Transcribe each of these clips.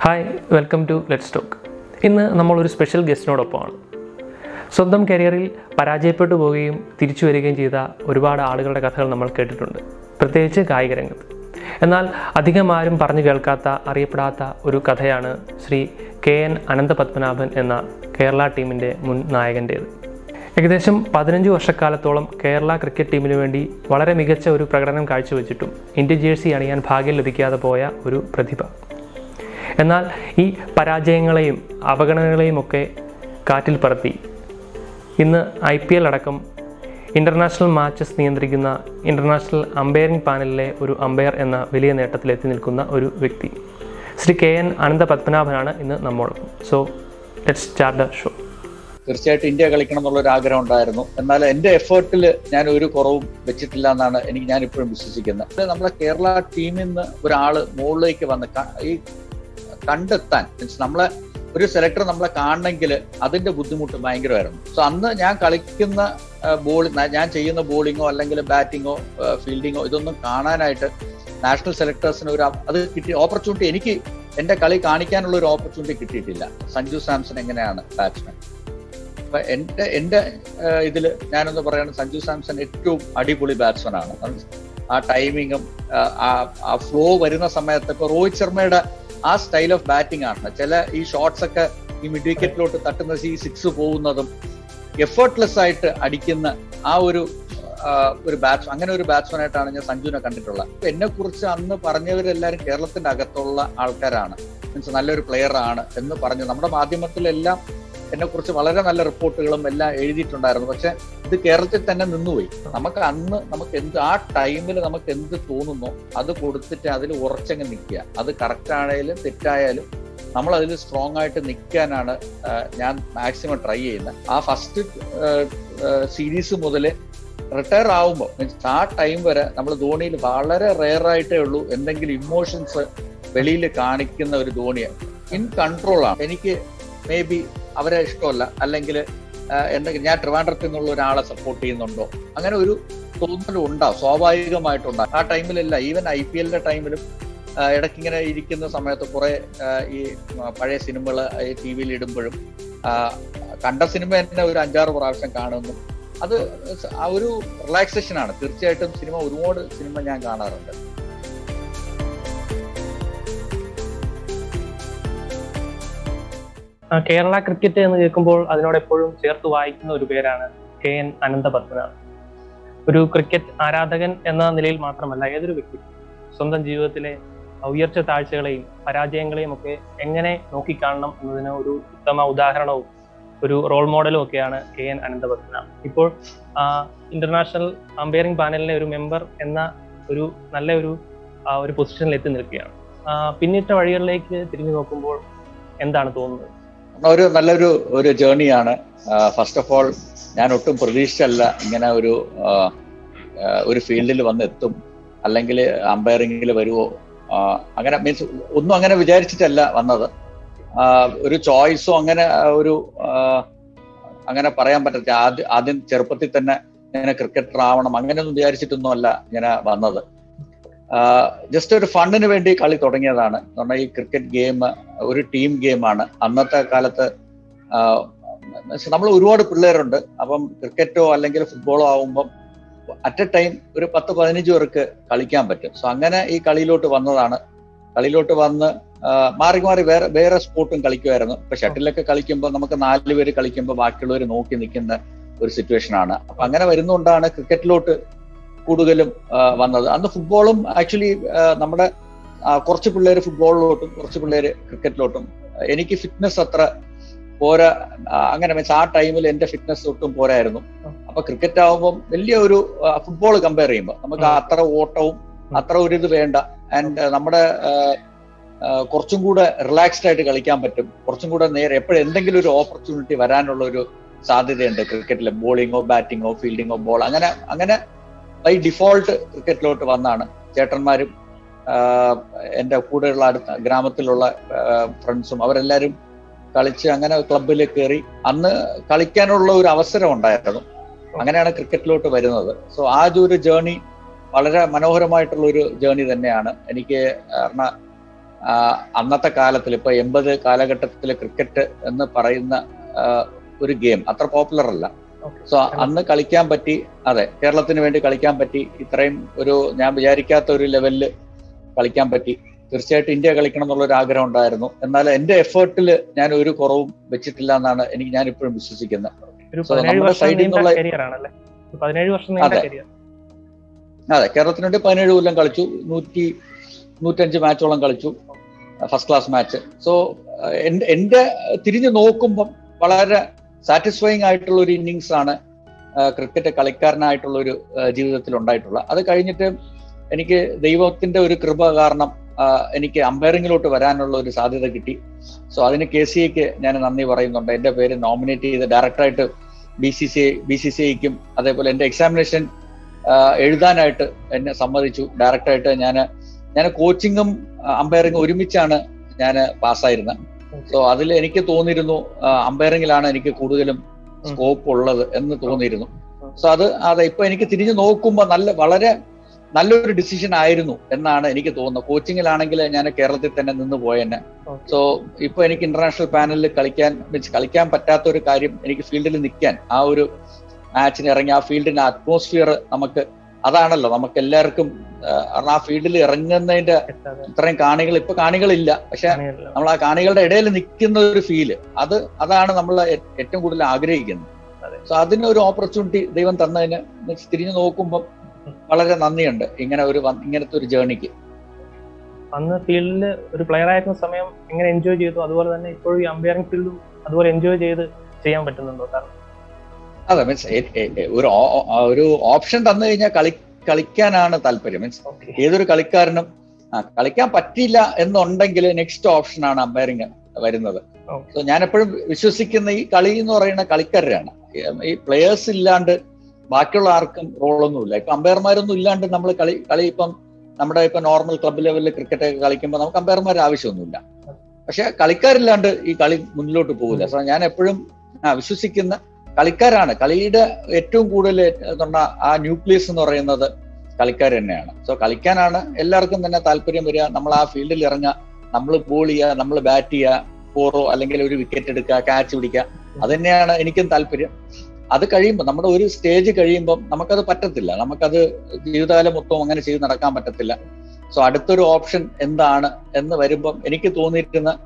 Hi welcome to let's talk ഇന്ന് നമ്മളൊരു special ഗസ്റ്റിനോടൊപ്പമാണ് സ്വന്തം കരിയറിൽ പരാജയപ്പെട്ടു പോവുകയും തിരിച്ചു വരികയും ചെയ്ത ഒരുപാട് ആളുകളുടെ കഥകൾ നമ്മൾ കേട്ടിട്ടുണ്ട്. പ്രത്യേകിച്ച് കായിക രംഗത്ത്. എന്നാൽ അധികം ആരും പറഞ്ഞു കേൾക്കാത്ത അറിയപ്പെടാത്ത ഒരു കഥയാണ് ശ്രീ കെ എൻ അനന്തപത്മനാഭൻ എന്ന കേരള ടീമിന്റെ മുൻ നായകന്റേത്. ഏകദേശം പതിനഞ്ച് വർഷക്കാലത്തോളം കേരള ക്രിക്കറ്റ് ടീമിന് വേണ്ടി വളരെ മികച്ച ഒരു പ്രകടനം കാഴ്ചവെച്ചിട്ടും ഇന്ത്യ ജേഴ്സി അണിയാൻ ഭാഗ്യം ലഭിക്കാതെ പോയ ഒരു പ്രതിഭ. എന്നാൽ ഈ പരാജയങ്ങളെയും അവഗണനകളെയും ഒക്കെ കാറ്റിൽ പറത്തി. ഇന്ന് ഐ പി എൽ അടക്കം ഇന്റർനാഷണൽ മാച്ചസ് നിയന്ത്രിക്കുന്ന ഇന്റർനാഷണൽ അമ്പയറിംഗ് പാനലിലെ ഒരു അമ്പയർ എന്ന വലിയ നേട്ടത്തിലെത്തി നിൽക്കുന്ന ഒരു വ്യക്തി. ശ്രീ കെ എൻ അനന്ത പത്മനാഭനാണ് ഇന്ന് നമ്മോടൊപ്പം so let's start the show തീർച്ചയായിട്ടും ഇന്ത്യ കളിക്കണം എന്നുള്ള ഒരു ആഗ്രഹം ഉണ്ടായിരുന്നു. എന്നാൽ എന്റെ എഫേർട്ടിൽ ഞാൻ ഒരു കുറവും വെച്ചിട്ടില്ല എന്നാണ് എനിക്ക് ഞാൻ ഇപ്പോഴും വിശ്വസിക്കുന്നത്. നമ്മുടെ കേരള ടീമിൽ നിന്ന് ഒരാൾ മുകളിലേക്ക് വന്ന് ഈ കണ്ടെത്താൻ. മീൻസ് നമ്മളെ ഒരു സെലക്ടർ നമ്മളെ കാണണമെങ്കിൽ അതിന്റെ ബുദ്ധിമുട്ട് ഭയങ്കരമായിരുന്നു സോ അന്ന് ഞാൻ കളിക്കുന്ന ബോൾ ഞാൻ ചെയ്യുന്ന ബോളിങ്ങോ അല്ലെങ്കിൽ ബാറ്റിങ്ങോ ഫീൽഡിങ്ങോ ഇതൊന്നും കാണാനായിട്ട് നാഷണൽ സെലക്ടേഴ്സിന് ഒരു അത് കിട്ടി ഓപ്പർച്യൂണിറ്റി എനിക്ക് എന്റെ കളി കാണിക്കാനുള്ള ഒരു ഓപ്പർച്യൂണിറ്റി കിട്ടിയിട്ടില്ല. സഞ്ജു സാംസൺ എങ്ങനെയാണ് ബാറ്റ്സ്മാൻ അപ്പൊ എന്റെ എന്റെ ഇതിൽ ഞാനൊന്ന് പറയാണ് സഞ്ജു സാംസൺ ഏറ്റവും അടിപൊളി ബാറ്റ്സ്മാൻ ആണ്. ആ ടൈമിങ്ങും ആ ഫ്ലോ വരുന്ന സമയത്ത് ഇപ്പൊ രോഹിത് ശർമ്മയുടെ ആ സ്റ്റൈൽ ഓഫ് ബാറ്റിംഗ് ആണ്. ചില ഈ ഷോട്ട്സ് ഒക്കെ ഈ മിഡ് വിക്കറ്റിലോട്ട് തട്ടുന്ന ഈ സിക്സ് പോകുന്നതും എഫേർട്ട്ലെസ് ആയിട്ട് അടിക്കുന്ന ആ ഒരു ഒരു ബാറ്റ്സ് അങ്ങനെ ഒരു ബാറ്റ്സ്മാൻ ആയിട്ടാണ് ഞാൻ സഞ്ജുവിനെ കണ്ടിട്ടുള്ളത്. എന്നെ കുറിച്ച് അന്ന് പറഞ്ഞവരെല്ലാവരും കേരളത്തിന്റെ അകത്തുള്ള ആൾക്കാരാണ്. മീൻസ് നല്ലൊരു പ്ലെയർ ആണ് എന്ന് പറഞ്ഞു. നമ്മുടെ മാധ്യമത്തിലെല്ലാം എന്നെ കുറിച്ച് വളരെ നല്ല റിപ്പോർട്ടുകളും എല്ലാം എഴുതിയിട്ടുണ്ടായിരുന്നു. പക്ഷെ ഇത് കേരളത്തിൽ തന്നെ നിന്നുപോയി. നമുക്ക് അന്ന് നമുക്ക് എന്ത് ആ ടൈമിൽ നമുക്ക് എന്ത് തോന്നുന്നു അത് കൊടുത്തിട്ട് അതിൽ ഉറച്ചങ്ങ് നിൽക്കുക. അത് കറക്റ്റ് ആയാലും തെറ്റായാലും നമ്മൾ അതിൽ സ്ട്രോങ് ആയിട്ട് നിൽക്കാനാണ് ഞാൻ മാക്സിമം ട്രൈ ചെയ്യുന്നത്. ആ ഫസ്റ്റ് സീരീസ് മുതൽ റിട്ടയർ ആവുമ്പോൾ മീൻസ് ആ ടൈം വരെ നമ്മൾ ധോണിയിൽ വളരെ റെയർ ആയിട്ടേ ഉള്ളൂ. എന്തെങ്കിലും ഇമോഷൻസ് വെളിയിൽ കാണിക്കുന്ന ഒരു ധോണിയാണ്. ഇൻ കൺട്രോൾ ആണ്. എനിക്ക് മേ ബി അവരെ ഇഷ്ടമല്ല. അല്ലെങ്കിൽ എന്തെങ്കിലും ഞാൻ ട്രിവാൻഡ്രത്തിൽ നിന്നുള്ള ഒരാളെ സപ്പോർട്ട് ചെയ്യുന്നുണ്ടോ? അങ്ങനെ ഒരു തോന്നലും ഉണ്ടാവും സ്വാഭാവികമായിട്ടുണ്ടാവും ആ ടൈമിലല്ല ഈവൻ ഐ പി എല്ലിന്റെ ടൈമിലും ഇടയ്ക്കിങ്ങനെ ഇരിക്കുന്ന സമയത്ത് കുറെ ഈ പഴയ സിനിമകൾ ടി വിയിൽ ഇടുമ്പോഴും കണ്ട സിനിമ തന്നെ ഒരു അഞ്ചാറ് പ്രാവശ്യം കാണുന്നു. അത് ആ ഒരു റിലാക്സേഷൻ ആണ്. തീർച്ചയായിട്ടും സിനിമ ഒരുപാട് സിനിമ ഞാൻ കാണാറുണ്ട്. കേരള ക്രിക്കറ്റ് എന്ന് കേൾക്കുമ്പോൾ അതിനോട് എപ്പോഴും ചേർത്ത് വായിക്കുന്ന ഒരു പേരാണ് കെ എൻ അനന്ത പത്മനാഥ് ഒരു ക്രിക്കറ്റ് ആരാധകൻ എന്ന നിലയിൽ മാത്രമല്ല ഏതൊരു വ്യക്തി സ്വന്തം ജീവിതത്തിലെ ഉയർച്ച താഴ്ചകളെയും പരാജയങ്ങളെയും ഒക്കെ എങ്ങനെ നോക്കിക്കാണണം എന്നതിന് ഒരു ഉത്തമ ഉദാഹരണവും ഒരു റോൾ മോഡലും ഒക്കെയാണ് കെ എൻ അനന്ത പത്മനാഥ് ഇപ്പോൾ ഇന്റർനാഷണൽ അമ്പയറിംഗ് പാനലിലെ ഒരു മെമ്പർ എന്ന ഒരു നല്ല ഒരു ഒരു പൊസിഷനിൽ എത്തി നിൽക്കുകയാണ്. പിന്നിട്ട വഴികളിലേക്ക് തിരിഞ്ഞു നോക്കുമ്പോൾ എന്താണ് തോന്നുന്നത്? ഒരു നല്ലൊരു ഒരു ജേണിയാണ് ഫസ്റ്റ് ഓഫ് ഓൾ ഞാൻ ഒട്ടും പ്രതീക്ഷിച്ചല്ല ഇങ്ങനെ ഒരു ഒരു ഫീൽഡിൽ വന്ന് എത്തും അല്ലെങ്കിൽ അമ്പയറിംഗിൽ വരുമോ അങ്ങനെ മീൻസ് ഒന്നും അങ്ങനെ വിചാരിച്ചിട്ടല്ല വന്നത്. ഒരു ചോയ്സോ അങ്ങനെ ഒരു അങ്ങനെ പറയാൻ പറ്റത്തില്ല. ആദ്യം ആദ്യം ചെറുപ്പത്തിൽ തന്നെ ഇങ്ങനെ ക്രിക്കറ്റർ ആവണം. അങ്ങനെയൊന്നും വിചാരിച്ചിട്ടൊന്നും അല്ല ഇങ്ങനെ വന്നത്. ജസ്റ്റ് ഒരു ഫണ്ടിന് വേണ്ടി കളി തുടങ്ങിയതാണ്. പറഞ്ഞാൽ ഈ ക്രിക്കറ്റ് ഗെയിം ഒരു ടീം ഗെയിമാണ് അന്നത്തെ കാലത്ത് നമ്മൾ ഒരുപാട് പിള്ളേരുണ്ട്. അപ്പം ക്രിക്കറ്റോ അല്ലെങ്കിൽ ഫുട്ബോളോ ആവുമ്പം അറ്റ് എ ടൈം ഒരു പത്ത് പതിനഞ്ച് പേർക്ക് കളിക്കാൻ പറ്റും. സോ അങ്ങനെ ഈ കളിയിലോട്ട് വന്നതാണ്. കളിയിലോട്ട് വന്ന് മാറി മാറി വേറെ വേറെ സ്പോർട്ടും കളിക്കുമായിരുന്നു. ഇപ്പൊ ഷട്ടിലൊക്കെ കളിക്കുമ്പോൾ നമുക്ക് നാല് പേര് കളിക്കുമ്പോൾ ബാക്കിയുള്ളവർ നോക്കി നിൽക്കുന്ന ഒരു സിറ്റുവേഷൻ ആണ്. അപ്പൊ അങ്ങനെ വരുന്നതുകൊണ്ടാണ് ക്രിക്കറ്റിലോട്ട് കൂടുതലും വന്നത്. അന്ന് ഫുട്ബോളും ആക്ച്വലി നമ്മുടെ കുറച്ച് പിള്ളേര് ഫുട്ബോളിലോട്ടും കുറച്ച് പിള്ളേര് ക്രിക്കറ്റിലോട്ടും എനിക്ക് ഫിറ്റ്നസ് അത്ര പോരാ അങ്ങനെ മീൻസ് ആ ടൈമിൽ എന്റെ ഫിറ്റ്നസ് ഒട്ടും പോരായിരുന്നു. അപ്പൊ ക്രിക്കറ്റ് ആവുമ്പോൾ വലിയ ഒരു ഫുട്ബോൾ കമ്പയർ ചെയ്യുമ്പോൾ നമുക്ക് അത്ര ഓട്ടവും അത്ര ഒരു ഇത് വേണ്ട. ആൻഡ് നമ്മുടെ കുറച്ചും കൂടെ റിലാക്സ്ഡ് ആയിട്ട് കളിക്കാൻ പറ്റും. കുറച്ചും കൂടെ നേരെ എപ്പോഴും എന്തെങ്കിലും ഒരു ഓപ്പർച്യൂണിറ്റി വരാനുള്ള ഒരു സാധ്യതയുണ്ട് ക്രിക്കറ്റിൽ ബോളിങ്ങോ ബാറ്റിങ്ങോ ഫീൽഡിങ്ങോ ബോൾ അങ്ങനെ അങ്ങനെ ബൈ ഡിഫോൾട്ട് ക്രിക്കറ്റിലോട്ട് വന്നാണ്. ചേട്ടന്മാരും എന്റെ കൂടെയുള്ള അടുത്ത ഗ്രാമത്തിലുള്ള ഫ്രണ്ട്സും അവരെല്ലാവരും കളിച്ച് അങ്ങനെ ക്ലബിൽ കയറി അന്ന് കളിക്കാനുള്ള ഒരു അവസരം ഉണ്ടായിരുന്നു. അങ്ങനെയാണ് ക്രിക്കറ്റിലോട്ട് വരുന്നത്. സോ ആ ഒരു ജേണി വളരെ മനോഹരമായിട്ടുള്ള ഒരു ജേണി തന്നെയാണ്. എനിക്ക് കാരണം അന്നത്തെ കാലത്തിൽ ഇപ്പൊ എൺപത് കാലഘട്ടത്തിൽ ക്രിക്കറ്റ് എന്ന് പറയുന്ന ഒരു ഗെയിം അത്ര പോപ്പുലർ അല്ല. സോ അന്ന് കളിക്കാൻ പറ്റി അതെ കേരളത്തിന് വേണ്ടി കളിക്കാൻ പറ്റി ഇത്രയും ഒരു ഞാൻ വിചാരിക്കാത്ത ഒരു ലെവലിൽ കളിക്കാൻ പറ്റി. തീർച്ചയായിട്ടും ഇന്ത്യ കളിക്കണം എന്നുള്ള ഒരു ആഗ്രഹം ഉണ്ടായിരുന്നു. എന്നാൽ എന്റെ എഫേർട്ടിൽ ഞാൻ ഒരു കുറവും വെച്ചിട്ടില്ല എന്നാണ് എനിക്ക് ഞാൻ ഇപ്പോഴും വിശ്വസിക്കുന്നത് നിന്നുള്ള- അതെ. അതെ കേരളത്തിന് വേണ്ടി പതിനേഴ് കൊല്ലം കളിച്ചു നൂറ്റി നൂറ്റഞ്ച് മാച്ചോളം കളിച്ചു ഫസ്റ്റ് ക്ലാസ് മാച്ച് സോ എന്റെ തിരിഞ്ഞു നോക്കുമ്പം വളരെ സാറ്റിസ്ഫൈങ് ആയിട്ടുള്ള ഒരു ഇന്നിങ്സ് ആണ് ക്രിക്കറ്റ് കളിക്കാരനായിട്ടുള്ള ഒരു ജീവിതത്തിൽ ഉണ്ടായിട്ടുള്ളത്. അത് കഴിഞ്ഞിട്ട് എനിക്ക് ദൈവത്തിന്റെ ഒരു കൃപ കാരണം എനിക്ക് അമ്പയറിങ്ങിലോട്ട് വരാനുള്ള ഒരു സാധ്യത കിട്ടി. സോ അതിന് കെ സി ഐക്ക് ഞാൻ നന്ദി പറയുന്നുണ്ട്. എന്റെ പേര് നോമിനേറ്റ് ചെയ്ത് ഡയറക്ടറായിട്ട് B C C B C C ഐക്കും അതേപോലെ എന്റെ എക്സാമിനേഷൻ എഴുതാനായിട്ട് എന്നെ സമ്മതിച്ചു. ഡയറക്ടറായിട്ട് ഞാൻ ഞാൻ കോച്ചിങ്ങും അമ്പയറിങ്ങും ഒരുമിച്ചാണ് ഞാൻ പാസ്സായിരുന്നത് സോ അതിൽ എനിക്ക് തോന്നിയിരുന്നു അമ്പയറിങ്ങിലാണ് എനിക്ക് കൂടുതലും സ്കോപ്പ് ഉള്ളത് എന്ന് തോന്നിയിരുന്നു. സോ അത് അതെ ഇപ്പൊ എനിക്ക് തിരിഞ്ഞു നോക്കുമ്പോൾ നല്ല വളരെ നല്ലൊരു ഡിസിഷൻ ആയിരുന്നു എന്നാണ് എനിക്ക് തോന്നുന്നത്. കോച്ചിങ്ങിലാണെങ്കിൽ ഞാൻ കേരളത്തിൽ തന്നെ നിന്ന് പോയെന്നെ സോ ഇപ്പൊ എനിക്ക് ഇന്റർനാഷണൽ പാനലിൽ കളിക്കാൻ മീൻസ് കളിക്കാൻ പറ്റാത്ത ഒരു കാര്യം എനിക്ക് ഫീൽഡിൽ നിൽക്കാൻ ആ ഒരു മാച്ചിന് ഇറങ്ങി ആ ഫീൽഡിന്റെ അറ്റ്മോസ്ഫിയർ നമുക്ക് അതാണല്ലോ നമുക്ക് എല്ലാവർക്കും ആ, കാരണം ആ ഫീൽഡിൽ ഇറങ്ങുന്നതിന്റെ ഇത്രയും കാണികൾ ഇപ്പൊ കാണികളില്ല. പക്ഷെ നമ്മൾ ആ കാണികളുടെ ഇടയിൽ നിൽക്കുന്ന ഒരു ഫീൽ അത് അതാണ് നമ്മൾ ഏറ്റവും കൂടുതൽ ആഗ്രഹിക്കുന്നത്. സോ അതിന് ഒരു ഓപ്പർച്യൂണിറ്റി ദൈവം തന്നതിന് തിരിഞ്ഞു നോക്കുമ്പോൾ വളരെ നന്ദിയുണ്ട് ഇങ്ങനെ ഒരു ഇങ്ങനത്തെ ഒരു ജേണിക്ക് അന്ന് ഫീൽഡിൽ ഒരു പ്ലെയർ ആയിരുന്ന സമയം എങ്ങനെ എൻജോയ് ചെയ്തു? അതുപോലെ തന്നെ ഇപ്പോഴും ഈ അമ്പയറിംഗ് ഫീൽഡും അതുപോലെ എൻജോയ് ചെയ്ത് ചെയ്യാൻ പറ്റുന്നുണ്ടോ? കാരണം അതെ മീൻസ് ഒരു ഒരു ഓപ്ഷൻ തന്നു കഴിഞ്ഞാൽ കളി കളിക്കാനാണ് താല്പര്യം. മീൻസ് ഏതൊരു കളിക്കാരനും ആ, കളിക്കാൻ പറ്റില്ല എന്നുണ്ടെങ്കിൽ നെക്സ്റ്റ് ഓപ്ഷനാണ് അമ്പയറിങ് വരുന്നത്. സോ ഞാൻ എപ്പോഴും വിശ്വസിക്കുന്ന ഈ കളി എന്ന് പറയുന്ന കളിക്കാരാണ് ഈ പ്ലെയേഴ്സ് ഇല്ലാണ്ട് ബാക്കിയുള്ള ആർക്കും റോളൊന്നുമില്ല ഇപ്പൊ അമ്പയർമാരൊന്നും ഇല്ലാണ്ട് നമ്മൾ കളി കളി ഇപ്പം നമ്മുടെ ഇപ്പൊ നോർമൽ ക്ലബ് ലെവലിൽ ക്രിക്കറ്റ് ഒക്കെ കളിക്കുമ്പോൾ നമുക്ക് അമ്പയർമാർ ആവശ്യമൊന്നുമില്ല. പക്ഷെ കളിക്കാരില്ലാണ്ട് ഈ കളി മുന്നിലോട്ട് പോകില്ല. സോ ഞാൻ എപ്പോഴും വിശ്വസിക്കുന്ന കളിക്കാരാണ്. കളിയുടെ ഏറ്റവും കൂടുതൽ പറഞ്ഞാൽ ആ ന്യൂക്ലിയസ് എന്ന് പറയുന്നത് കളിക്കാർ തന്നെയാണ്. സോ കളിക്കാനാണ് എല്ലാവർക്കും തന്നെ താല്പര്യം വരിക. നമ്മൾ ആ ഫീൽഡിൽ ഇറങ്ങുക. നമ്മൾ ബോൾ ചെയ്യുക നമ്മൾ ബാറ്റ് ചെയ്യുക ഫോറോ അല്ലെങ്കിൽ ഒരു വിക്കറ്റ് എടുക്കുക ക്യാച്ച് പിടിക്കുക. അത് തന്നെയാണ് എനിക്കും താല്പര്യം. അത് കഴിയുമ്പോൾ നമ്മുടെ ഒരു സ്റ്റേജ് കഴിയുമ്പോൾ നമുക്കത് പറ്റത്തില്ല. നമുക്കത് ജീവിതകാലം മൊത്തം അങ്ങനെ ചെയ്ത് നടക്കാൻ പറ്റത്തില്ല. സോ അടുത്തൊരു ഓപ്ഷൻ എന്താണ് എന്ന് വരുമ്പം എനിക്ക് തോന്നിയിരുന്ന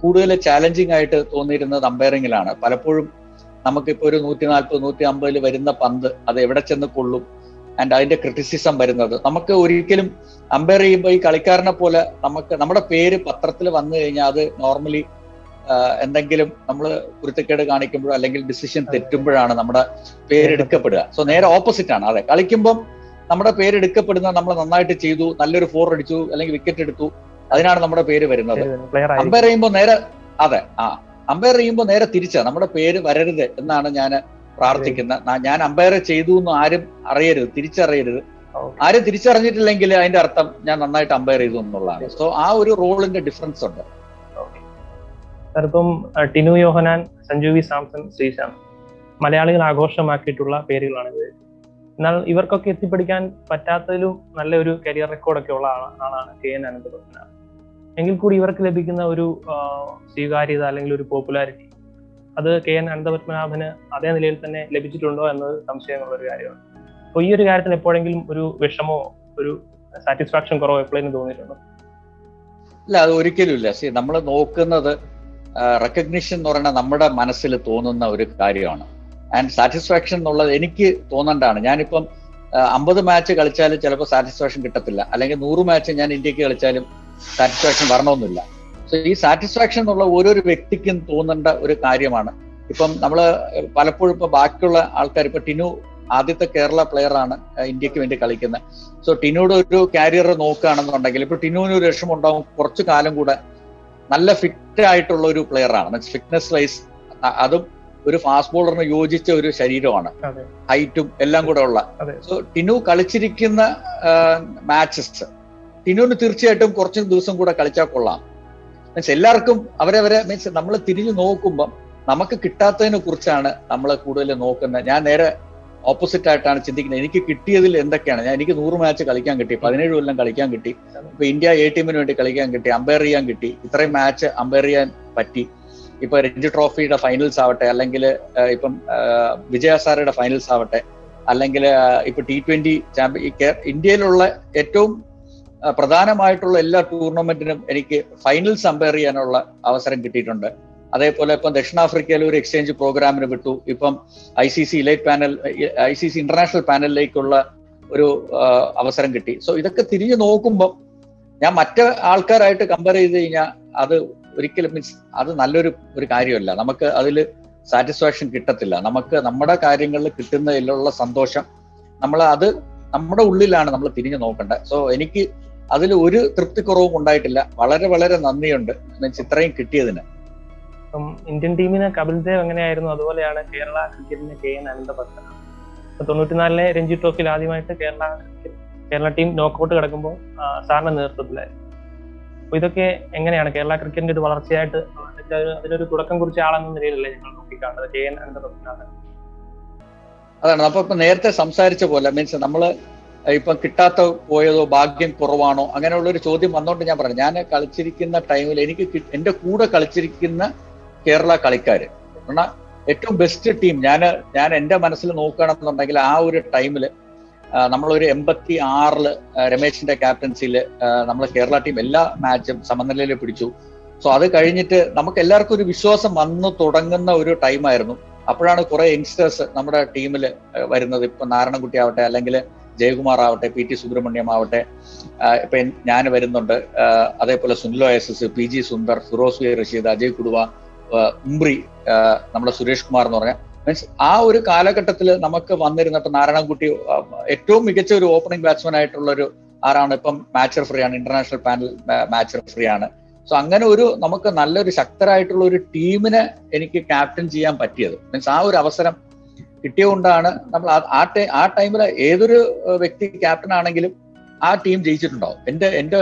കൂടുതൽ ചാലഞ്ചിങ് ആയിട്ട് തോന്നിയിരുന്നത് അമ്പയറിങ്ങിലാണ് പലപ്പോഴും നമുക്കിപ്പോ ഒരു നൂറ്റി നാൽപ്പത് നൂറ്റി അമ്പതിൽ വരുന്ന പന്ത് അത് എവിടെ ചെന്ന് കൊള്ളും? ആൻഡ് അതിന്റെ ക്രിറ്റിസിസം വരുന്നത്. നമുക്ക് ഒരിക്കലും അമ്പയർ ചെയ്യുമ്പോൾ ഈ കളിക്കാരനെ പോലെ നമുക്ക് നമ്മുടെ പേര് പത്രത്തിൽ വന്നു കഴിഞ്ഞാൽ അത് നോർമലി എന്തെങ്കിലും നമ്മൾ കുരുത്തക്കേട് കാണിക്കുമ്പോഴോ അല്ലെങ്കിൽ ഡിസിഷൻ തെറ്റുമ്പോഴാണ് നമ്മുടെ പേരെടുക്കപ്പെടുക സോ നേരെ ഓപ്പോസിറ്റ് ആണ്. അതെ. കളിക്കുമ്പം നമ്മുടെ പേരെടുക്കപ്പെടുന്ന നമ്മൾ നന്നായിട്ട് ചെയ്തു നല്ലൊരു ഫോർ അടിച്ചു അല്ലെങ്കിൽ വിക്കറ്റ് എടുത്തു. അതിനാണ് നമ്മുടെ പേര് വരുന്നത്. അമ്പയർ ചെയ്യുമ്പോൾ നേരെ അതെ ആ. അമ്പയർ ചെയ്യുമ്പോൾ നേരെ തിരിച്ചാ. നമ്മുടെ പേര് വരരുത് എന്നാണ് ഞാൻ പ്രാർത്ഥിക്കുന്ന. ഞാൻ അമ്പയർ ചെയ്തു എന്ന് ആരും അറിയരുത്. തിരിച്ചറിയരുത്. ആരും തിരിച്ചറിഞ്ഞിട്ടില്ലെങ്കിൽ അതിന്റെ അർത്ഥം ഞാൻ നന്നായിട്ട് അമ്പയർ ചെയ്തു എന്നുള്ളതാണ്. സോ ആ ഒരു റോളിന്റെ ഡിഫറൻസ് ഉണ്ട്. ഇപ്പം ടിനു യോഹനാൻ സഞ്ജു വി സാംസൺ ശ്രീശാന്ത് മലയാളികൾ ആഘോഷമാക്കിയിട്ടുള്ള പേരുകളാണ് ഇത്. എന്നാൽ ഇവർക്കൊക്കെ എത്തിപ്പിടിക്കാൻ പറ്റാത്തതിലും നല്ലൊരു കരിയർ റെക്കോർഡൊക്കെ ഉള്ള ആളാണ് കെ എൻ അനന്തപത്മനാഭൻ. എങ്കിൽ കൂടി ഇവർക്ക് ലഭിക്കുന്ന ഒരു സ്വീകാര്യത അല്ലെങ്കിൽ ഒരു പോപ്പുലാരിറ്റി അത് കെ എൻ അനന്തപത്മനാഭന് അതേ നിലയിൽ തന്നെ ലഭിച്ചിട്ടുണ്ടോ എന്നത് സംശയമുള്ള ഒരു കാര്യമാണ്. അപ്പോൾ ഈ ഒരു കാര്യത്തിൽ എപ്പോഴെങ്കിലും ഒരു വിഷമോ ഒരു സാറ്റിസ്ഫാക്ഷൻ കുറവോ എപ്പോഴെങ്കിലും തോന്നിയിട്ടുണ്ടോ? ഇല്ല അത് ഒരിക്കലും ഇല്ല. സി നമ്മൾ നോക്കുന്നത് റെക്കഗ്നിഷൻ എന്ന് പറയുന്നത് നമ്മുടെ മനസ്സിൽ തോന്നുന്ന ഒരു കാര്യമാണ്. ആൻഡ് സാറ്റിസ്ഫാക്ഷൻ എന്നുള്ളത് എനിക്ക് തോന്നണ്ടാണ് ഞാനിപ്പം അമ്പത് മാച്ച് കളിച്ചാലും ചിലപ്പോൾ സാറ്റിസ്ഫാക്ഷൻ കിട്ടത്തില്ല. അല്ലെങ്കിൽ നൂറ് മാച്ച് ഞാൻ ഇന്ത്യയ്ക്ക് കളിച്ചാലും സാറ്റിസ്ഫാക്ഷൻ വരണമെന്നില്ല. സോ ഈ സാറ്റിസ്ഫാക്ഷൻ എന്നുള്ള ഓരോരു വ്യക്തിക്കും തോന്നേണ്ട ഒരു കാര്യമാണ്. ഇപ്പം നമ്മൾ പലപ്പോഴും ഇപ്പൊ ബാക്കിയുള്ള ആൾക്കാർ ഇപ്പൊ ടിനു ആദ്യത്തെ കേരള പ്ലെയർ ആണ് ഇന്ത്യയ്ക്ക് വേണ്ടി കളിക്കുന്നത്. സോ ടിനുയുടെ ഒരു കാരിയർ നോക്കുകയാണെന്നുണ്ടെങ്കിൽ ഇപ്പൊ ടിനുവിന് ഒരു ലക്ഷം ഉണ്ടാവും കുറച്ചു കാലം കൂടെ നല്ല ഫിറ്റ് ആയിട്ടുള്ള ഒരു പ്ലെയർ ആണ്. മീൻസ് ഫിറ്റ്നസ് വൈസ് അതും ഒരു ഫാസ്റ്റ് ബോളറിന് യോജിച്ച ഒരു ശരീരമാണ്. ഹൈറ്റും എല്ലാം കൂടെ ഉള്ള. സോ ടിനു കളിച്ചിരിക്കുന്ന മാച്ചസ് ടിനുവിന് തീർച്ചയായിട്ടും കുറച്ച് ദിവസം കൂടെ കളിച്ചാൽ കൊള്ളാം. മീൻസ് എല്ലാവർക്കും അവരവരെ മീൻസ് നമ്മൾ തിരിഞ്ഞു നോക്കുമ്പം നമുക്ക് കിട്ടാത്തതിനെ കുറിച്ചാണ് നമ്മൾ കൂടുതൽ നോക്കുന്നത്. ഞാൻ നേരെ ഓപ്പോസിറ്റ് ആയിട്ടാണ് ചിന്തിക്കുന്നത്. എനിക്ക് കിട്ടിയതിൽ എന്തൊക്കെയാണ്? ഞാൻ എനിക്ക് നൂറ് മാച്ച് കളിക്കാൻ കിട്ടി. പതിനേഴ് കൊല്ലം കളിക്കാൻ കിട്ടി. ഇപ്പൊ ഇന്ത്യ എ ടീമിന് വേണ്ടി കളിക്കാൻ കിട്ടി. അമ്പയർ ചെയ്യാൻ കിട്ടി. ഇത്രയും മാച്ച് അമ്പയർ ചെയ്യാൻ പറ്റി. ഇപ്പൊ രഞ്ജി ട്രോഫിയുടെ ഫൈനൽസ് ആവട്ടെ അല്ലെങ്കിൽ ഇപ്പം വിജയ സാറയുടെ ഫൈനൽസ് ആവട്ടെ അല്ലെങ്കിൽ ഇപ്പൊ ടി ട്വന്റി ചാമ്പ്യൻ ഇന്ത്യയിലുള്ള ഏറ്റവും പ്രധാനമായിട്ടുള്ള എല്ലാ ടൂർണമെന്റിനും എനിക്ക് ഫൈനൽസ് അമ്പയർ ചെയ്യാനുള്ള അവസരം കിട്ടിയിട്ടുണ്ട്. അതേപോലെ ഇപ്പം ദക്ഷിണാഫ്രിക്കയിൽ ഒരു എക്സ്ചേഞ്ച് പ്രോഗ്രാമിന് വിട്ടു. ഇപ്പം I C C elite panel I C C international പാനലിലേക്കുള്ള ഒരു അവസരം കിട്ടി. സോ ഇതൊക്കെ തിരിഞ്ഞു നോക്കുമ്പോൾ ഞാൻ മറ്റ് ആൾക്കാരായിട്ട് കമ്പയർ ചെയ്ത് കഴിഞ്ഞാൽ അത് ഒരിക്കലും മീൻസ് അത് നല്ലൊരു ഒരു കാര്യമല്ല. നമുക്ക് അതിൽ സാറ്റിസ്ഫാക്ഷൻ കിട്ടത്തില്ല. നമുക്ക് നമ്മുടെ കാര്യങ്ങളിൽ കിട്ടുന്നതിലുള്ള സന്തോഷം നമ്മൾ അത് നമ്മുടെ ഉള്ളിലാണ് നമ്മൾ തിരിഞ്ഞു നോക്കേണ്ടത് സോ എനിക്ക് അതിൽ ഒരു തൃപ്തിക്കുറവും ഉണ്ടായിട്ടില്ല. വളരെ വളരെ നന്ദിയുണ്ട് ഇത്രയും കിട്ടിയതിന്. ഇപ്പം ഇന്ത്യൻ ടീമിന് കപിൽ ദേവ് എങ്ങനെയായിരുന്നു? അതുപോലെയാണ് കേരള ക്രിക്കറ്റിന് കെ എൻ അനന്തപത്മ തൊണ്ണൂറ്റിനാലിലെ രഞ്ജി ട്രോഫിയിൽ ആദ്യമായിട്ട് കേരള കേരള ടീം നോക്കൗട്ട് കിടക്കുമ്പോൾ സാറിന്റെ നേതൃത്വത്തിലായിരുന്നു. അപ്പൊ ഇതൊക്കെ എങ്ങനെയാണ്? കേരള ക്രിക്കറ്റിന്റെ ഒരു വളർച്ചയായിട്ട് അതിനൊരു തുടക്കം കുറിച്ച ആളെന്ന നിലയിലല്ലേ ഞങ്ങൾ നോക്കിക്കാണുന്നത് കെ എൻ അനന്തപത്മനാണ് അതാണ്. അപ്പൊ നേരത്തെ സംസാരിച്ച പോലെ മീൻസ് നമ്മൾ ഇപ്പൊ കിട്ടാത്ത പോയതോ ഭാഗ്യം കുറവാണോ അങ്ങനെയുള്ള ഒരു ചോദ്യം വന്നോണ്ട് ഞാൻ പറഞ്ഞു. ഞാൻ കളിച്ചിരിക്കുന്ന ടൈമിൽ എനിക്ക് എന്റെ കൂടെ കളിച്ചിരിക്കുന്ന കേരള കളിക്കാര് കാരണം ഏറ്റവും ബെസ്റ്റ് ടീം ഞാൻ ഞാൻ എന്റെ മനസ്സിൽ നോക്കുകയാണെന്നുണ്ടെങ്കിൽ ആ ഒരു ടൈമിൽ നമ്മളൊരു എൺപത്തി ആറിൽ രമേശിന്റെ ക്യാപ്റ്റൻസിയിൽ നമ്മൾ കേരള ടീം എല്ലാ മാച്ചും സമനിലയിൽ പിടിച്ചു. സോ അത് കഴിഞ്ഞിട്ട് നമുക്ക് എല്ലാവർക്കും ഒരു വിശ്വാസം വന്നു തുടങ്ങുന്ന ഒരു ടൈമായിരുന്നു അപ്പോഴാണ് കുറെ യങ്സ്റ്റേഴ്സ് നമ്മുടെ ടീമിൽ വരുന്നത്. ഇപ്പൊ നാരായണൻകുട്ടി ആവട്ടെ അല്ലെങ്കിൽ ജയകുമാർ ആവട്ടെ പി ടി സുബ്രഹ്മണ്യം ആവട്ടെ ഇപ്പൊ ഞാൻ വരുന്നുണ്ട് അതേപോലെ S S P G Sundar Feroz V Rasheed Ajay Kudva Umbri നമ്മുടെ സുരേഷ് കുമാർ എന്ന് പറഞ്ഞ മീൻസ് ആ ഒരു കാലഘട്ടത്തിൽ നമുക്ക് വന്നിരുന്ന ഇപ്പൊ നാരായണൻകുട്ടി ഏറ്റവും മികച്ച ഒരു ഓപ്പണിംഗ് ബാറ്റ്സ്മാൻ ആയിട്ടുള്ള ഒരു ആരാണ്? ഇപ്പം മാച്ച് ഫ്രീ ആണ് ഇന്റർനാഷണൽ പാനൽ മാച്ച് ഫ്രീ ആണ്. സോ അങ്ങനെ ഒരു നമുക്ക് നല്ലൊരു ശക്തരായിട്ടുള്ള ഒരു ടീമിനെ എനിക്ക് ക്യാപ്റ്റൻ ചെയ്യാൻ പറ്റിയത്. മീൻസ് ആ ഒരു അവസരം കിട്ടിയതുകൊണ്ടാണ് നമ്മൾ ആ ആ ടൈമിൽ ഏതൊരു വ്യക്തി ക്യാപ്റ്റൻ ആണെങ്കിലും ആ ടീം ജയിച്ചിട്ടുണ്ടാവും. എന്റെ എന്റെ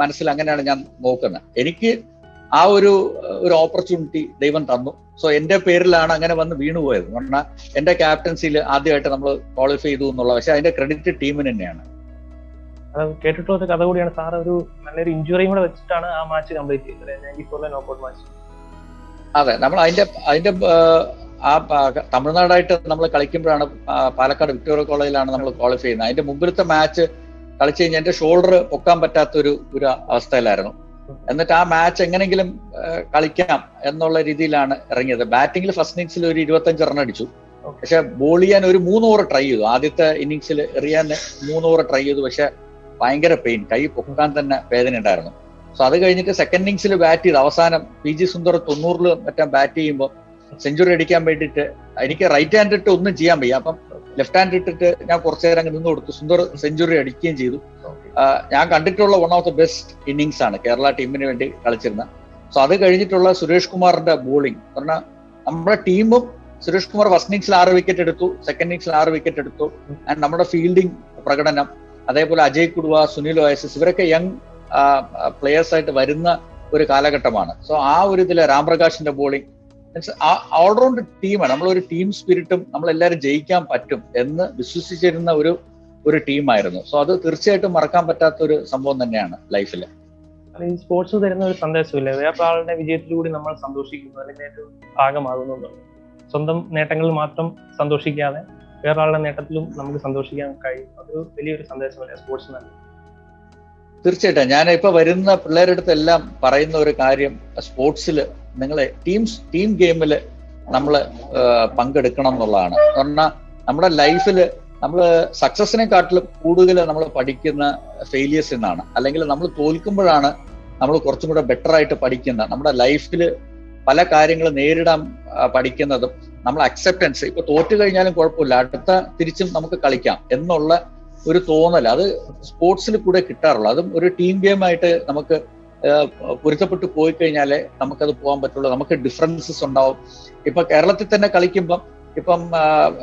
മനസ്സിൽ അങ്ങനെയാണ് ഞാൻ നോക്കുന്നത്. എനിക്ക് ആ ഒരു ഒരു ഓപ്പർച്യൂണിറ്റി ദൈവം തന്നു. സോ എന്റെ പേരിലാണ് അങ്ങനെ വന്ന് വീണുപോയത്. കാരണം എന്റെ ക്യാപ്റ്റൻസിയിൽ ആദ്യമായിട്ട് നമ്മൾ ക്വാളിഫൈ ചെയ്തു എന്നുള്ള പക്ഷെ അതിന്റെ ക്രെഡിറ്റ് ടീമിന് തന്നെയാണ്. കേട്ടിട്ടുള്ള കഥ കൂടിയാണ് സാർ ഒരു നല്ലൊരു ഇഞ്ചുറിയും കൂടെ വെച്ചിട്ടാണ് ആ മാച്ച് കംപ്ലീറ്റ് ചെയ്തത്. നയന്റി ഫോറിലെ നോക്കൗട്ട് മാച്ച് അതെ നമ്മൾ അതിന്റെ അതിന്റെ ആ തമിഴ്നാടായിട്ട് നമ്മൾ കളിക്കുമ്പോഴാണ് പാലക്കാട് വിക്ടോറിയ കോളേജിലാണ് നമ്മൾ ക്വാളിഫൈ ചെയ്യുന്നത്. അതിന്റെ മുമ്പിലത്തെ മാച്ച് കളിച്ചു കഴിഞ്ഞാൽ എന്റെ ഷോൾഡർ പൊക്കാൻ പറ്റാത്ത ഒരു ഒരു അവസ്ഥയിലായിരുന്നു. എന്നിട്ട് ആ മാച്ച് എങ്ങനെങ്കിലും കളിക്കാം എന്നുള്ള രീതിയിലാണ് ഇറങ്ങിയത്. ബാറ്റിംഗിൽ ഫസ്റ്റ് ഇന്നിങ്സിൽ ഒരു ഇരുപത്തഞ്ച് റൺ അടിച്ചു. പക്ഷെ ബോൾ ചെയ്യാൻ ഒരു മൂന്ന് ഓവർ ട്രൈ ചെയ്തു. ആദ്യത്തെ ഇന്നിങ്സിൽ എറിയാൻ മൂന്ന് ഓവർ ട്രൈ ചെയ്തു. പക്ഷെ ഭയങ്കര പെയിൻ കൈ പൊക്കാൻ തന്നെ വേദന ഉണ്ടായിരുന്നു. സോ അത് കഴിഞ്ഞിട്ട് സെക്കൻഡ് ഇന്നിങ്സിൽ ബാറ്റ് ചെയ്ത്. അവസാനം പി ജി സുന്ദർ തൊണ്ണൂറിൽ മറ്റേ ബാറ്റ് ചെയ്യുമ്പോൾ സെഞ്ചുറി അടിക്കാൻ വേണ്ടിയിട്ട് എനിക്ക് റൈറ്റ് ഹാൻഡ് ഇട്ട് ഒന്നും ചെയ്യാൻ വയ്യ. അപ്പം ലെഫ്റ്റ് ഹാൻഡ് ഇട്ടിട്ട് ഞാൻ കുറച്ചു നേരം അങ്ങ് നിന്ന് കൊടുത്തു. സുന്ദർ സെഞ്ചുറി അടിക്കുകയും ചെയ്തു. ഞാൻ കണ്ടിട്ടുള്ള one of the best innings ആണ് കേരള ടീമിന് വേണ്ടി കളിച്ചിരുന്ന. സോ അത് കഴിഞ്ഞിട്ടുള്ള സുരേഷ് കുമാറിന്റെ ബോളിംഗ് പറഞ്ഞാൽ നമ്മുടെ ടീമും സുരേഷ് കുമാർ ഫസ്റ്റ് ഇന്നിങ്സിൽ ആറ് വിക്കറ്റ് എടുത്തു സെക്കൻഡ് ഇന്നിങ്സിൽ ആറ് വിക്കറ്റ് എടുത്തു. ആൻഡ് നമ്മുടെ ഫീൽഡിംഗ് പ്രകടനം അതേപോലെ അജയ് കുടുവ സുനിൽ ഓയസസ് ഇവരൊക്കെ യങ് പ്ലേയേഴ്സ് ആയിട്ട് വരുന്ന ഒരു കാലഘട്ടമാണ്. സോ ആ ഒരു ഇതിലെ രാംപ്രകാശിന്റെ ബോളിംഗ് ഓൾറൗണ്ട് ടീമാണ് നമ്മളൊരു ടീം സ്പിരിറ്റും നമ്മളെല്ലാവരും ജയിക്കാൻ പറ്റും എന്ന് വിശ്വസിച്ചിരുന്ന ഒരു ഒരു ടീമായിരുന്നു സോ അത് തീർച്ചയായിട്ടും മറക്കാൻ പറ്റാത്ത ഒരു സംഭവം തന്നെയാണ് ലൈഫിൽ ഈ സ്പോർട്സ് തരുന്ന ഒരു സന്ദേശമില്ല വേറൊരാളുടെ വിജയത്തിലൂടെ നമ്മൾ സന്തോഷിക്കുന്നു അല്ലെങ്കിൽ ഒരു ഭാഗമാകുന്നു സ്വന്തം നേട്ടങ്ങളിൽ മാത്രം സന്തോഷിക്കാതെ വേറൊരാളുടെ നേട്ടത്തിലും നമുക്ക് സന്തോഷിക്കാൻ കഴിയും. അതൊരു വലിയൊരു സന്ദേശമല്ലേ സ്പോർട്സ് നല്ല തീർച്ചയായിട്ടും. ഞാൻ ഇപ്പൊ വരുന്ന പിള്ളേരുടെ അടുത്തെല്ലാം പറയുന്ന ഒരു കാര്യം സ്പോർട്സിൽ നിങ്ങളെ ടീംസ് ടീം ഗെയിമിൽ നമ്മൾ പങ്കെടുക്കണം എന്നുള്ളതാണ്. കാരണം നമ്മുടെ ലൈഫിൽ നമ്മൾ സക്സസിനെക്കാട്ടിലും കൂടുതൽ നമ്മൾ പഠിക്കുന്ന ഫെയിലിയേഴ്സ് എന്നാണ്. അല്ലെങ്കിൽ നമ്മൾ തോൽക്കുമ്പോഴാണ് നമ്മൾ കുറച്ചും കൂടെ ബെറ്റർ ആയിട്ട് പഠിക്കുന്ന. നമ്മുടെ ലൈഫിൽ പല കാര്യങ്ങൾ നേരിടാൻ പഠിക്കുന്നതും നമ്മൾ അക്സെപ്റ്റൻസ് ഇപ്പൊ തോറ്റു കഴിഞ്ഞാലും കുഴപ്പമില്ല. അടുത്ത തിരിച്ചും നമുക്ക് കളിക്കാം എന്നുള്ള ഒരു തോന്നൽ അത് സ്പോർട്സിൽ കൂടെ കിട്ടാറുള്ളൂ. അതും ഒരു ടീം ഗെയിം ആയിട്ട് നമുക്ക് പൊരുത്തപ്പെട്ട് പോയി കഴിഞ്ഞാലേ നമുക്കത് പോകാൻ പറ്റുള്ളൂ. നമുക്ക് ഡിഫറൻസസ് ഉണ്ടാവും. ഇപ്പൊ കേരളത്തിൽ തന്നെ കളിക്കുമ്പം ഇപ്പം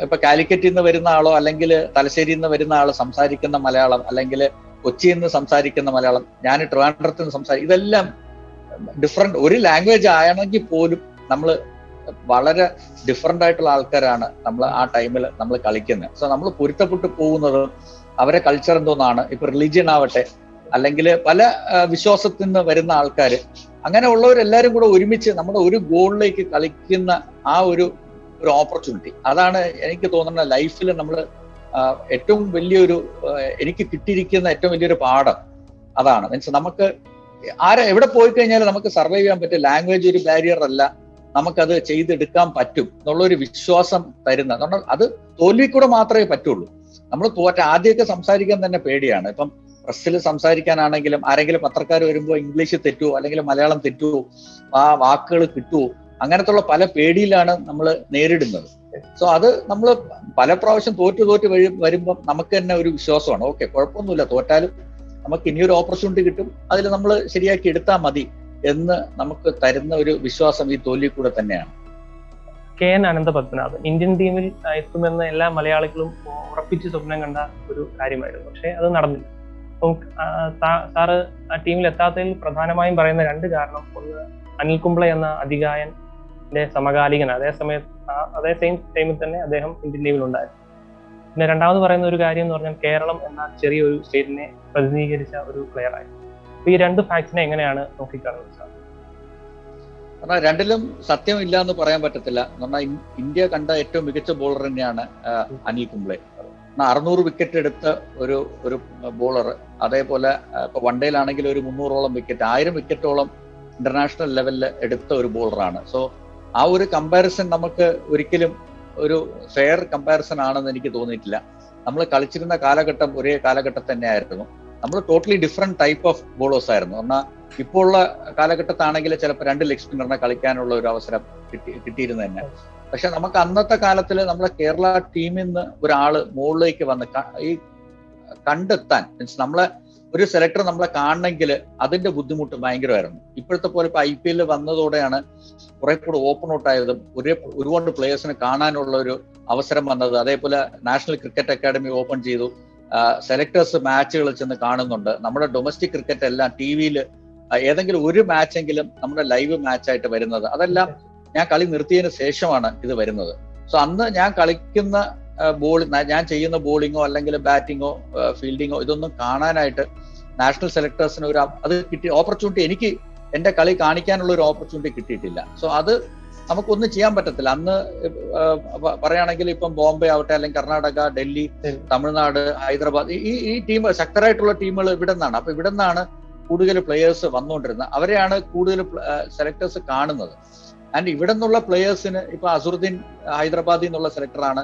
ഇപ്പൊ കാലിക്കറ്റിൽ നിന്ന് വരുന്ന ആളോ അല്ലെങ്കിൽ തലശ്ശേരിയിൽ നിന്ന് വരുന്ന ആളോ സംസാരിക്കുന്ന മലയാളം അല്ലെങ്കിൽ കൊച്ചിയിൽ നിന്ന് സംസാരിക്കുന്ന മലയാളം ഞാൻ ട്രിവാൻഡ്രത്ത് നിന്ന് സംസാരിക്കും ഇതെല്ലാം ഡിഫറെന്റ് ഒരു ലാംഗ്വേജ് ആണെങ്കിൽ പോലും നമ്മൾ വളരെ ഡിഫറെന്റ് ആയിട്ടുള്ള ആൾക്കാരാണ് നമ്മൾ ആ ടൈമിൽ നമ്മൾ കളിക്കുന്നത് സോ നമ്മൾ പൊരുത്തപ്പെട്ടു പോകുന്നതും അവരെ കൾച്ചർ എന്തോന്നാണ്? ഇപ്പൊ റിലീജിയൻ ആവട്ടെ അല്ലെങ്കിൽ പല വിശ്വാസത്തിൽ നിന്ന് വരുന്ന ആൾക്കാർ അങ്ങനെ ഉള്ളവരെല്ലാരും കൂടെ ഒരുമിച്ച് നമ്മുടെ ഒരു ഗോളിലേക്ക് കളിക്കുന്ന ആ ഒരു ഒരു ഓപ്പർച്യൂണിറ്റി അതാണ് എനിക്ക് തോന്നുന്ന ലൈഫിൽ നമ്മൾ ഏറ്റവും വലിയൊരു എനിക്ക് കിട്ടിയിരിക്കുന്ന ഏറ്റവും വലിയൊരു പാഠം. അതാണ്. മീൻസ് നമുക്ക് ആരെ എവിടെ പോയി കഴിഞ്ഞാലും നമുക്ക് സർവൈവ് ചെയ്യാൻ പറ്റും. ലാംഗ്വേജ് ഒരു ബാരിയർ അല്ല. നമുക്കത് ചെയ്തെടുക്കാൻ പറ്റും എന്നുള്ള ഒരു വിശ്വാസം തരുന്ന അത് തോൽവി കൂടെ മാത്രമേ പറ്റുള്ളൂ. നമ്മൾ തോറ്റ ആദ്യമൊക്കെ സംസാരിക്കാൻ തന്നെ പേടിയാണ്. ഇപ്പം പ്രസ്സിൽ സംസാരിക്കാനാണെങ്കിലും ആരെങ്കിലും പത്രക്കാർ വരുമ്പോൾ ഇംഗ്ലീഷ് തെറ്റുമോ അല്ലെങ്കിൽ മലയാളം തെറ്റുമോ ആ വാക്കുകൾ കിട്ടുമോ അങ്ങനത്തുള്ള പല പേടിയിലാണ് നമ്മൾ നേരിടുന്നത്. സോ അത് നമ്മൾ പല പ്രാവശ്യം തോറ്റു തോറ്റ് വഴി വരുമ്പം നമുക്ക് തന്നെ ഒരു വിശ്വാസമാണ്. ഓക്കെ കുഴപ്പമൊന്നുമില്ല. തോറ്റാലും നമുക്ക് ഇനിയൊരു ഓപ്പർച്യൂണിറ്റി കിട്ടും. അതിൽ നമ്മൾ ശരിയാക്കി എടുത്താൽ മതി എന്ന് നമുക്ക് തരുന്ന ഒരു വിശ്വാസം ഈ തോൽവി കൂടെ തന്നെയാണ്. കെ എൻ അനന്തപത്മനാഭൻ ഇന്ത്യൻ ടീമിൽ എത്തുമെന്ന് എല്ലാ മലയാളികളും ഉറപ്പിച്ച് സ്വപ്നം കണ്ട ഒരു കാര്യമായിരുന്നു. പക്ഷെ അത് നടന്നില്ല. അപ്പം സാറ് ആ ടീമിൽ എത്താത്തതിൽ പ്രധാനമായും പറയുന്ന രണ്ട് കാരണം. ഒന്ന് അനിൽ കുംബ്ലെ എന്ന അധികായന്റെ സമകാലികൻ. അതേ സമയത്ത് അതേ സെയിം ടൈമിൽ തന്നെ അദ്ദേഹം ഇന്ത്യൻ ടീമിൽ ഉണ്ടായിരുന്നു. പിന്നെ രണ്ടാമത് പറയുന്ന ഒരു കാര്യം എന്ന് പറഞ്ഞാൽ കേരളം എന്ന ചെറിയൊരു സ്റ്റേറ്റിനെ പ്രതിനിധീകരിച്ച ഒരു പ്ലെയർ ആയിരുന്നു. അപ്പൊ ഈ രണ്ട് ഫാക്ട്സിനെ എങ്ങനെയാണ് നോക്കിക്കാണുന്നത് സാർ? കാരണം രണ്ടിലും സത്യം ഇല്ല എന്ന് പറയാൻ പറ്റത്തില്ല. എന്നാൽ ഇന്ത്യ കണ്ട ഏറ്റവും മികച്ച ബോളർ തന്നെയാണ് അനിൽ കുംബ്ലെ അറുന്നൂറ് വിക്കറ്റ് എടുത്ത ഒരു ഒരു ബോളർ അതേപോലെ ഇപ്പൊ വൺ ഡേയിലാണെങ്കിൽ ഒരു മുന്നൂറോളം വിക്കറ്റ് ആയിരം വിക്കറ്റോളം ഇന്റർനാഷണൽ ലെവലിൽ എടുത്ത ഒരു ബോളറാണ് സോ ആ ഒരു കമ്പാരിസൺ നമുക്ക് ഒരിക്കലും ഒരു ഫെയർ കമ്പാരിസൺ ആണെന്ന് എനിക്ക് തോന്നിയിട്ടില്ല. നമ്മൾ കളിച്ചിരുന്ന കാലഘട്ടം ഒരേ കാലഘട്ടം തന്നെയായിരുന്നു. നമ്മൾ totally different type of bowlers ആയിരുന്നു. എന്നാൽ ഇപ്പോൾ ഉള്ള കാലഘട്ടത്താണെങ്കിൽ ചിലപ്പോൾ രണ്ട് ലെഗ് സ്പിന്നറിനെ കളിക്കാനുള്ള ഒരു അവസരം കിട്ടി കിട്ടിയിരുന്നു തന്നെ. പക്ഷെ നമുക്ക് അന്നത്തെ കാലത്തിൽ നമ്മുടെ കേരള ടീമിൽ നിന്ന് ഒരാൾ മുകളിലേക്ക് വന്ന് ഈ കണ്ടെത്താൻ. മീൻസ് നമ്മളെ ഒരു സെലക്ടർ നമ്മളെ കാണണമെങ്കിൽ അതിന്റെ ബുദ്ധിമുട്ട് ഭയങ്കരമായിരുന്നു. ഇപ്പോഴത്തെ പോലെ ഇപ്പൊ ഐ പി എല്ലിൽ വന്നതോടെയാണ് കുറെ കൂടെ ഓപ്പൺ ഔട്ട് ആയതും. ഒരേ ഒരുപാട് പ്ലേയേഴ്സിനെ കാണാനുള്ള ഒരു അവസരം വന്നത്. അതേപോലെ നാഷണൽ ക്രിക്കറ്റ് അക്കാദമി ഓപ്പൺ ചെയ്തു. സെലക്ടേഴ്സ് മാച്ചുകൾ ചെന്ന് കാണുന്നുണ്ട്. നമ്മുടെ ഡൊമസ്റ്റിക് ക്രിക്കറ്റ് എല്ലാം ടി വിയിൽ ഏതെങ്കിലും ഒരു മാച്ചെങ്കിലും നമ്മുടെ ലൈവ് മാച്ചായിട്ട് വരുന്നത്. അതെല്ലാം ഞാൻ കളി നിർത്തിയതിന് ശേഷമാണ് ഇത് വരുന്നത്. സോ അന്ന് ഞാൻ കളിക്കുന്ന ബോൾ ഞാൻ ചെയ്യുന്ന ബോളിങ്ങോ അല്ലെങ്കിൽ ബാറ്റിങ്ങോ ഫീൽഡിങ്ങോ ഇതൊന്നും കാണാനായിട്ട് നാഷണൽ സെലക്ടേഴ്സിന് ഒരു അത് കിട്ടി ഓപ്പർച്യൂണിറ്റി എനിക്ക് എന്റെ കളി കാണിക്കാനുള്ള ഒരു ഓപ്പർച്യൂണിറ്റി കിട്ടിയിട്ടില്ല. സോ അത് നമുക്കൊന്നും ചെയ്യാൻ പറ്റത്തില്ല. അന്ന് പറയുകയാണെങ്കിൽ ഇപ്പം ബോംബെ ആവട്ടെ അല്ലെങ്കിൽ കർണാടക ഡൽഹി തമിഴ്നാട് ഹൈദരാബാദ് ഈ ഈ ടീം ശക്തരായിട്ടുള്ള ടീമുകൾ ഇവിടെ നിന്നാണ്. അപ്പൊ ഇവിടെ നിന്നാണ് കൂടുതൽ പ്ലേയേഴ്സ് വന്നുകൊണ്ടിരുന്നത്. അവരെയാണ് കൂടുതൽ സെലക്ടേഴ്സ് കാണുന്നത്. ആൻഡ് ഇവിടെ നിന്നുള്ള പ്ലേയേഴ്സിന് ഇപ്പൊ അസുറുദ്ദീൻ ഹൈദരാബാദിൽ നിന്നുള്ള സെലക്ടറാണ്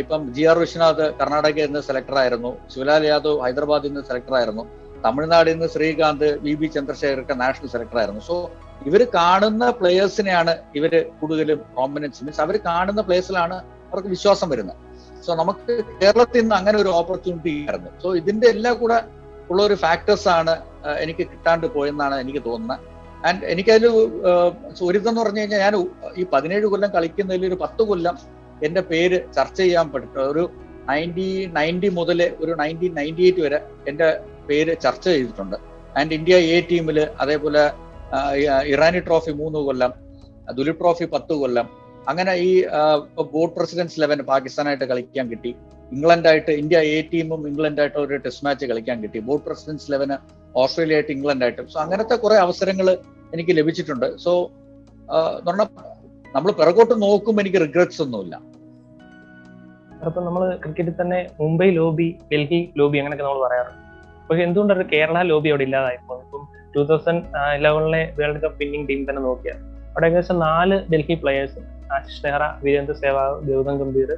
ഇപ്പം ജി ആർ വിശ്വനാഥ് കർണാടകയിൽ നിന്ന് സെലക്ടർ ആയിരുന്നു. ശിവലാൽ യാദവ് ഹൈദരാബാദിൽ നിന്ന് സെലക്ടർ ആയിരുന്നു. തമിഴ്നാടിൽ നിന്ന് ശ്രീകാന്ത് വി ബി ചന്ദ്രശേഖരൊക്കെ നാഷണൽ സെലക്ടർ ആയിരുന്നു. സോ ഇവർ കാണുന്ന പ്ലേയേഴ്സിനെയാണ് ഇവർ കൂടുതലും കോമ്പിനൻസ് മീൻസ് അവർ കാണുന്ന പ്ലേസിലാണ് അവർക്ക് വിശ്വാസം വരുന്നത്. സോ നമുക്ക് കേരളത്തിൽ നിന്ന് അങ്ങനെ ഒരു ഓപ്പർച്യൂണിറ്റി ആയിരുന്നു സോ ഇതിന്റെ എല്ലാം കൂടെ ഉള്ള ഒരു ഫാക്ടേഴ്സ് ആണ് എനിക്ക് കിട്ടാണ്ട് പോയെന്നാണ് എനിക്ക് തോന്നുന്നത്. ആൻഡ് എനിക്കതിൽ എന്ന് പറഞ്ഞു കഴിഞ്ഞാൽ ഞാൻ ഈ പതിനേഴ് കൊല്ലം കളിക്കുന്നതിൽ ഒരു പത്ത് കൊല്ലം എന്റെ പേര് ചർച്ച ചെയ്യാൻ പറ്റും ഒരു നയന്റി നയന്റി മുതൽ ഒരു നയന്റീൻ നയന്റി എയ്റ്റ് വരെ എന്റെ പേര് ചർച്ച ചെയ്തിട്ടുണ്ട്. ആൻഡ് ഇന്ത്യ എ ടീമിൽ അതേപോലെ ഇറാനി ട്രോഫി മൂന്ന് കൊല്ലം ദുലീപ് ട്രോഫി പത്ത് കൊല്ലം അങ്ങനെ ഈ ബോർഡ് പ്രസിഡൻസ് ലെവൻ പാകിസ്ഥാനായിട്ട് കളിക്കാൻ കിട്ടി. ഇംഗ്ലണ്ടായിട്ട് ഇന്ത്യ എ ടീമും ഇംഗ്ലണ്ടായിട്ട് ഒരു ടെസ്റ്റ് മാച്ച് കളിക്കാൻ കിട്ടി. ബോർഡ് പ്രസിഡൻസ് ലെവന് ഓസ്ട്രേലിയ ആയിട്ട് ഇംഗ്ലണ്ടായിട്ടും. സോ അങ്ങനത്തെ കുറെ അവസരങ്ങൾ എനിക്ക് ലഭിച്ചിട്ടുണ്ട്. സോ നമ്മൾ പിറകോട്ട് നോക്കുമ്പോൾ എനിക്ക് റിഗ്രറ്റ്സ് ഒന്നുമില്ല. അപ്പൊ നമ്മൾ ക്രിക്കറ്റിൽ തന്നെ മുംബൈ ലോബി ഡൽഹി ലോബി അങ്ങനെയൊക്കെ നമ്മൾ പറയാറുണ്ട്. പക്ഷെ എന്തുകൊണ്ടൊരു കേരള ലോബി അവിടെ ഇല്ലാതായിപ്പോ ഇപ്പം ടൂ തൗസൻഡ് ഇലവനിലെ വേൾഡ് കപ്പ് വിന്നിംഗ് ടീം തന്നെ നോക്കിയാൽ. അവിടെ ഏകദേശം നാല് ഡൽഹി പ്ലെയേഴ്സ് ആശിഷ് നെഹ്റ വീരേന്ദ്ര സേവാ ഗൗതം ഗംഭീർ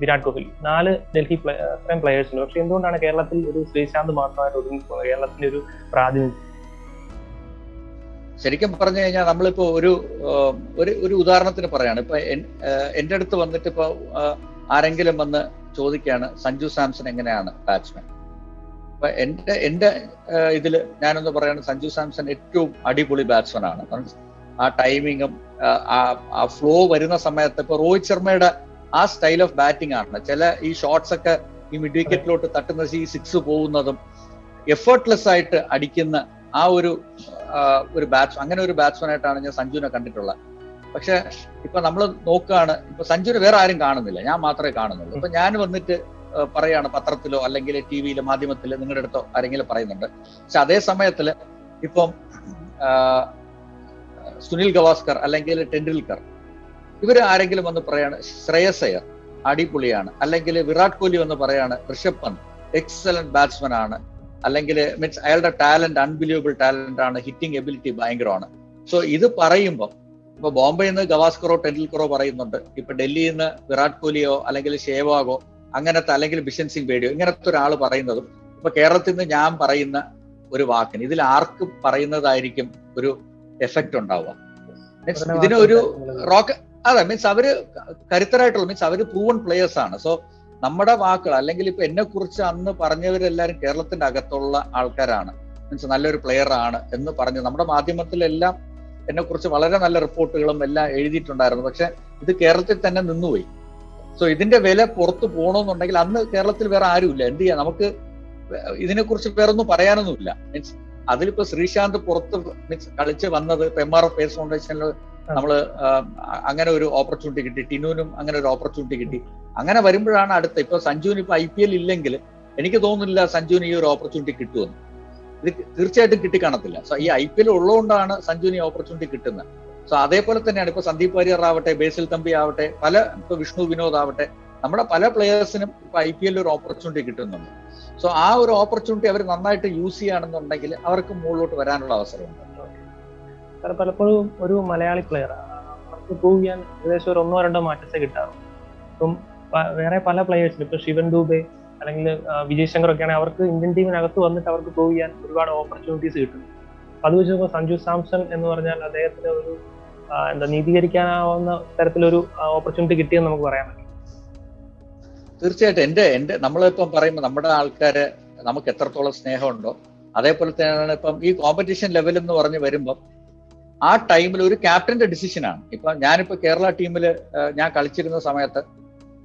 വിരാട് കോഹ്ലി നാല് ഡൽഹി പ്ലേ അത്രയും പ്ലേയേഴ്സ് ഉണ്ട്. പക്ഷെ എന്തുകൊണ്ടാണ് കേരളത്തിൽ ഒരു ശ്രീശാന്ത് മാത്രമായിട്ട് ഒതുങ്ങി കേരളത്തിന്റെ ഒരു പ്രാതിനിധ്യം. ശരിക്കും പറഞ്ഞു കഴിഞ്ഞാൽ നമ്മളിപ്പോ ഒരു ഒരു ഒരു ഉദാഹരണത്തിന് പറയാണ്. ഇപ്പൊ എന്റെ അടുത്ത് വന്നിട്ട് ഇപ്പൊ ആരെങ്കിലും വന്ന് ചോദിക്കുകയാണ് സഞ്ജു സാംസൺ എങ്ങനെയാണ് ബാറ്റ്സ്മാൻ അപ്പൊ എന്റെ എന്റെ ഇതിൽ ഞാനൊന്ന് പറയാണ് സഞ്ജു സാംസൺ ഏറ്റവും അടിപൊളി ബാറ്റ്സ്മാൻ ആണ്. ആ ടൈമിങ്ങും ആ ഫ്ലോ വരുന്ന സമയത്ത് ഇപ്പൊ രോഹിത് ശർമ്മയുടെ ആ സ്റ്റൈൽ ഓഫ് ബാറ്റിംഗ് ആണ്. ചില ഈ ഷോട്ട്സ് ഒക്കെ ഈ മിഡ് വിക്കറ്റിലോട്ട് തട്ടുന്ന ഈ സിക്സ് പോകുന്നതും എഫേർട്ട്ലെസ് ആയിട്ട് അടിക്കുന്ന ആ ഒരു ഒരു ബാറ്റ്സ് അങ്ങനെ ഒരു ബാറ്റ്സ്മാൻ ആയിട്ടാണ് ഞാൻ സഞ്ജുവിനെ കണ്ടിട്ടുള്ളത് പക്ഷെ ഇപ്പൊ നമ്മൾ നോക്കുകയാണ് ഇപ്പൊ സഞ്ജുവിനെ വേറെ ആരും കാണുന്നില്ല. ഞാൻ മാത്രമേ കാണുന്നുള്ളൂ. ഇപ്പൊ ഞാൻ വന്നിട്ട് പറയാണ് പത്രത്തിലോ അല്ലെങ്കിൽ ടി വിയിലോ മാധ്യമത്തിലോ നിങ്ങളുടെ അടുത്തോ ആരെങ്കിലും പറയുന്നുണ്ട്. പക്ഷെ അതേ സമയത്തിൽ ഇപ്പം സുനിൽ ഗവാസ്കർ അല്ലെങ്കിൽ ടെണ്ടുൽക്കർ ഇവർ ആരെങ്കിലും വന്ന് പറയാണ് ശ്രേയസ് അയ്യർ അടിപൊളിയാണ്. അല്ലെങ്കിൽ വിരാട് കോഹ്ലി വന്ന് പറയാണ് ഋഷഭ് പന്ത് എക്സലന്റ് ബാറ്റ്സ്മാൻ ആണ്. അല്ലെങ്കിൽ മീൻസ് അയാളുടെ ടാലന്റ് അൺബിലീവബിൾ ടാലന്റ് ആണ് ഹിറ്റിംഗ് എബിലിറ്റി ഭയങ്കരമാണ്. സോ ഇത് പറയുമ്പോൾ ഇപ്പൊ ബോംബെയിൽ നിന്ന് ഗവാസ്കറോ ടെൻഡുൽക്കറോ പറയുന്നുണ്ട്. ഇപ്പൊ ഡൽഹിയിൽ നിന്ന് വിരാട് കോഹ്ലിയോ അല്ലെങ്കിൽ ഷേവാഗോ അങ്ങനത്തെ അല്ലെങ്കിൽ ബിഷൻ സിംഗ് ബേഡിയോ ഇങ്ങനത്തെ ഒരാൾ പറയുന്നതും ഇപ്പൊ കേരളത്തിൽ നിന്ന് ഞാൻ പറയുന്ന ഒരു വാക്കിന് ഇതിൽ ആർക്ക് പറയുന്നതായിരിക്കും ഒരു എഫക്റ്റ് ഉണ്ടാവുക. മീൻസ് ഇതിനൊരു റോക്ക് അതെ മീൻസ് അവർ കരുത്തരായിട്ടുള്ള മീൻസ് അവർ പ്രൂവൺ പ്ലേയേഴ്സ് ആണ്. സോ നമ്മുടെ വാക്കുകൾ അല്ലെങ്കിൽ ഇപ്പൊ എന്നെ കുറിച്ച് അന്ന് പറഞ്ഞവരെല്ലാരും കേരളത്തിന്റെ അകത്തുള്ള ആൾക്കാരാണ്. മീൻസ് നല്ലൊരു പ്ലെയർ ആണ് എന്ന് പറഞ്ഞ് നമ്മുടെ മാധ്യമത്തിലെല്ലാം എന്നെ കുറിച്ച് വളരെ നല്ല റിപ്പോർട്ടുകളും എല്ലാം എഴുതിയിട്ടുണ്ടായിരുന്നു. പക്ഷെ ഇത് കേരളത്തിൽ തന്നെ നിന്നുപോയി. സോ ഇതിന്റെ വില പുറത്തു പോകണമെന്നുണ്ടെങ്കിൽ അന്ന് കേരളത്തിൽ വേറെ ആരുമില്ല. എന്ത് ചെയ്യാം? നമുക്ക് ഇതിനെ കുറിച്ച് വേറെ ഒന്നും പറയാനൊന്നുമില്ല. മീൻസ് അതിലിപ്പോ ശ്രീശാന്ത് പുറത്ത് മീൻസ് കളിച്ച് വന്നത് ഇപ്പൊ എം ആർ ഫൗണ്ടേഷനിൽ നമ്മൾ അങ്ങനെ ഒരു ഓപ്പർച്യൂണിറ്റി കിട്ടി ടിനുവിനും അങ്ങനെ ഒരു ഓപ്പർച്യൂണിറ്റി കിട്ടി. അങ്ങനെ വരുമ്പോഴാണ് അടുത്ത. ഇപ്പൊ സഞ്ജുവിന് ഇപ്പൊ ഐ പി എൽ ഇല്ലെങ്കിൽ എനിക്ക് തോന്നുന്നില്ല സഞ്ജുവിന് ഈ ഒരു ഓപ്പർച്യൂണിറ്റി കിട്ടുമെന്ന്. ഇത് തീർച്ചയായിട്ടും കിട്ടിക്കാണത്തില്ല. സോ ഈ ഐ പി എൽ ഉള്ളതുകൊണ്ടാണ് സഞ്ജുവിന് ഓപ്പർച്യൂണിറ്റി കിട്ടുന്നത്. സോ അതേപോലെ തന്നെയാണ് ഇപ്പൊ സന്ദീപ് വാര്യർ ആവട്ടെ ബേസിൽ തമ്പി ആവട്ടെ പല ഇപ്പൊ വിഷ്ണു വിനോദ് ആവട്ടെ നമ്മുടെ പല പ്ലേയേഴ്സിനും ഇപ്പൊ ഐ പി എല്ലിൽ ഒരു ഓപ്പർച്യൂണിറ്റി കിട്ടുന്നുണ്ട്. സോ ആ ഒരു ഓപ്പർച്യൂണിറ്റി അവർ നന്നായിട്ട് യൂസ് ചെയ്യുകയാണെന്നുണ്ടെങ്കിൽ അവർക്ക് മുകളിലോട്ട് വരാനുള്ള അവസരമുണ്ട്. കാരണം പലപ്പോഴും ഒരു മലയാളി പ്ലെയർ അവർക്ക് പ്രൂവ് ചെയ്യാൻ ഏകദേശം ഒരു ഒന്നോ രണ്ടോ മാറ്റസേ കിട്ടാറുള്ളൂ. ഇപ്പം വേറെ പല പ്ലെയേഴ്സിനും ഇപ്പൊ ശിവൻ ദൂബെ അല്ലെങ്കിൽ വിജയ് ശങ്കർ ഒക്കെ ആണെങ്കിൽ അവർക്ക് ഇന്ത്യൻ ടീമിനകത്ത് വന്നിട്ട് അവർക്ക് പ്രൂവ് ചെയ്യാൻ ഒരുപാട് ഓപ്പർച്യൂണിറ്റീസ് കിട്ടും. അത് വെച്ച് നോക്കുമ്പോൾ സഞ്ജു സാംസൺ എന്ന് പറഞ്ഞാൽ അദ്ദേഹത്തിന് ഒരു എന്താ നീതീകരിക്കാനാവുന്ന തരത്തിലൊരു ഓപ്പർച്യൂണിറ്റി കിട്ടിയെന്ന് നമുക്ക് പറയാൻ പറ്റും. തീർച്ചയായിട്ടും. എന്റെ എന്റെ നമ്മളിപ്പം പറയുമ്പോൾ നമ്മുടെ ആൾക്കാര് നമുക്ക് എത്രത്തോളം സ്നേഹമുണ്ടോ അതേപോലെ തന്നെയാണ് ഇപ്പം ഈ കോമ്പറ്റീഷൻ ലെവൽ എന്ന് പറഞ്ഞ് വരുമ്പം ആ ടൈമിൽ ഒരു ക്യാപ്റ്റന്റെ ഡിസിഷനാണ്. ഇപ്പൊ ഞാനിപ്പോ കേരള ടീമിൽ ഞാൻ കളിച്ചിരുന്ന സമയത്ത്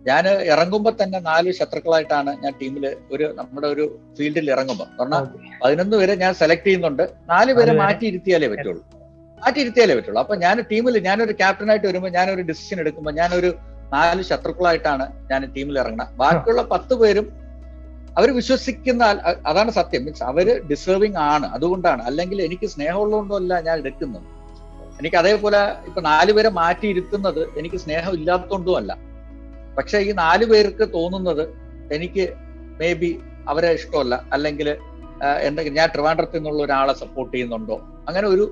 ഞാൻ ഇറങ്ങുമ്പോൾ തന്നെ നാല് ശത്രുക്കളായിട്ടാണ് ഞാൻ ടീമിൽ ഒരു നമ്മുടെ ഒരു ഫീൽഡിൽ ഇറങ്ങുമ്പോൾ കാരണം പതിനൊന്ന് പേരെ ഞാൻ സെലക്ട് ചെയ്യുന്നുണ്ട്. നാല് പേരെ മാറ്റി ഇരുത്തിയാലേ പറ്റുള്ളൂ. മാറ്റി ഇരുത്തിയാലേ പറ്റുള്ളൂ. അപ്പൊ ഞാൻ ടീമിൽ ഞാനൊരു ക്യാപ്റ്റനായിട്ട് വരുമ്പോൾ ഞാനൊരു ഡിസിഷൻ എടുക്കുമ്പോൾ ഞാനൊരു നാല് ശത്രുക്കളായിട്ടാണ് ഞാൻ ടീമിൽ ഇറങ്ങുന്നത് ബാക്കിയുള്ള പത്ത് പേരും അവർ വിശ്വസിക്കുന്ന അതാണ് സത്യം. മീൻസ് അവർ ഡിസേർവിങ് ആണ്. അതുകൊണ്ടാണ്. അല്ലെങ്കിൽ എനിക്ക് സ്നേഹമുള്ളതുകൊണ്ടല്ല ഞാൻ എടുക്കുന്നത്. എനിക്ക് അതേപോലെ ഇപ്പൊ നാലുപേരെ മാറ്റിയിരുത്തുന്നത് എനിക്ക് സ്നേഹം ഇല്ലാത്തതുകൊണ്ടും അല്ല പക്ഷെ ഈ നാലു പേർക്ക് തോന്നുന്നത് എനിക്ക് മേ ബി അവരെ ഇഷ്ടമല്ല. അല്ലെങ്കിൽ എന്തെങ്കിലും ഞാൻ ട്രിവാൻഡ്രത്തിൽ നിന്നുള്ള ഒരാളെ സപ്പോർട്ട് ചെയ്യുന്നുണ്ടോ? അങ്ങനെ ഒരു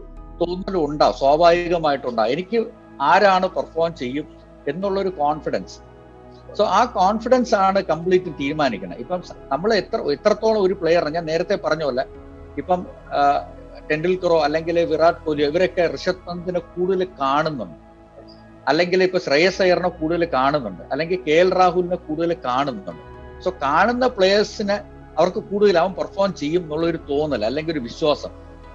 തോന്നലും ഉണ്ടാവും സ്വാഭാവികമായിട്ടുണ്ടാവും എനിക്ക് ആരാണ് പെർഫോം ചെയ്യും എന്നുള്ള ഒരു കോൺഫിഡൻസ് സോ ആ കോൺഫിഡൻസ് ആണ് കംപ്ലീറ്റ് തീരുമാനിക്കുന്നത് ഇപ്പം നമ്മൾ എത്ര എത്രത്തോളം ഒരു പ്ലെയർ ഞാൻ നേരത്തെ പറഞ്ഞ പോലെ ഇപ്പം ടെണ്ടുൽക്കറോ അല്ലെങ്കിൽ വിരാട് കോഹ്ലിയോ ഇവരൊക്കെ ഋഷഭ് പന്തിനെ കൂടുതൽ കാണുന്നുണ്ട്. അല്ലെങ്കിൽ ഇപ്പൊ ശ്രേയസ് അയ്യറിനെ കൂടുതൽ കാണുന്നുണ്ട്. അല്ലെങ്കിൽ കെ എൽ രാഹുലിനെ കൂടുതൽ കാണുന്നുണ്ട്. സോ കാണുന്ന പ്ലേയേഴ്സിനെ അവർക്ക് കൂടുതൽ അവൻ പെർഫോം ചെയ്യും എന്നുള്ള ഒരു തോന്നൽ അല്ലെങ്കിൽ ഒരു വിശ്വാസം.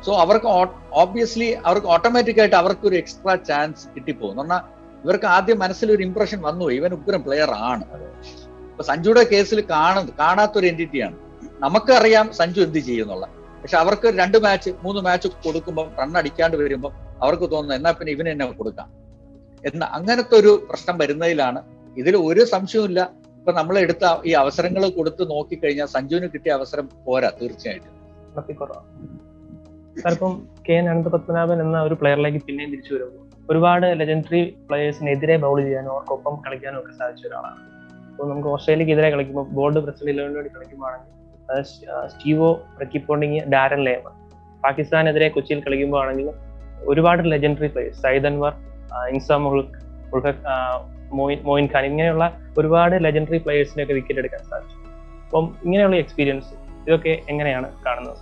സോ അവർക്ക് ഓബ്വിയസ്ലി അവർക്ക് ഓട്ടോമാറ്റിക്കായിട്ട് അവർക്ക് ഒരു എക്സ്ട്രാ ചാൻസ് കിട്ടിപ്പോകും പറഞ്ഞാൽ ഇവർക്ക് ആദ്യം മനസ്സിൽ ഒരു ഇംപ്രഷൻ വന്നു. ഇവൻ ഉഗ്രം പ്ലെയർ ആണ്. സഞ്ജുയുടെ കേസിൽ കാണുന്നത് കാണാത്തൊരു എന്റിറ്റിയാണ് നമുക്കറിയാം സഞ്ജു എന്ത് ചെയ്യുന്നുള്ള പക്ഷെ അവർക്ക് രണ്ട് മാച്ച് മൂന്ന് മാച്ച് കൊടുക്കുമ്പോൾ റൺ അടിക്കാണ്ട് വരുമ്പോൾ അവർക്ക് തോന്നുന്നു എന്നാ പിന്നെ ഇവന് തന്നെ കൊടുക്കാം. എന്ന അങ്ങനത്തെ ഒരു പ്രശ്നം വരുന്നതിലാണ്. ഇതിൽ ഒരു സംശയവുമില്ല ഇപ്പൊ നമ്മൾ എടുത്ത ഈ അവസരങ്ങൾ കൊടുത്ത് നോക്കിക്കഴിഞ്ഞാൽ സഞ്ജുവിന് കിട്ടിയ അവസരം പോരാ തീർച്ചയായിട്ടും. ചിലപ്പം കെ എൻ അനന്തപത്മനാഭൻ എന്ന ഒരു പ്ലെയറിലേക്ക് പിന്നെയും തിരിച്ചു വരുമ്പോൾ ഒരുപാട് ലെജൻഡറി പ്ലെയേഴ്സിനെതിരെ ബൗൾ ചെയ്യാനും അവർക്കൊപ്പം കളിക്കാനും ഒക്കെ സാധിച്ച ഒരാളാണ്. അപ്പോൾ നമുക്ക് ഓസ്ട്രേലിയക്കെതിരെ കളിക്കുമ്പോൾ ബോർഡ് പ്രസിഡന്റ് ഇലവനോട് കളിക്കുമ്പോഴാണെങ്കിൽ സ്റ്റീവോ റെക്കിപ്പോണ്ടിങ് ഡാരൻ ലേമ. പാകിസ്ഥാനെതിരെ കൊച്ചിയിൽ കളിക്കുമ്പോൾ ആണെങ്കിൽ ഒരുപാട് ലെജൻഡറി പ്ലേയേഴ്സ് സയ്യിദ് അൻവർ ഇൻസാം ഉൾഖ് ഉൾഹക് മോയിൻ മോയിൻ ഖാൻ ഇങ്ങനെയുള്ള ഒരുപാട് ലെജൻഡറി പ്ലേയേഴ്സിനെയൊക്കെ വിക്കറ്റ് എടുക്കാൻ സാധിച്ചു. അപ്പം ഇങ്ങനെയുള്ള എക്സ്പീരിയൻസ് ഇതൊക്കെ എങ്ങനെയാണ് കാണുന്നത്?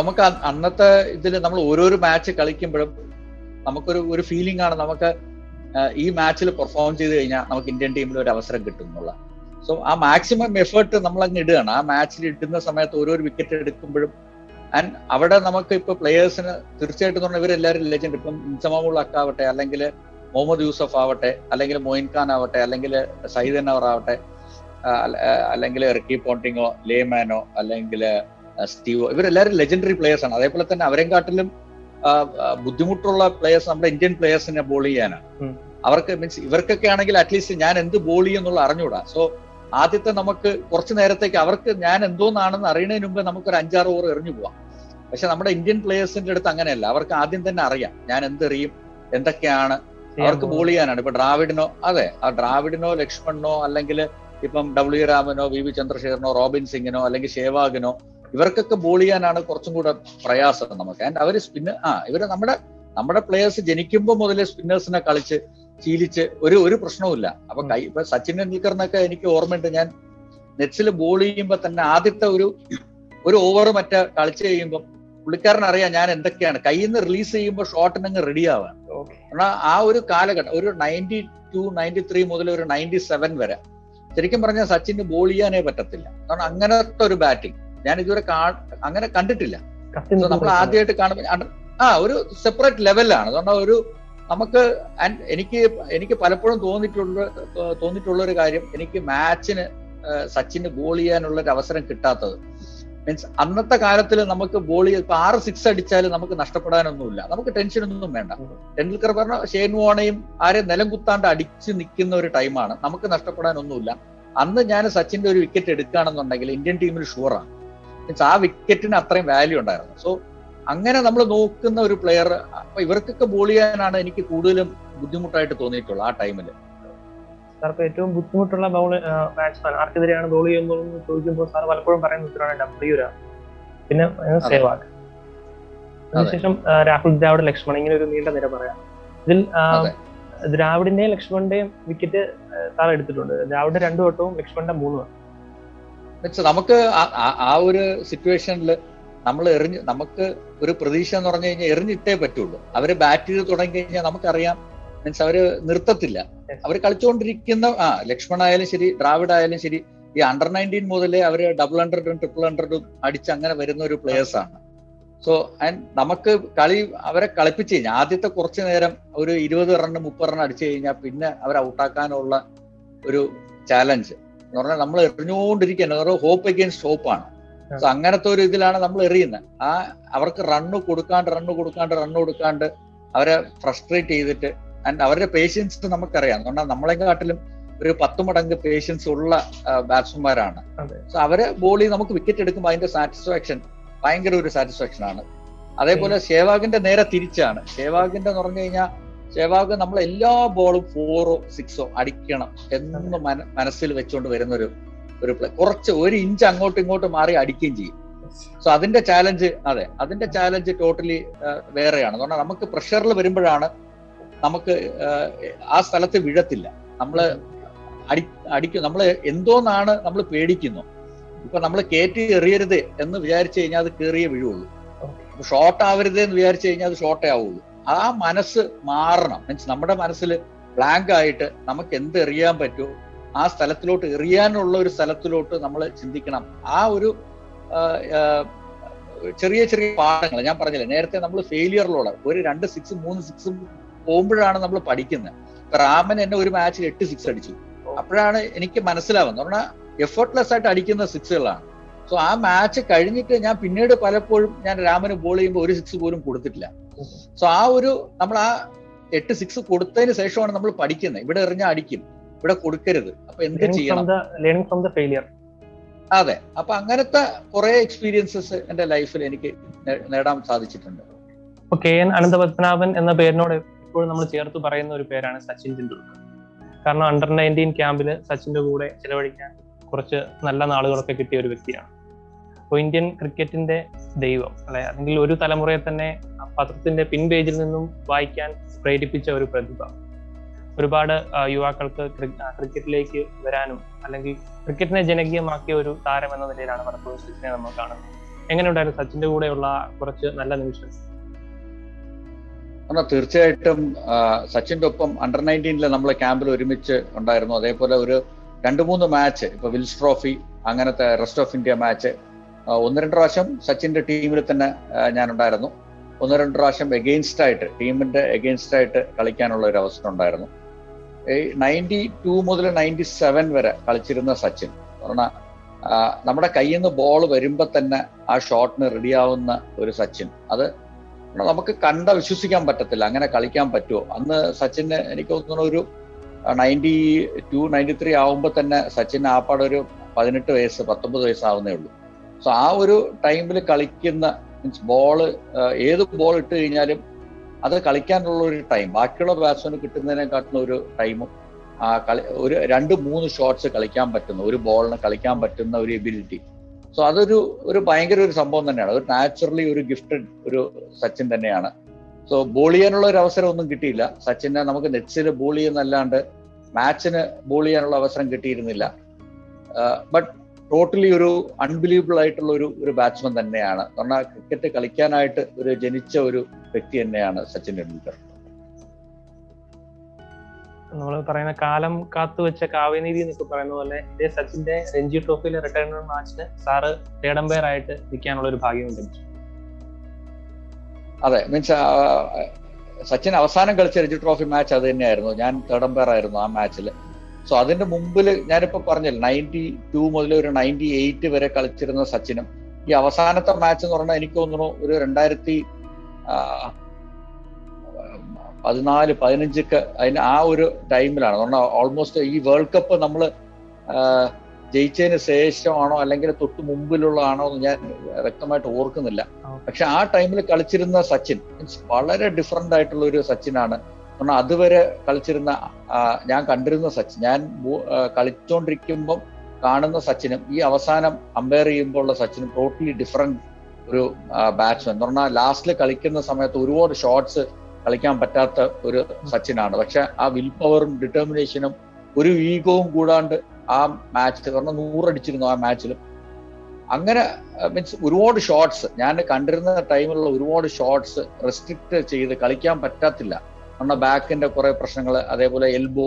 നമുക്ക് അന്നത്തെ ഇതിൽ നമ്മൾ ഓരോരോ മാച്ച് കളിക്കുമ്പോഴും നമുക്കൊരു ഒരു ഫീലിംഗ് ആണ് നമുക്ക് ഈ മാച്ചിൽ പെർഫോം ചെയ്ത് കഴിഞ്ഞാൽ നമുക്ക് ഇന്ത്യൻ ടീമിൽ ഒരു അവസരം കിട്ടും എന്നുള്ള സോ ആ മാക്സിമം എഫേർട്ട് നമ്മൾ അങ്ങ് ഇടുകയാണ്. ആ മാച്ചിൽ ഇടുന്ന സമയത്ത് ഓരോ വിക്കറ്റ് എടുക്കുമ്പോഴും ആൻഡ് അവിടെ നമുക്ക് ഇപ്പൊ പ്ലേയേഴ്സിന് തീർച്ചയായിട്ടും പറഞ്ഞാൽ ഇവരെല്ലാവരും ലെജൻഡ് ഇപ്പം ഇൻസമാമുൾ അക്കാവട്ടെ അല്ലെങ്കിൽ മുഹമ്മദ് യൂസഫ് ആവട്ടെ അല്ലെങ്കിൽ മൊയിൻ ഖാൻ ആവട്ടെ അല്ലെങ്കിൽ സയ്യിദ് അന്നവർ ആവട്ടെ അല്ലെങ്കിൽ റിക്കി പോണ്ടിങ്ങോ ലേമാനോ അല്ലെങ്കിൽ സ്റ്റീവോ ഇവരെല്ലാവരും ലെജൻഡറി പ്ലേയേഴ്സ് ആണ്. അതേപോലെ തന്നെ അവരെയും കാട്ടിലും ആ, ആ, ബുദ്ധിമുട്ടുള്ള പ്ലേയേഴ്സ് നമ്മുടെ ഇന്ത്യൻ പ്ലേയേഴ്സിനെ ബോൾ ചെയ്യാനാണ്. അവർക്ക് മീൻസ് ഇവർക്കൊക്കെ ആണെങ്കിൽ അറ്റ്ലീസ്റ്റ് ഞാൻ എന്ത് ബോൾ ചെയ്യുന്നുള്ള അറിഞ്ഞുകൂടാ. സോ ആദ്യത്തെ നമുക്ക് കുറച്ച് നേരത്തേക്ക് അവർക്ക് ഞാൻ എന്തോന്നാണെന്ന് അറിയണതിന് മുമ്പ് നമുക്ക് ഒരു അഞ്ചാറ് ഓവർ എറിഞ്ഞു പോവാം. പക്ഷെ നമ്മുടെ ഇന്ത്യൻ പ്ലേയേഴ്സിന്റെ അടുത്ത് അങ്ങനെയല്ല. അവർക്ക് ആദ്യം തന്നെ അറിയാം ഞാൻ എന്തെറിയും എന്തൊക്കെയാണ്. അവർക്ക് ബോൾ ചെയ്യാനാണ്. ഇപ്പൊ ഡ്രാവിഡിനോ അതെ ആ ഡ്രാവിഡിനോ ലക്ഷ്മണനോ അല്ലെങ്കിൽ ഇപ്പം ഡബ്ല്യു രാമനോ വി വി ചന്ദ്രശേഖരനോ റോബിൻ സിംഗിനോ അല്ലെങ്കിൽ ഷേവാഗിനോ ഇവർക്കൊക്കെ ബോൾ ചെയ്യാനാണ് കുറച്ചും കൂടെ പ്രയാസം നമുക്ക്. ആൻഡ് അവർ സ്പിന്ന് ആ ഇവർ നമ്മുടെ നമ്മുടെ പ്ലേയേഴ്സ് ജനിക്കുമ്പോൾ മുതലേ സ്പിന്നേഴ്സിനെ കളിച്ച് ശീലിച്ച് ഒരു ഒരു പ്രശ്നവുമില്ല. അപ്പൊ കൈ ഇപ്പൊ സച്ചിൻ ടെണ്ടുൽക്കറിനൊക്കെ എനിക്ക് ഓർമ്മയുണ്ട്. ഞാൻ നെറ്റ്സിൽ ബോൾ ചെയ്യുമ്പോൾ തന്നെ ആദ്യത്തെ ഒരു ഒരു ഓവർ മറ്റേ കളിച്ച് കഴിയുമ്പോൾ പുള്ളിക്കാരൻ അറിയാം ഞാൻ എന്തൊക്കെയാണ്. കയ്യിൽ നിന്ന് റിലീസ് ചെയ്യുമ്പോൾ ഷോട്ടിനങ്ങ് റെഡി ആവാൻ. കാരണം ആ ഒരു കാലഘട്ടം ഒരു നയന്റി ടു നയന്റി ത്രീ മുതൽ ഒരു നയന്റി സെവൻ വരെ ശരിക്കും പറഞ്ഞാൽ സച്ചിന് ബോൾ ചെയ്യാനേ പറ്റത്തില്ല. കാരണം അങ്ങനത്തെ ഒരു ബാറ്റിംഗ് ഞാൻ ഇതുവരെ അങ്ങനെ കണ്ടിട്ടില്ല. നമ്മൾ ആദ്യമായിട്ട് കാണുമ്പോൾ ആ ഒരു സെപ്പറേറ്റ് ലെവലാണ് അതുകൊണ്ട് ഒരു നമുക്ക് എനിക്ക് എനിക്ക് പലപ്പോഴും തോന്നിയിട്ടുള്ള തോന്നിയിട്ടുള്ള ഒരു കാര്യം എനിക്ക് മാച്ചിന് സച്ചിന് ബോൾ ചെയ്യാനുള്ള ഒരു അവസരം കിട്ടാത്തത്. മീൻസ് അന്നത്തെ കാലത്തിൽ നമുക്ക് ബോൾ ഇപ്പൊ ആറ് സിക്സ് അടിച്ചാൽ നമുക്ക് നഷ്ടപ്പെടാനൊന്നുമില്ല. നമുക്ക് ടെൻഷൻ ഒന്നും വേണ്ട. ടെണ്ടുൽക്കർ പറഞ്ഞ ഷെയ്ൻ വോണയും ആരെ നിലം കുത്താണ്ട് അടിച്ചു നിൽക്കുന്ന ഒരു ടൈമാണ് നമുക്ക് നഷ്ടപ്പെടാനൊന്നുമില്ല. അന്ന് ഞാൻ സച്ചിന്റെ ഒരു വിക്കറ്റ് എടുക്കുകയാണെന്നുണ്ടെങ്കിൽ ഇന്ത്യൻ ടീമിൽ ഷുവറാണ് മീൻസ് ആ വിക്കറ്റിന് അത്രയും വാല്യൂ ഉണ്ടായിരുന്നു. സോ അങ്ങനെ നമ്മൾ നോക്കുന്ന ഒരു പ്ലെയർ അപ്പൊ ഇവർക്കൊക്കെ ബോൾ ചെയ്യാനാണ് എനിക്ക് കൂടുതലും ബുദ്ധിമുട്ടായിട്ട് തോന്നിയിട്ടുള്ളത് ആ ടൈമിൽ സാർക്ക് ഏറ്റവും ബുദ്ധിമുട്ടുള്ള ബൗൾ ബാറ്റ്സ്മാൻ ആർക്കെതിരെയാണ് ബോൾ ചെയ്യുന്നത് എന്ന് ചോദിക്കുമ്പോൾ സാർ പലപ്പോഴും പറയുന്ന ഉത്തരവാണ് ഡബ്ല്യു രാ പിന്നെ സേവാഗ് അതിനുശേഷം രാഹുൽ ദ്രാവിഡ് ലക്ഷ്മൺ ഇങ്ങനെ ഒരു നീണ്ട നിര പറയാം. ഇതിൽ. ദ്രാവിഡിന്റെയും ലക്ഷ്മണിന്റെയും വിക്കറ്റ് സാർ എടുത്തിട്ടുണ്ട്. ദ്രാവിഡ് രണ്ടു വട്ടവും ലക്ഷ്മണിന്റെ മൂന്ന് വട്ടം. നമുക്ക് ആ ഒരു സിറ്റുവേഷനിൽ നമ്മൾ എറിഞ്ഞ് നമുക്ക് ഒരു പ്രതീക്ഷ എന്ന് പറഞ്ഞു കഴിഞ്ഞാൽ എറിഞ്ഞിട്ടേ പറ്റുള്ളൂ. അവർ ബാറ്റ് ചെയ്ത് തുടങ്ങി കഴിഞ്ഞാൽ നമുക്കറിയാം മീൻസ് അവർ നിർത്തത്തില്ല. അവർ കളിച്ചുകൊണ്ടിരിക്കുന്ന ആ ലക്ഷ്മൺ ആയാലും ശരി ഡ്രാവിഡ് ആയാലും ശരി ഈ അണ്ടർ നയന്റീൻ മുതലേ അവർ ഡബിൾ ഹൺഡ്രഡും ട്രിപ്പിൾ ഹൺഡ്രഡും അടിച്ച് അങ്ങനെ വരുന്ന ഒരു പ്ലേയേഴ്സ് ആണ്. സോ ആൻഡ് നമുക്ക് കളി അവരെ കളിപ്പിച്ച് കഴിഞ്ഞാൽ ആദ്യത്തെ കുറച്ച് നേരം ഒരു ഇരുപത് റണ്ണ് മുപ്പത് റൺ അടിച്ചു കഴിഞ്ഞാൽ പിന്നെ അവരെ ഔട്ടാക്കാനുള്ള ഒരു ചാലഞ്ച് എന്ന് പറഞ്ഞാൽ നമ്മൾ എറിഞ്ഞുകൊണ്ടിരിക്കുകയാണ് ഹോപ്പ് അഗെയിൻസ്റ്റ് ഹോപ്പാണ് സോ അങ്ങനത്തെ ഒരു ഇതിലാണ് നമ്മൾ എറിയുന്നത് ആ അവർക്ക് റണ്ണ് കൊടുക്കാണ്ട് റണ്ണ് കൊടുക്കാണ്ട് റണ്ണ് കൊടുക്കാണ്ട് അവരെ ഫ്രസ്ട്രേറ്റ് ചെയ്തിട്ട് ആൻഡ് അവരുടെ പേഷ്യൻസ് നമുക്കറിയാം. കാരണം നമ്മളെക്കാട്ടിലും ഒരു പത്ത് മടങ്ങ് പേഷ്യൻസ് ഉള്ള ബാറ്റ്സ്മാരാണ്. സോ അവരെ ബോളി നമുക്ക് വിക്കറ്റ് എടുക്കുമ്പോൾ അതിന്റെ സാറ്റിസ്ഫാക്ഷൻ ഭയങ്കര ഒരു സാറ്റിസ്ഫാക്ഷൻ ആണ്. അതേപോലെ ഷേവാഗിന്റെ നേരെ തിരിച്ചാണ്. ഷേവാഗിന്റെ എന്ന് പറഞ്ഞു കഴിഞ്ഞാൽ ഷേവാഗ് നമ്മൾ എല്ലാ ബോളും ഫോറോ സിക്സോ അടിക്കണം എന്ന് മനസ്സിൽ വെച്ചുകൊണ്ട് വരുന്ന ഒരു പ്ലേ കുറച്ച് ഒരു ഇഞ്ച് അങ്ങോട്ടും ഇങ്ങോട്ടും മാറി അടിക്കുകയും ചെയ്യും. സോ അതിന്റെ ചാലഞ്ച് അതെ അതിന്റെ ചാലഞ്ച് ടോട്ടലി വേറെയാണ്. അതുകൊണ്ട് നമുക്ക് പ്രഷറിൽ വരുമ്പോഴാണ് നമുക്ക് ആ, ആ സ്ഥലത്ത് വീഴത്തില്ല. നമ്മൾ അടി അടിക്കും നമ്മൾ എന്തോന്നാണ് നമ്മൾ പേടിക്കുന്നു. ഇപ്പൊ നമ്മൾ കയറ്റി എറിയരുത് എന്ന് വിചാരിച്ചു കഴിഞ്ഞാൽ അത് കയറിയേ വീഴുള്ളൂ. ഷോർട്ട് ആവരുത് എന്ന് വിചാരിച്ചു കഴിഞ്ഞാൽ അത് ഷോർട്ടേ ആവുള്ളൂ. ആ മനസ്സ് മാറണം. മീൻസ് നമ്മുടെ മനസ്സിൽ ബ്ലാങ്ക് ആയിട്ട് നമുക്ക് എന്ത് എറിയാൻ പറ്റുമോ ആ സ്ഥലത്തിലോട്ട് എറിയാനുള്ള ഒരു സ്ഥലത്തിലോട്ട് നമ്മൾ ചിന്തിക്കണം. ആ ഒരു ചെറിയ ചെറിയ പാഠങ്ങൾ ഞാൻ പറഞ്ഞില്ലേ നേരത്തെ നമ്മൾ ഫെയിലിയറിലൂടെ ഒരു രണ്ട് സിക്സും മൂന്ന് സിക്സും പോകുമ്പോഴാണ് നമ്മൾ പഠിക്കുന്നത് രാമൻ എന്നെ ഒരു മാച്ചിൽ എട്ട് സിക്സ് അടിച്ചു. അപ്പോഴാണ് എനിക്ക് മനസ്സിലാവുന്നത്. പറഞ്ഞാൽ എഫേർട്ട്ലെസ് ആയിട്ട് അടിക്കുന്ന സിക്സുകളാണ് സോ ആ മാച്ച് കഴിഞ്ഞിട്ട് ഞാൻ പിന്നീട് പലപ്പോഴും ഞാൻ രാമന് ബോൾ ചെയ്യുമ്പോൾ ഒരു സിക്സ് പോലും കൊടുത്തിട്ടില്ല. സോ ആ ഒരു നമ്മൾ ആ എട്ട് സിക്സ് കൊടുത്തതിന് ശേഷമാണ് നമ്മൾ പഠിക്കുന്നത് ഇവിടെ എറിഞ്ഞാൽ അടിക്കും. ഇവിടെ കൊടുക്കരുത്. അപ്പൊ എന്ത് ചെയ്യണം? ലേണിംഗ് ഫ്രം ദ ഫെയിലിയർ അതെ. അപ്പൊ അങ്ങനത്തെ കുറെ എക്സ്പീരിയൻസസ് എന്റെ ലൈഫിൽ എനിക്ക് നേടാൻ സാധിച്ചിട്ടുണ്ട്. കെ എൻ അനന്തപത്മനാഭൻ എന്ന പേരിനോട് എപ്പോഴും നമ്മൾ ചേർത്ത് പറയുന്ന ഒരു പേരാണ് സച്ചിൻ ടെണ്ടുൽക്കർ. കാരണം അണ്ടർ നയന്റീൻ ക്യാമ്പിൽ സച്ചിന്റെ കൂടെ ചിലവഴിക്കാൻ കുറച്ച് നല്ല നാളുകളൊക്കെ കിട്ടിയ ഒരു വ്യക്തിയാണ്. അപ്പോൾ ഇന്ത്യൻ ക്രിക്കറ്റിന്റെ ദൈവം അല്ലെ? അല്ലെങ്കിൽ ഒരു തലമുറയെ തന്നെ പത്രത്തിന്റെ പിൻ പേജിൽ നിന്നും വായിക്കാൻ പ്രേരിപ്പിച്ച ഒരു പ്രതിഭ. ഒരുപാട് യുവാക്കൾക്ക് ക്രിക്കറ്റിലേക്ക് വരാനും അല്ലെങ്കിൽ ക്രിക്കറ്റിനെ ജനകീയമാക്കിയ ഒരു താരം എന്ന നിലയിലാണ് പലപ്പോഴും സച്ചിനെ നമ്മൾ കാണുന്നത്. എങ്ങനെയുണ്ടായിരുന്നു സച്ചിന്റെ കൂടെയുള്ള കുറച്ച് നല്ല നിമിഷം എന്നാൽ തീർച്ചയായിട്ടും സച്ചിന്റെ ഒപ്പം അണ്ടർ നയന്റീനിലെ നമ്മൾ ക്യാമ്പിൽ ഒരുമിച്ച് ഉണ്ടായിരുന്നു. അതേപോലെ ഒരു രണ്ട് മൂന്ന് മാച്ച് ഇപ്പൊ വിൽസ് ട്രോഫി അങ്ങനത്തെ റെസ്റ്റ് ഓഫ് ഇന്ത്യ മാച്ച് ഒന്ന് രണ്ട് പ്രാവശ്യം സച്ചിന്റെ ടീമിൽ തന്നെ ഞാൻ ഉണ്ടായിരുന്നു ഒന്ന് രണ്ട് പ്രാവശ്യം എഗെയിൻസ്റ്റ് ആയിട്ട് ടീമിന്റെ എഗെയിൻസ്റ്റ് ആയിട്ട് കളിക്കാനുള്ള ഒരു അവസരം ഉണ്ടായിരുന്നു. നയന്റി ടു മുതൽ നയന്റി സെവൻ വരെ കളിച്ചിരുന്ന സച്ചിൻ. പറഞ്ഞാൽ നമ്മുടെ കയ്യിൽ നിന്ന് ബോൾ വരുമ്പോൾ തന്നെ ആ ഷോട്ടിന് റെഡിയാവുന്ന ഒരു സച്ചിൻ. അത് നമുക്ക് കണ്ട വിശ്വസിക്കാൻ പറ്റത്തില്ല. അങ്ങനെ കളിക്കാൻ പറ്റുമോ അന്ന് സച്ചിന് എനിക്ക് തോന്നുന്നു ഒരു നയന്റി ടു നയന്റി ത്രീ ആവുമ്പോൾ തന്നെ സച്ചിൻ ആപ്പാടെ ഒരു പതിനെട്ട് വയസ്സ് പത്തൊമ്പത് വയസ്സാവുന്നേ ഉള്ളൂ. സോ ആ ഒരു ടൈമിൽ കളിക്കുന്ന മീൻസ് ബോൾ ഏത് ബോൾ ഇട്ട് കഴിഞ്ഞാലും അത് കളിക്കാനുള്ള ഒരു ടൈം ബാക്കിയുള്ള ബാറ്റ്സ്മാന് കിട്ടുന്നതിനെക്കാട്ടുള്ള ഒരു ടൈമും ആ കളി ഒരു രണ്ട് മൂന്ന് ഷോട്ട്സ് കളിക്കാൻ പറ്റുന്ന ഒരു ബോളിന് കളിക്കാൻ പറ്റുന്ന ഒരു എബിലിറ്റി സോ അതൊരു ഒരു ഭയങ്കര ഒരു സംഭവം തന്നെയാണ്. ഒരു നാച്ചുറലി ഒരു ഗിഫ്റ്റഡ് ഒരു സച്ചിൻ തന്നെയാണ്. സോ ബോൾ ചെയ്യാനുള്ള ഒരു അവസരം ഒന്നും കിട്ടിയില്ല. സച്ചിനെ നമുക്ക് നെറ്റ്സിൽ ബോൾ ചെയ്യുന്നല്ലാണ്ട് മാച്ചിന് ബോൾ ചെയ്യാനുള്ള അവസരം കിട്ടിയിരുന്നില്ല. ബട്ട് ടോട്ടലി ഒരു അൺബിലീവബിൾ ആയിട്ടുള്ള ഒരു ഒരു ബാറ്റ്സ്മാൻ തന്നെയാണ്. കാരണം ക്രിക്കറ്റ് കളിക്കാനായിട്ട് ഒരു ജനിച്ച ഒരു വ്യക്തി തന്നെയാണ് സച്ചിൻ ടെണ്ടുൽക്കർ. നമ്മൾ പറയുന്ന കാലം കാത്തു വെച്ച കാവ്യനീതി എന്നൊക്കെ പറയുന്ന പോലെ ഇതേ സച്ചിന്റെ രഞ്ജി ട്രോഫിയിലെ റിട്ടയർമെന്റ് മാച്ചിന് സാറ് തേർഡ് അമ്പയർ ആയിട്ട് നിൽക്കാനുള്ള ഒരു ഭാഗ്യം ലഭിച്ചു. അതെ മീൻസ് സച്ചിൻ അവസാനം കളിച്ച രഞ്ജി ട്രോഫി മാച്ച് അത് തന്നെയായിരുന്നു. ഞാൻ തേർഡ് അമ്പയർ ആയിരുന്നു ആ മാച്ചിൽ സോ അതിന്റെ മുമ്പിൽ ഞാനിപ്പോ പറഞ്ഞില്ല നയന്റി ടു മുതൽ ഒരു നയന്റി എയ്റ്റ് വരെ കളിച്ചിരുന്ന സച്ചിനും. ഈ അവസാനത്തെ മാച്ച് എന്ന് പറഞ്ഞാൽ എനിക്ക് തോന്നുന്നു ഒരു രണ്ടായിരത്തി പതിനാല് പതിനഞ്ചൊക്കെ അതിന് ആ ഒരു ടൈമിലാണ്. പറഞ്ഞാൽ ഓൾമോസ്റ്റ് ഈ വേൾഡ് കപ്പ് നമ്മൾ ജയിച്ചതിന് ശേഷമാണോ അല്ലെങ്കിൽ തൊട്ട് മുമ്പിലുള്ളതാണോ എന്ന് ഞാൻ വ്യക്തമായിട്ട് ഓർക്കുന്നില്ല. പക്ഷെ ആ ടൈമിൽ കളിച്ചിരുന്ന സച്ചിൻ മീൻസ് വളരെ ഡിഫറെന്റ് ആയിട്ടുള്ള ഒരു സച്ചിനാണ് കാരണം അതുവരെ കളിച്ചിരുന്ന ഞാൻ കണ്ടിരുന്ന സച്ചിൻ ഞാൻ കളിച്ചോണ്ടിരിക്കുമ്പം കാണുന്ന സച്ചിനും ഈ അവസാനം അമ്പയർ ചെയ്യുമ്പോൾ ഉള്ള സച്ചിനും ടോട്ടലി ഡിഫറെന്റ് ഒരു ബാറ്റ്സ്മാൻ എന്ന് പറഞ്ഞാൽ ലാസ്റ്റിൽ കളിക്കുന്ന സമയത്ത് ഒരുപാട് ഷോട്ട്സ് കളിക്കാൻ പറ്റാത്ത ഒരു സച്ചിനാണ്. പക്ഷെ ആ വിൽ പവറും ഡിറ്റർമിനേഷനും ഒരു ഈഗോവും കൂടാണ്ട് ആ മാച്ച് കാരണം നൂറടിച്ചിരുന്നു ആ മാച്ചിലും അങ്ങനെ മീൻസ് ഒരുപാട് ഷോട്ട്സ് ഞാൻ കണ്ടിരുന്ന ടൈമിലുള്ള ഒരുപാട് ഷോട്ട്സ് റെസ്ട്രിക്ട് ചെയ്ത് കളിക്കാൻ പറ്റത്തില്ല. നമ്മുടെ ബാക്കിന്റെ കുറെ പ്രശ്നങ്ങൾ അതേപോലെ എൽബോ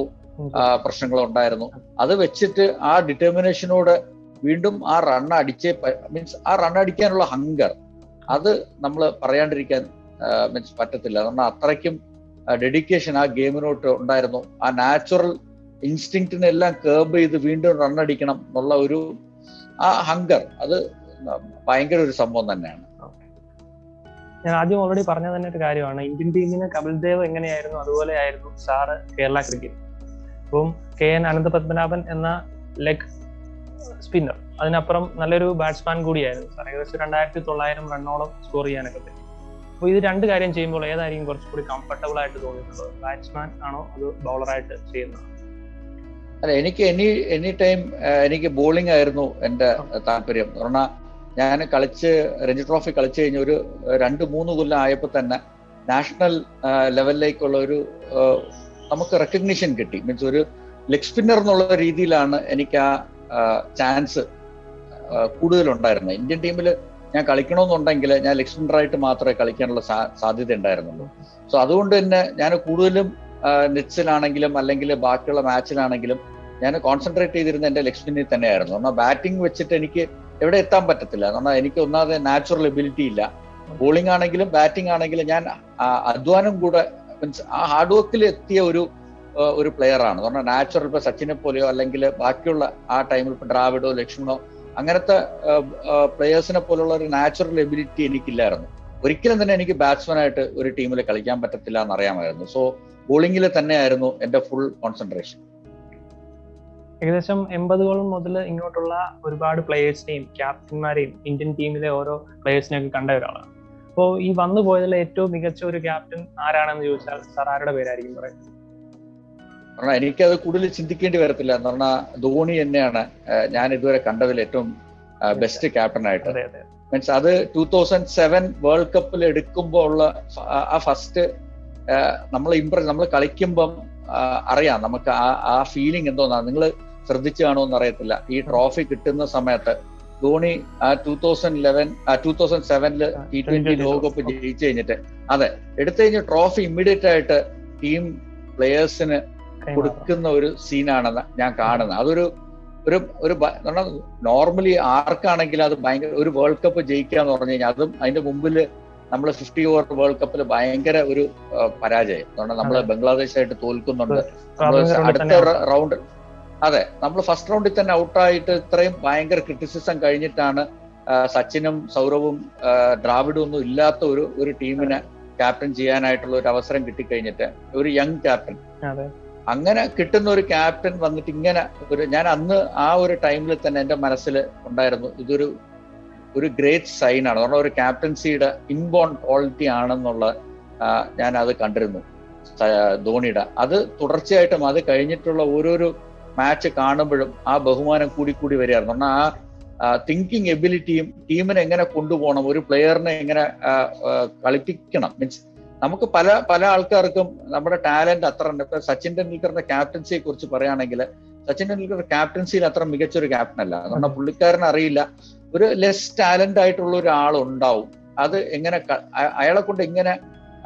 പ്രശ്നങ്ങൾ ഉണ്ടായിരുന്നു അത് വെച്ചിട്ട് ആ ഡിറ്റർമിനേഷനോട് വീണ്ടും ആ റൺ അടിച്ചേ മീൻസ് ആ റൺ അടിക്കാനുള്ള ഹങ്കർ അത് നമ്മൾ പറയാണ്ടിരിക്കാൻ മീൻസ് പറ്റത്തില്ല. കാരണം അത്രയ്ക്കും ഡെഡിക്കേഷൻ ആ ഗെയിമിനോട്ട് ഉണ്ടായിരുന്നു. ആ നാച്ചുറൽ ഇൻസ്റ്റിങ്റ്റിനെല്ലാം കേബ് ചെയ്ത് വീണ്ടും റൺ അടിക്കണം എന്നുള്ള ഒരു ആ ഹങ്കർ അത് ഭയങ്കര ഒരു സംഭവം തന്നെയാണ്. ഞാൻ ആദ്യം ഓൾറെഡി പറഞ്ഞ തന്നെ ഒരു കാര്യമാണ്. ഇന്ത്യൻ ടീമിന് കപിൽ ദേവ് എങ്ങനെയായിരുന്നു? അതുപോലെ ആയിരുന്നു സാറ് കേരള ക്രിക്കറ്റ് അപ്പം കെ എൻ അനന്ത പത്മനാഭൻ എന്ന ലെഗ് സ്പിന്നർ അതിനപ്പുറം നല്ലൊരു ബാറ്റ്സ്മാൻ കൂടിയായിരുന്നു. സാർ ഏകദേശം രണ്ടായിരത്തി തൊള്ളായിരം റണ്ണോളം സ്കോർ ചെയ്യാനൊക്കെ പറ്റും. അപ്പോൾ ഇത് രണ്ട് കാര്യം ചെയ്യുമ്പോൾ ഏതായിരിക്കും കുറച്ചുകൂടി കംഫർട്ടബിൾ ആയിട്ട് തോന്നിയിട്ടുള്ളത്? ബാറ്റ്സ്മാൻ ആണോ അത് ബൗളറായിട്ട് ചെയ്യുന്നത്? അല്ല എനിക്ക് എനി എനി ടൈം എനിക്ക് ബോളിംഗ് ആയിരുന്നു എന്റെ താല്പര്യം. കാരണം ഞാൻ കളിച്ച് രഞ്ജി ട്രോഫി കളിച്ചു കഴിഞ്ഞ ഒരു രണ്ട് മൂന്ന് കൊല്ലം ആയപ്പോൾ തന്നെ നാഷണൽ ലെവലിലേക്കുള്ള ഒരു നമുക്ക് റെക്കഗ്നിഷൻ കിട്ടി. മീൻസ് ഒരു ലെഗ് സ്പിന്നർ എന്നുള്ള രീതിയിലാണ് എനിക്ക് ആ ചാൻസ് കൂടുതലുണ്ടായിരുന്നത്. ഇന്ത്യൻ ടീമിൽ ഞാൻ കളിക്കണമെന്നുണ്ടെങ്കിൽ ഞാൻ ലെഗ് സ്പിന്നറായിട്ട് മാത്രമേ കളിക്കാനുള്ള സാധ്യത ഉണ്ടായിരുന്നുള്ളൂ. സോ അതുകൊണ്ട് തന്നെ ഞാൻ കൂടുതലും നെറ്റ്സിലാണെങ്കിലും അല്ലെങ്കിൽ ബാക്കിയുള്ള മാച്ചിലാണെങ്കിലും ഞാൻ കോൺസെൻട്രേറ്റ് ചെയ്തിരുന്ന എന്റെ ലെഗ് സ്പിന്നിൽ തന്നെയായിരുന്നു. എന്നാൽ ബാറ്റിംഗ് വെച്ചിട്ട് എനിക്ക് എവിടെ എത്താൻ പറ്റത്തില്ല. കാരണം എനിക്ക് ഒന്നാമത് നാച്ചുറൽ എബിലിറ്റി ഇല്ല. ബോളിംഗ് ആണെങ്കിലും ബാറ്റിംഗ് ആണെങ്കിലും ഞാൻ അധ്വാനം കൂടെ മീൻസ് ആ ഹാർഡ് വർക്കിൽ എത്തിയ ഒരു ഒരു പ്ലെയർ ആണ്. കാരണം നാച്ചുറൽ ഇപ്പൊ സച്ചിനെ പോലെയോ അല്ലെങ്കിൽ ബാക്കിയുള്ള ആ ടൈമിൽ ഇപ്പൊ ഡ്രാവിഡോ ലക്ഷ്മണോ അങ്ങനത്തെ പ്ലെയേഴ്സിനെ പോലുള്ള ഒരു നാച്ചുറൽ എബിലിറ്റി എനിക്കില്ലായിരുന്നു. ഒരിക്കലും തന്നെ എനിക്ക് ബാറ്റ്സ്മാനായിട്ട് ഒരു ടീമിൽ കളിക്കാൻ പറ്റത്തില്ല എന്നറിയാമായിരുന്നു സോ ബോളിംഗിൽ തന്നെയായിരുന്നു എന്റെ ഫുൾ കോൺസെൻട്രേഷൻ ഏകദേശം എൺപതുകൾ മുതൽ ഇങ്ങോട്ടുള്ള ഒരുപാട് പ്ലേയേഴ്സിനെയും ക്യാപ്റ്റന്മാരെയും ഇന്ത്യൻ ടീമിലെ ഓരോ പ്ലേയേഴ്സിനെയൊക്കെ കണ്ട ഒരാളാണ്. അപ്പോൾ ഈ വന്നു പോയതിൽ ഏറ്റവും മികച്ച ഒരു ക്യാപ്റ്റൻ ആരാണെന്ന് ചോദിച്ചാൽ സർ ആരുടെ പേരായിരിക്കും പറയുന്നത് കാരണം എനിക്കത് കൂടുതൽ ചിന്തിക്കേണ്ടി വരത്തില്ല. എന്ന് പറഞ്ഞാൽ ധോണി തന്നെയാണ് ഞാൻ ഇതുവരെ കണ്ടതിൽ ഏറ്റവും ബെസ്റ്റ് ക്യാപ്റ്റൻ ആയിട്ട്. മീൻസ് അത്. ടൂ തൗസൻഡ് സെവൻ വേൾഡ് കപ്പിൽ എടുക്കുമ്പോൾ ഉള്ള ആ ഫസ്റ്റ് നമ്മൾ ഇമ്പ്രസ് നമ്മൾ കളിക്കുമ്പം അറിയാം നമുക്ക് ആ ആ ഫീലിംഗ് എന്തോന്നാ നിങ്ങൾ ശ്രദ്ധിച്ചു കാണുമെന്ന് അറിയത്തില്ല ഈ ട്രോഫി കിട്ടുന്ന സമയത്ത് ധോണി ആ two thousand eleven two thousand സെവനിൽ ടി ട്വന്റി ലോകകപ്പ് ജയിച്ചു കഴിഞ്ഞിട്ട്. അതെ എടുത്തു കഴിഞ്ഞ ട്രോഫി ഇമ്മീഡിയറ്റ് ആയിട്ട് ടീം പ്ലേയേഴ്സിന് കൊടുക്കുന്ന ഒരു സീനാണെന്ന് ഞാൻ കാണുന്നത്. അതൊരു ഒരു ഒരു നോർമലി ആർക്കാണെങ്കിലും അത് ഭയങ്കര ഒരു വേൾഡ് കപ്പ് ജയിക്കുക എന്ന് പറഞ്ഞു കഴിഞ്ഞാൽ അതും അതിന്റെ മുമ്പിൽ നമ്മൾ ഫിഫ്റ്റി ഓവർ വേൾഡ് കപ്പിൽ ഭയങ്കര ഒരു പരാജയം. നമ്മൾ ബംഗ്ലാദേശായിട്ട് തോൽക്കുന്നുണ്ട്. അടുത്ത റൗണ്ട് അതെ നമ്മൾ ഫസ്റ്റ് റൗണ്ടിൽ തന്നെ ഔട്ടായിട്ട് ഇത്രയും ഭയങ്കര ക്രിറ്റിസിസം കഴിഞ്ഞിട്ടാണ് സച്ചിനും സൗരവും ദ്രാവിഡും ഒന്നും ഇല്ലാത്ത ഒരു ഒരു ടീമിനെ ക്യാപ്റ്റൻ ചെയ്യാനായിട്ടുള്ള ഒരു അവസരം കിട്ടിക്കഴിഞ്ഞിട്ട് ഒരു യങ് ക്യാപ്റ്റൻ അങ്ങനെ കിട്ടുന്ന ഒരു ക്യാപ്റ്റൻ വന്നിട്ട് ഇങ്ങനെ ഒരു ഞാൻ അന്ന് ആ ഒരു ടൈമിൽ തന്നെ എന്റെ മനസ്സിൽ ഉണ്ടായിരുന്നു ഇതൊരു ഒരു ഗ്രേറ്റ് സൈൻ ആണ്. കാരണം ഒരു ക്യാപ്റ്റൻസിയുടെ ഇൻബോൺ ക്വാളിറ്റി ആണെന്നുള്ള ഞാൻ അത് കണ്ടിരുന്നു ധോണിയുടെ. അത് തുടർച്ചയായിട്ടും അത് കഴിഞ്ഞിട്ടുള്ള ഓരോരോ മാച്ച് കാണുമ്പോഴും ആ ബഹുമാനം കൂടി കൂടി വരികയായിരുന്നു. കാരണം ആ തിങ്കിങ് എബിലിറ്റിയും ടീമിനെ എങ്ങനെ കൊണ്ടുപോകണം ഒരു പ്ലെയറിനെ എങ്ങനെ കളിപ്പിക്കണം. മീൻസ് നമുക്ക് പല പല ആൾക്കാർക്കും നമ്മുടെ ടാലന്റ് അത്ര ഉണ്ട്. ഇപ്പൊ സച്ചിൻ ടെണ്ടുൽക്കറിന്റെ ക്യാപ്റ്റൻസിയെ കുറിച്ച് പറയുകയാണെങ്കിൽ സച്ചിൻ ടെണ്ടുൽക്കർ ക്യാപ്റ്റൻസിയിൽ അത്ര മികച്ചൊരു ക്യാപ്റ്റൻ അല്ല. കാരണം പുള്ളിക്കാരന് അറിയില്ല. ഒരു ലെസ് ടാലന്റ് ആയിട്ടുള്ള ഒരാൾ ഉണ്ടാവും അത് എങ്ങനെ അയാളെ കൊണ്ട് എങ്ങനെ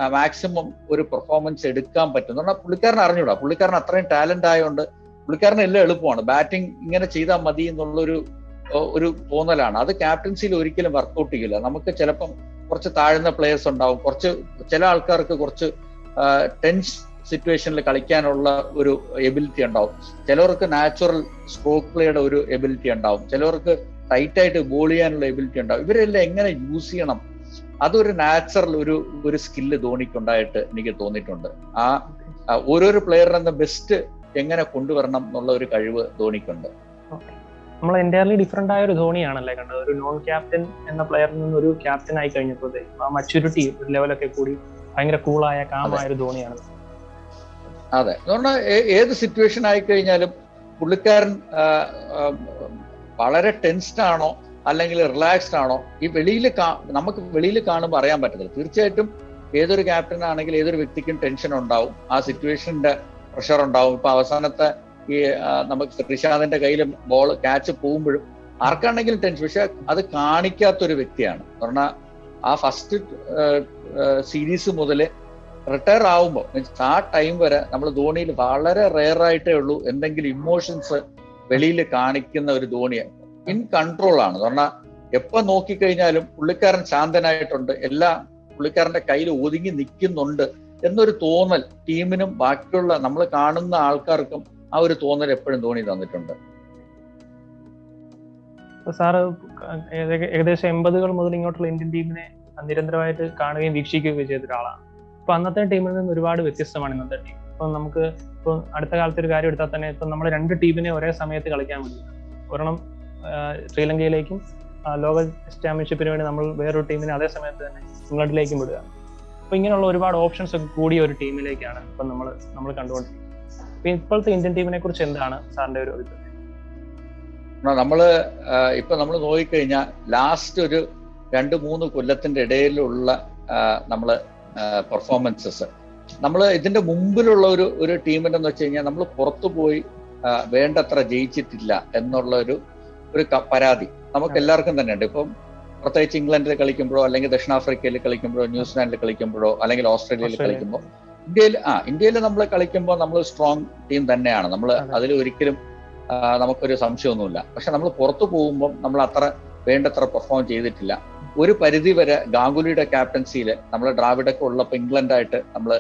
മാക്സിമം ഒരു പെർഫോമൻസ് എടുക്കാൻ പറ്റും. എന്ന് പറഞ്ഞാൽ പുള്ളിക്കാരൻ അറിഞ്ഞൂടാ പുള്ളിക്കാരൻ അത്രയും ടാലന്റ് ആയതുകൊണ്ട് പുള്ളിക്കാരന് എല്ലാം എളുപ്പമാണ്. ബാറ്റിംഗ് ഇങ്ങനെ ചെയ്താൽ മതി എന്നുള്ളൊരു ഒരു തോന്നലാണ്. അത് ക്യാപ്റ്റൻസിയിൽ ഒരിക്കലും വർക്കൗട്ട് ചെയ്യില്ല. നമുക്ക് ചിലപ്പം കുറച്ച് താഴ്ന്ന പ്ലേയേഴ്സ് ഉണ്ടാവും. കുറച്ച് ചില ആൾക്കാർക്ക് കുറച്ച് ടെൻസ് സിറ്റുവേഷനിൽ കളിക്കാനുള്ള ഒരു എബിലിറ്റി ഉണ്ടാവും. ചിലവർക്ക് നാച്ചുറൽ സ്ട്രോക്ക് പ്ലേയുടെ ഒരു എബിലിറ്റി ഉണ്ടാവും. ചിലവർക്ക് ടൈറ്റ് ആയിട്ട് ബോൾ ചെയ്യാനുള്ള എബിലിറ്റി ഉണ്ടാവും. ഇവരെല്ലാം എങ്ങനെ യൂസ് ചെയ്യണം? അതൊരു നാച്ചുറൽ ഒരു ഒരു സ്കില്ല് ധോണിക്കുണ്ടായിട്ട് എനിക്ക് തോന്നിയിട്ടുണ്ട്. ആ ഓരോരോ പ്ലെയറിനെ ബെസ്റ്റ് എങ്ങനെ കൊണ്ടുവരണം എന്നുള്ള ഒരു കഴിവ് ധോണിക്കുണ്ട്. നമ്മൾ എന്റയർലി ഡിഫറെന്റ് ആയ ഒരു ധോണിയാണല്ലേ കണ്ടത്. ഒരു നോൺ ക്യാപ്റ്റൻ എന്ന പ്ലെയറിൽ നിന്ന് ഒരു ക്യാപ്റ്റൻ ആയി കഴിഞ്ഞപ്പോഴത്തേക്കും ആ മച്യൂരിറ്റി ഒരു ലെവലൊക്കെ കൂടി ഭയങ്കര കൂളായ കാമായ ഒരു ധോണിയാണ്. അതെ. അതുകൊണ്ട് ഏത് സിറ്റുവേഷൻ ആയി കഴിഞ്ഞാലും പുള്ളിക്കാരൻ വളരെ ടെൻസ്ഡ് ആണോ അല്ലെങ്കിൽ റിലാക്സ്ഡ് ആണോ ഈ വെളിയിൽ നമുക്ക് വെളിയിൽ കാണുമ്പോൾ അറിയാൻ പറ്റത്തില്ല. തീർച്ചയായിട്ടും ഏതൊരു ക്യാപ്റ്റൻ ആണെങ്കിൽ ഏതൊരു വ്യക്തിക്കും ടെൻഷൻ ഉണ്ടാവും. ആ സിറ്റുവേഷന്റെ പ്രഷർ ഉണ്ടാവും ഇപ്പൊ അവസാനത്തെ ഈ നമുക്ക് ഋഷാദിന്റെ കയ്യിൽ ബോൾ ക്യാച്ച് പോകുമ്പോഴും ആർക്കാണെങ്കിലും ടെൻഷൻ പക്ഷെ അത് കാണിക്കാത്തൊരു വ്യക്തിയാണ്. പറഞ്ഞാൽ ആ ഫസ്റ്റ് സീരീസ് മുതൽ റിട്ടയർ ആവുമ്പോൾ മീൻസ് ആ ടൈം വരെ നമ്മൾ ധോണിയിൽ വളരെ റെയർ ആയിട്ടേ ഉള്ളൂ. എന്തെങ്കിലും ഇമോഷൻസ് വെളിയിൽ കാണിക്കുന്ന ഒരു ധോണിയാണ് ഇൻ കൺട്രോൾ ആണ്. പറഞ്ഞാൽ എപ്പോ നോക്കിക്കഴിഞ്ഞാലും പുള്ളിക്കാരൻ ശാന്തനായിട്ടുണ്ട്. എല്ലാ പുള്ളിക്കാരന്റെ കയ്യിൽ ഒതുങ്ങി നിൽക്കുന്നുണ്ട്. എന്നൊരു തോന്നൽ ടീമിനും ബാക്കിയുള്ള നമ്മൾ കാണുന്ന ആൾക്കാർക്കും ആ ഒരു തോന്നൽ എപ്പോഴും ധോണി തന്നിട്ടുണ്ട്. സാറ് ഏകദേശം എൺപതുകൾ മുതൽ ഇങ്ങോട്ടുള്ള ഇന്ത്യൻ ടീമിനെ നിരന്തരമായിട്ട് കാണുകയും വീക്ഷിക്കുകയും ചെയ്ത ഒരാളാണ്. അപ്പൊ അന്നത്തെ ടീമിൽ നിന്ന് ഒരുപാട് വ്യത്യസ്തമാണ് ഇന്നത്തെ ടീം. ഇപ്പൊ നമുക്ക് ഇപ്പൊ അടുത്ത കാലത്ത് ഒരു കാര്യം എടുത്താൽ തന്നെ ഇപ്പൊ നമ്മൾ രണ്ട് ടീമിനെ ഒരേ സമയത്ത് കളിക്കാൻ വേണ്ടി ഒരെണ്ണം ശ്രീലങ്കയിലേക്കും ലോക ചാമ്പ്യൻഷിപ്പിന് വേണ്ടി നമ്മൾ വേറൊരു ടീമിനെ അതേ സമയത്ത് തന്നെ ഇംഗ്ലണ്ടിലേക്കും വിടുക. അപ്പൊ ഇങ്ങനെയുള്ള ഒരുപാട് ഓപ്ഷൻസ് ഒക്കെ കൂടിയ ഒരു ടീമിലേക്കാണ് ഇപ്പൊ നമ്മൾ നമ്മൾ കണ്ടുകൊണ്ടിരിക്കുന്നത്. ഇപ്പോഴത്തെ ഇന്ത്യൻ ടീമിനെ കുറിച്ച് എന്താണ് സാറിന്റെ ഒരു അഭിപ്രായം? നമ്മൾ നമ്മൾ ആ, ഇപ്പൊ നമ്മൾ നോക്കിക്കഴിഞ്ഞാൽ ലാസ്റ്റ് ഒരു രണ്ട് മൂന്ന് കൊല്ലത്തിന്റെ ഇടയിലുള്ള നമ്മൾ നമ്മൾ പെർഫോമൻസസ് നമ്മൾ ഇതിന്റെ മുമ്പിലുള്ള ഒരു ഒരു ടീമിന്റെ എന്ന് വെച്ച് കഴിഞ്ഞാൽ നമ്മൾ പുറത്തു പോയി വേണ്ടത്ര ജയിച്ചിട്ടില്ല എന്നുള്ള ഒരു ഒരു പരാതി നമുക്ക് എല്ലാവർക്കും തന്നെ ഉണ്ട്. ഇപ്പം പ്രത്യേകിച്ച് ഇംഗ്ലണ്ടിൽ കളിക്കുമ്പോഴോ അല്ലെങ്കിൽ ദക്ഷിണാഫ്രിക്കയിൽ കളിക്കുമ്പോഴോ ന്യൂസിലാൻഡിൽ കളിക്കുമ്പോഴോ അല്ലെങ്കിൽ ഓസ്ട്രേലിയയിൽ ഓസ്ട്രേലിയ. കളിക്കുമ്പോൾ ഇന്ത്യയിൽ ആ ഇന്ത്യയിൽ നമ്മൾ കളിക്കുമ്പോൾ നമ്മൾ സ്ട്രോങ് ടീം തന്നെയാണ്. നമ്മൾ അതെ. അതിൽ ഒരിക്കലും നമുക്കൊരു സംശയമൊന്നുമില്ല. പക്ഷെ നമ്മൾ പുറത്തു പോകുമ്പോൾ നമ്മൾ അത്ര വേണ്ടത്ര പെർഫോം ചെയ്തിട്ടില്ല. ഒരു പരിധി വരെ ഗാംഗുലിയുടെ ക്യാപ്റ്റൻസിയിൽ നമ്മൾ ഡ്രാവിഡൊക്കെ ഉള്ളപ്പോൾ ഇംഗ്ലണ്ടായിട്ട് നമ്മൾ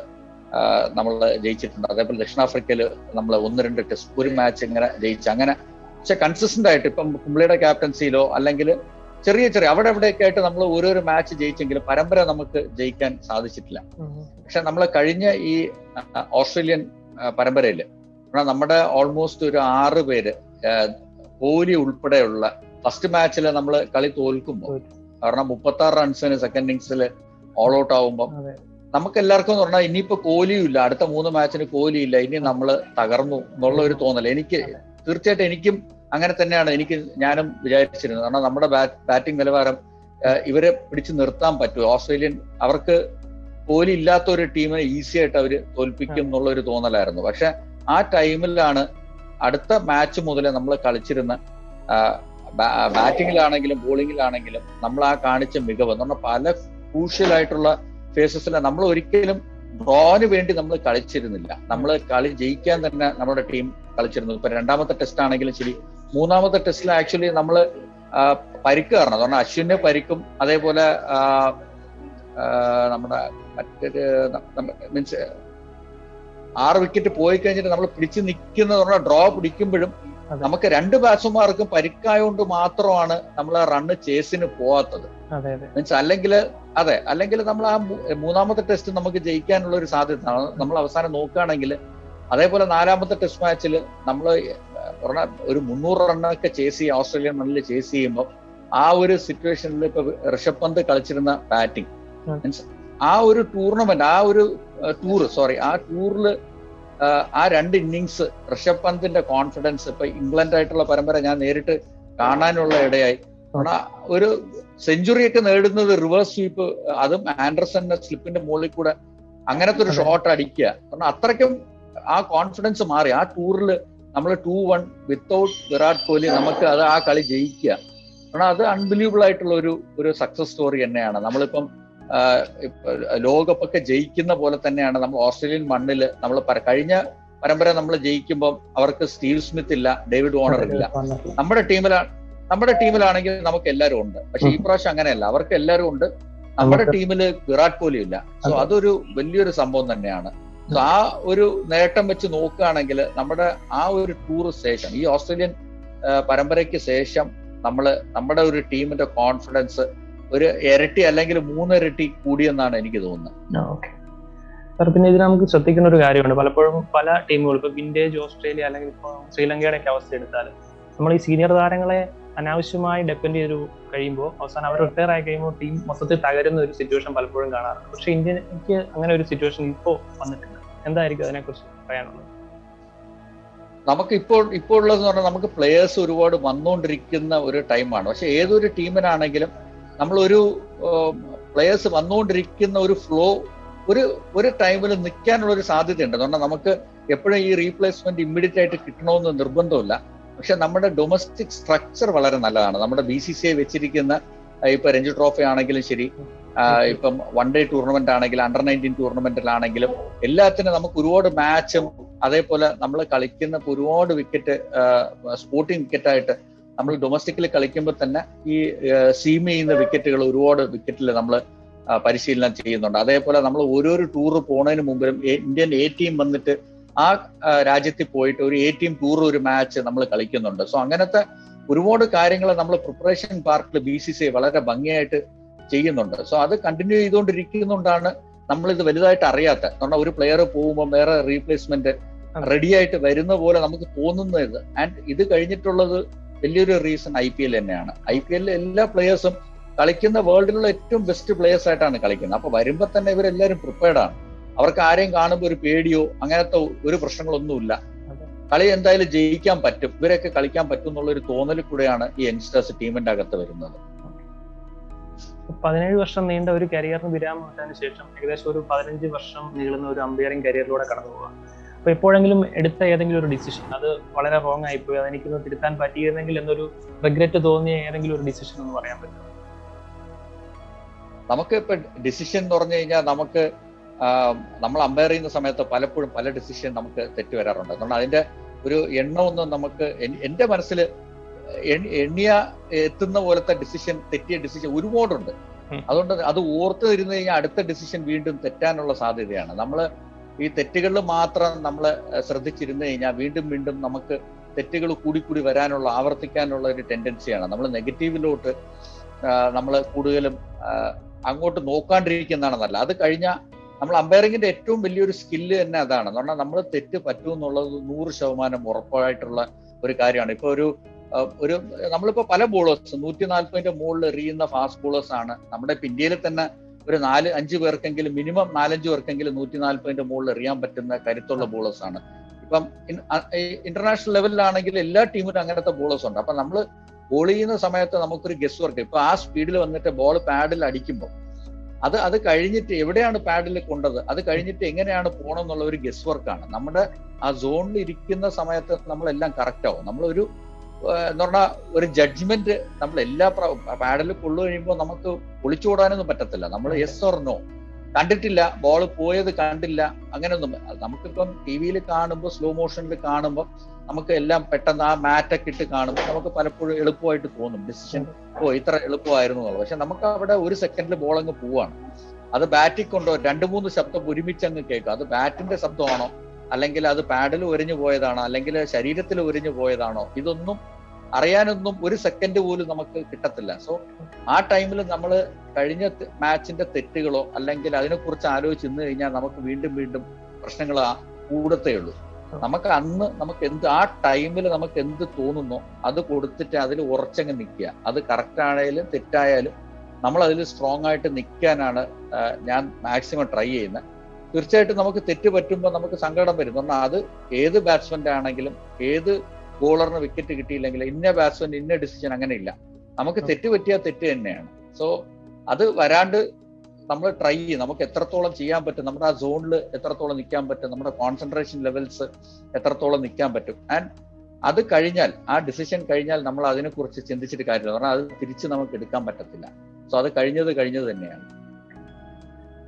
നമ്മൾ ജയിച്ചിട്ടുണ്ട്. അതേപോലെ ദക്ഷിണാഫ്രിക്കയിൽ നമ്മൾ ഒന്ന് രണ്ട് ടെസ്റ്റ് ഒരു മാച്ച് ഇങ്ങനെ ജയിച്ചു. അങ്ങനെ പക്ഷെ കൺസിസ്റ്റന്റ് ആയിട്ട് ഇപ്പം കുംബ്ലയുടെ ക്യാപ്റ്റൻസിയിലോ അല്ലെങ്കിൽ ചെറിയ ചെറിയ അവിടെ എവിടെയൊക്കെ ആയിട്ട് നമ്മൾ ഓരോരോ മാച്ച് ജയിച്ചെങ്കിലും പരമ്പര നമുക്ക് ജയിക്കാൻ സാധിച്ചിട്ടില്ല. പക്ഷെ നമ്മൾ കഴിഞ്ഞ ഈ ഓസ്ട്രേലിയൻ പരമ്പരയിൽ നമ്മുടെ ഓൾമോസ്റ്റ് ഒരു ആറ് പേര് കോഹ്ലി ഉൾപ്പെടെയുള്ള ഫസ്റ്റ് മാച്ചിൽ നമ്മൾ കളി തോൽക്കുമ്പോൾ കാരണം മുപ്പത്തി ആറ് റൺസിന് സെക്കൻഡ് ഇന്നിങ്സിൽ ഓൾ ഔട്ട് ആവുമ്പോൾ നമുക്ക് എല്ലാവർക്കും എന്ന് പറഞ്ഞാൽ ഇനിയിപ്പോ കോഹ്ലിയും ഇല്ല. അടുത്ത മൂന്ന് മാച്ചിന് കോഹ്ലി ഇല്ല. ഇനി നമ്മൾ തകർന്നു എന്നുള്ള ഒരു തോന്നൽ എനിക്ക് തീർച്ചയായിട്ടും എനിക്കും അങ്ങനെ തന്നെയാണ് എനിക്ക് ഞാനും വിചാരിച്ചിരുന്നത്. കാരണം നമ്മുടെ ബാറ്റിംഗ് നിലവാരം ഇവരെ പിടിച്ചു നിർത്താൻ പറ്റുമോ ഓസ്ട്രേലിയൻ അവർക്ക് കോഹ്ലി ഇല്ലാത്ത ഒരു ടീമിനെ ഈസി ആയിട്ട് അവർ തോൽപ്പിക്കും എന്നുള്ള ഒരു തോന്നലായിരുന്നു. പക്ഷെ ആ ടൈമിലാണ് അടുത്ത മാച്ച് മുതൽ നമ്മൾ കളിച്ചിരുന്ന ബാറ്റിങ്ങിലാണെങ്കിലും ബോളിങ്ങിലാണെങ്കിലും നമ്മൾ ആ കാണിച്ച മികവ്. എന്ന് പറഞ്ഞാൽ പല ക്രൂഷ്യൽ ആയിട്ടുള്ള ഫേസസിൽ നമ്മൾ ഒരിക്കലും ഡ്രോന് വേണ്ടി നമ്മൾ കളിച്ചിരുന്നില്ല. നമ്മൾ കളി ജയിക്കാൻ തന്നെ നമ്മുടെ ടീം കളിച്ചിരുന്നു. ഇപ്പൊ രണ്ടാമത്തെ ടെസ്റ്റ് ആണെങ്കിലും ശരി മൂന്നാമത്തെ ടെസ്റ്റിൽ ആക്ച്വലി നമ്മൾ പരിക്ക് കാരണം അതുകൊണ്ട് അശ്വിന് പരിക്കും അതേപോലെ നമ്മുടെ മറ്റൊരു മീൻസ് ആറ് വിക്കറ്റ് പോയി കഴിഞ്ഞിട്ട് നമ്മൾ പിടിച്ചു നിൽക്കുന്ന ഡ്രോ പിടിക്കുമ്പോഴും നമുക്ക് രണ്ട് ബാറ്റ്സ്മാർക്കും പരിക്കായോണ്ട് മാത്രമാണ് നമ്മൾ ആ റണ്ണ് ചേസിന് പോവാത്തത്. മീൻസ് അല്ലെങ്കിൽ അതെ അല്ലെങ്കിൽ നമ്മൾ ആ മൂന്നാമത്തെ ടെസ്റ്റ് നമുക്ക് ജയിക്കാനുള്ള ഒരു സാധ്യത. നമ്മൾ അവസാനം നോക്കുകയാണെങ്കിൽ അതേപോലെ നാലാമത്തെ ടെസ്റ്റ് മാച്ചിൽ നമ്മൾ ഒരു മുന്നൂറ് റണ്ണൊക്കെ ചേസ് ചെയ്യുക ഓസ്ട്രേലിയൻ മണ്ണിൽ ചേസ് ചെയ്യുമ്പോൾ ആ ഒരു സിറ്റുവേഷനിൽ ഇപ്പൊ ഋഷഭ് പന്ത് കളിച്ചിരുന്ന ബാറ്റിംഗ് മീൻസ് ആ ഒരു ടൂർണമെന്റ് ആ ഒരു ടൂർ സോറി ആ ടൂറിൽ ആ രണ്ട് ഇന്നിങ്സ് ഋഷഭ് പന്തിന്റെ കോൺഫിഡൻസ് ഇപ്പൊ ഇംഗ്ലണ്ട് ആയിട്ടുള്ള പരമ്പര ഞാൻ നേരിട്ട് കാണാനുള്ള ഇടയായി. ഒരു സെഞ്ചുറി ഒക്കെ നേടുന്നത് റിവേഴ്സ് സ്വീപ്പ് അതും ആൻഡർസന്റെ സ്ലിപ്പിന്റെ മുകളിൽ കൂടെ അങ്ങനത്തെ ഒരു ഷോട്ട് അടിക്കുക. കാരണം അത്രയ്ക്കും ആ കോൺഫിഡൻസ് മാറി. ആ ടൂറിൽ നമ്മൾ two one without Virat Kohli നമുക്ക് അത് ആ കളി ജയിക്കുക. കാരണം അത് അൺബിലീവബിൾ ആയിട്ടുള്ള ഒരു ഒരു സക്സസ് സ്റ്റോറി തന്നെയാണ്. നമ്മളിപ്പം ലോകകപ്പൊക്കെ ജയിക്കുന്ന പോലെ തന്നെയാണ് നമ്മൾ ഓസ്ട്രേലിയൻ മണ്ണിൽ നമ്മൾ കഴിഞ്ഞ പരമ്പര നമ്മൾ ജയിക്കുമ്പോൾ അവർക്ക് സ്റ്റീവ് സ്മിത്ത് ഇല്ല ഡേവിഡ് വോണർ ഇല്ല. നമ്മുടെ ടീമിലാണ് നമ്മുടെ ടീമിലാണെങ്കിൽ നമുക്ക് എല്ലാവരും ഉണ്ട്. പക്ഷെ ഈ പ്രാവശ്യം അങ്ങനെയല്ല. അവർക്ക് എല്ലാവരും ഉണ്ട്. നമ്മുടെ ടീമിൽ വിരാട് കോഹ്ലി ഇല്ല. സോ അതൊരു വലിയൊരു സംഭവം തന്നെയാണ്. ആ ഒരു നേട്ടം വെച്ച് നോക്കുകയാണെങ്കിൽ നമ്മുടെ ആ ഒരു ടൂർ ശേഷം ഈ ഓസ്ട്രേലിയൻ പരമ്പരയ്ക്ക് ശേഷം നമ്മൾ നമ്മുടെ ഒരു ടീമിന്റെ കോൺഫിഡൻസ് ഒരു ഇരട്ടി അല്ലെങ്കിൽ മൂന്നിരട്ടി കൂടിയെന്നാണ് എനിക്ക് തോന്നുന്നത്. സാർ പിന്നെ ഇതിൽ നമുക്ക് ശ്രദ്ധിക്കുന്ന ഒരു കാര്യമുണ്ട്. പലപ്പോഴും പല ടീമുകൾ ഇപ്പൊ വിന്റേജ് ഓസ്ട്രേലിയ അല്ലെങ്കിൽ ഇപ്പോൾ ശ്രീലങ്കയുടെ ഒക്കെ അവസ്ഥ എടുത്താൽ നമ്മൾ ഈ സീനിയർ താരങ്ങളെ അനാവശ്യമായി ഡെപ്പെൻഡ് ചെയ്ത് കഴിയുമ്പോൾ അവസാനം അവർ റിട്ടയർ ആയി കഴിയുമ്പോൾ ടീം മൊത്തത്തിൽ തകരുന്ന ഒരു സിറ്റുവേഷൻ പലപ്പോഴും കാണാറുണ്ട്. പക്ഷെ ഇന്ത്യയ്ക്ക് അങ്ങനെ ഒരു സിറ്റുവേഷൻ ഇപ്പോൾ വന്നിട്ടില്ല. എന്തായിരിക്കും അതിനെക്കുറിച്ച് പറയാനുള്ളത്? നമുക്ക് ഇപ്പോൾ ഇപ്പോൾ ഉള്ളതെന്ന് പറഞ്ഞാൽ നമുക്ക് പ്ലേയേഴ്സ് ഒരുപാട് വന്നുകൊണ്ടിരിക്കുന്ന ഒരു ടൈമാണ് പക്ഷെ ഏതൊരു ടീമിനാണെങ്കിലും നമ്മളൊരു പ്ലേയേഴ്സ് വന്നുകൊണ്ടിരിക്കുന്ന ഒരു ഫ്ലോ ഒരു ഒരു ടൈമിൽ നിൽക്കാനുള്ള ഒരു സാധ്യതയുണ്ട്. അതുകൊണ്ട് നമുക്ക് എപ്പോഴും ഈ റീപ്ലേസ്മെന്റ് ഇമ്മീഡിയറ്റ് ആയിട്ട് കിട്ടണമെന്ന് നിർബന്ധമില്ല. പക്ഷെ നമ്മുടെ ഡൊമസ്റ്റിക് സ്ട്രക്ചർ വളരെ നല്ലതാണ്. നമ്മുടെ ബി സി സി ഐ വെച്ചിരിക്കുന്ന ഇപ്പൊ രഞ്ജി ട്രോഫി ആണെങ്കിലും ശരി ഇപ്പം വൺ ഡേ ടൂർണമെന്റ് ആണെങ്കിലും അണ്ടർ നയന്റീൻ ടൂർണമെന്റിലാണെങ്കിലും എല്ലാത്തിനും നമുക്ക് ഒരുപാട് മാച്ചും അതേപോലെ നമ്മൾ കളിക്കുന്ന ഒരുപാട് വിക്കറ്റ് സ്പോർട്ടിംഗ് വിക്കറ്റായിട്ട് നമ്മൾ ഡൊമസ്റ്റിക്കിൽ കളിക്കുമ്പോൾ തന്നെ ഈ സീം ചെയ്യുന്ന വിക്കറ്റുകൾ ഒരുപാട് വിക്കറ്റിൽ നമ്മൾ പരിശീലനം ചെയ്യുന്നുണ്ട്. അതേപോലെ നമ്മൾ ഓരോരോ ടൂർ പോണതിന് മുമ്പിലും ഇന്ത്യൻ എ ടീം വന്നിട്ട് ആ ആ, രാജ്യത്തിൽ പോയിട്ട് ഒരു എ ടീം ടൂർ ഒരു മാച്ച് നമ്മൾ കളിക്കുന്നുണ്ട്. സോ അങ്ങനത്തെ ഒരുപാട് കാര്യങ്ങൾ നമ്മൾ പ്രിപ്പറേഷൻ പാർക്കിൽ ബി സി സി വളരെ ഭംഗിയായിട്ട് ചെയ്യുന്നുണ്ട്. സോ അത് കണ്ടിന്യൂ ചെയ്തുകൊണ്ടിരിക്കുന്നുണ്ടാണ് നമ്മൾ ഇത് വലുതായിട്ട് അറിയാത്ത കാരണം ഒരു പ്ലെയർ പോകുമ്പോൾ വേറെ റീപ്ലേസ്മെന്റ് റെഡി ആയിട്ട് വരുന്ന പോലെ നമുക്ക് തോന്നുന്നത്. ആൻഡ് ഇത് കഴിഞ്ഞിട്ടുള്ളത് വലിയൊരു റീസൺ ഐ പി എൽ തന്നെയാണ്. ഐ പി എല്ലിൽ എല്ലാ പ്ലേയേഴ്സും കളിക്കുന്ന വേൾഡിലുള്ള ഏറ്റവും ബെസ്റ്റ് പ്ലേയേഴ്സ് ആയിട്ടാണ് കളിക്കുന്നത്. അപ്പൊ വരുമ്പോൾ തന്നെ ഇവരെല്ലാവരും പ്രിപ്പയർഡ് ആണ്. അവർക്ക് ആരെയും കാണുമ്പോൾ ഒരു പേടിയോ അങ്ങനത്തെ ഒരു പ്രശ്നങ്ങളൊന്നുമില്ല. കളി എന്തായാലും ജയിക്കാൻ പറ്റും. ഇവരൊക്കെ കളിക്കാൻ പറ്റും എന്നുള്ള ഒരു തോന്നലിൽ കൂടെയാണ് ഈ യങ്സ്റ്റേഴ്സ് ടീമിന്റെ അകത്ത് വരുന്നത്. പതിനേഴ് വർഷം നീണ്ട ഒരു കരിയറിന് വിരാമം ഇട്ടതിന് ശേഷം ഏകദേശം ഒരു പതിനഞ്ച് വർഷം നീളുന്ന ഒരു അമ്പയറിംഗ് കരിയറിലൂടെ കടന്നു പോകാം അപ്പൊ എപ്പോഴെങ്കിലും എടുത്ത ഏതെങ്കിലും ഒരു ഡിസിഷൻ അത് വളരെ റോങ് ആയിപ്പോയി അതെനിക്കൊന്ന് തിരുത്താൻ പറ്റിയിരുന്നെങ്കിൽ എന്നൊരു റിഗ്രറ്റ് തോന്നിയ ഏതെങ്കിലും ഒരു ഡിസിഷൻ എന്ന് പറയാൻ പറ്റും നമുക്ക് ഇപ്പൊ ഡിസിഷൻ എന്ന് പറഞ്ഞു കഴിഞ്ഞാൽ നമുക്ക് നമ്മൾ അമ്പയർ ചെയ്യുന്ന സമയത്ത് പലപ്പോഴും പല ഡിസിഷൻ നമുക്ക് തെറ്റ് വരാറുണ്ട്. അതുകൊണ്ട് അതിന്റെ ഒരു എണ്ണമൊന്നും നമുക്ക് എന്റെ മനസ്സിൽ എണ്ണിയ എത്തുന്ന പോലത്തെ ഡിസിഷൻ തെറ്റിയ ഡിസിഷൻ ഒരുപാടുണ്ട്. അതുകൊണ്ട് അത് ഓർത്ത് തരുന്ന കഴിഞ്ഞാൽ അടുത്ത ഡിസിഷൻ വീണ്ടും തെറ്റാനുള്ള സാധ്യതയാണ്. നമ്മൾ ഈ തെറ്റുകളിൽ മാത്രം നമ്മൾ ശ്രദ്ധിച്ചിരുന്നു കഴിഞ്ഞാൽ വീണ്ടും വീണ്ടും നമുക്ക് തെറ്റുകൾ കൂടി കൂടി വരാനുള്ള ആവർത്തിക്കാനുള്ള ഒരു ടെൻഡൻസിയാണ് നമ്മൾ നെഗറ്റീവിലോട്ട് നമ്മൾ കൂടുതലും അങ്ങോട്ട് നോക്കാണ്ടിരിക്കുന്നതാണ് നല്ല അത് കഴിഞ്ഞാൽ നമ്മൾ അമ്പയറിങ്ങിന്റെ ഏറ്റവും വലിയൊരു സ്കില്ല് തന്നെ അതാണ്. എന്ന് പറഞ്ഞാൽ നമ്മൾ തെറ്റ് പറ്റുമെന്നുള്ളത് നൂറ് ശതമാനം ഉറപ്പായിട്ടുള്ള ഒരു കാര്യമാണ്. ഇപ്പൊ ഒരു ഒരു നമ്മളിപ്പോ പല ബോളേഴ്സ് നൂറ്റി നാൽപ്പതിന്റെ മുകളിൽ എറിയുന്ന ഫാസ്റ്റ് ബോളേഴ്സ് ആണ്. നമ്മുടെ ഇന്ത്യയിൽ തന്നെ ഒരു നാല് അഞ്ച് പേർക്കെങ്കിലും മിനിമം നാലഞ്ച് പേർക്കെങ്കിലും നൂറ്റി നാൽപ്പതിന്റെ മുകളിൽ എറിയാൻ പറ്റുന്ന കരുത്തുള്ള ബോളേഴ്സ് ആണ്. ഇപ്പം ഇന്റർനാഷണൽ ലെവലിലാണെങ്കിൽ എല്ലാ ടീമിലും അങ്ങനത്തെ ബോളേഴ്സ് ഉണ്ട്. അപ്പൊ നമ്മൾ ബോൾ ചെയ്യുന്ന സമയത്ത് നമുക്കൊരു ഗസ് വർക്ക് ഇപ്പൊ ആ സ്പീഡിൽ വന്നിട്ട് ബോൾ പാഡിൽ അടിക്കുമ്പോൾ അത് അത് കഴിഞ്ഞിട്ട് എവിടെയാണ് പാഡിൽ കൊണ്ടത്? അത് കഴിഞ്ഞിട്ട് എങ്ങനെയാണ് പോകണം എന്നുള്ള ഒരു ഗസ് വർക്കാണ് നമ്മുടെ ആ സോണിൽ ഇരിക്കുന്ന സമയത്ത് നമ്മളെല്ലാം കറക്റ്റ് ആവും. നമ്മളൊരു എന്ന് പറഞ്ഞാൽ ഒരു ജഡ്ജ്മെന്റ് നമ്മൾ എല്ലാ പാഡിൽ കൊള്ളു കഴിയുമ്പോൾ നമുക്ക് ഒളിച്ചോടാനൊന്നും പറ്റത്തില്ല. നമ്മൾ എസ് ഓർ നോ കണ്ടിട്ടില്ല ബോൾ പോയത് കണ്ടില്ല അങ്ങനെയൊന്നും നമുക്കിപ്പം ടി വിയിൽ കാണുമ്പോൾ സ്ലോ മോഷനിൽ കാണുമ്പോൾ നമുക്ക് എല്ലാം പെട്ടെന്ന് ആ മാറ്റൊക്കെ ഇട്ട് കാണുമ്പോൾ നമുക്ക് പലപ്പോഴും എളുപ്പമായിട്ട് തോന്നും. ഡിസിഷൻ ഓ ഇത്ര എളുപ്പമായിരുന്നു എന്നുള്ളത്. പക്ഷെ നമുക്ക് അവിടെ ഒരു സെക്കൻഡിൽ ബോൾ അങ്ങ് പോവാണ്. അത് ബാറ്റിൽ കൊണ്ടോ രണ്ട് മൂന്ന് ശബ്ദം ഒരുമിച്ച് അങ്ങ് കേൾക്കും. അത് ബാറ്റിന്റെ ശബ്ദമാണോ? അല്ലെങ്കിൽ അത് പാഡിൽ ഒരിഞ്ഞു പോയതാണോ? അല്ലെങ്കിൽ ശരീരത്തിൽ ഒരിഞ്ഞു പോയതാണോ? ഇതൊന്നും അറിയാനൊന്നും ഒരു സെക്കൻഡ് പോലും നമുക്ക് കിട്ടത്തില്ല. സോ ആ ടൈമിൽ നമ്മൾ കഴിഞ്ഞ മാച്ചിന്റെ തെറ്റുകളോ അല്ലെങ്കിൽ അതിനെക്കുറിച്ച് ആലോചിച്ച് നിന്ന് കഴിഞ്ഞാൽ നമുക്ക് വീണ്ടും വീണ്ടും പ്രശ്നങ്ങൾ കൂടത്തേ ഉള്ളൂ. നമുക്ക് അന്ന് നമുക്ക് എന്ത് ആ ടൈമിൽ നമുക്ക് എന്ത് തോന്നുന്നോ അത് കൊടുത്തിട്ട് അതിൽ ഉറച്ചങ്ങ് നിൽക്കുക. അത് കറക്റ്റ് ആണെങ്കിലും തെറ്റായാലും നമ്മൾ അതിൽ സ്ട്രോങ് ആയിട്ട് നിൽക്കാനാണ് ഞാൻ മാക്സിമം ട്രൈ ചെയ്യുന്നത്. തീർച്ചയായിട്ടും നമുക്ക് തെറ്റ് പറ്റുമ്പോൾ നമുക്ക് സങ്കടം വരും. കാരണം അത് ഏത് ബാറ്റ്സ്മാന്റെ ആണെങ്കിലും ഏത് ബോളറിന് വിക്കറ്റ് കിട്ടിയില്ലെങ്കിൽ ഇന്ന ബാറ്റ്സ്മാൻ ഇന്ന ഡിസിഷൻ അങ്ങനെയില്ല. നമുക്ക് തെറ്റ് പറ്റിയാൽ തെറ്റ് തന്നെയാണ്. സോ അത് വരാണ്ട് നമ്മൾ ട്രൈ ചെയ്യും. നമുക്ക് എത്രത്തോളം ചെയ്യാൻ പറ്റും? നമ്മുടെ ആ സോണിൽ എത്രത്തോളം നിൽക്കാൻ പറ്റും? നമ്മുടെ കോൺസെൻട്രേഷൻ ലെവൽസ് എത്രത്തോളം നിൽക്കാൻ പറ്റും? ആൻഡ് അത് കഴിഞ്ഞാൽ ആ ഡിസിഷൻ കഴിഞ്ഞാൽ നമ്മൾ അതിനെക്കുറിച്ച് ചിന്തിച്ചിട്ട് കാര്യമില്ല. കാരണം അത് തിരിച്ച് നമുക്ക് എടുക്കാൻ പറ്റത്തില്ല. സോ അത് കഴിഞ്ഞത് കഴിഞ്ഞത് തന്നെയാണ്.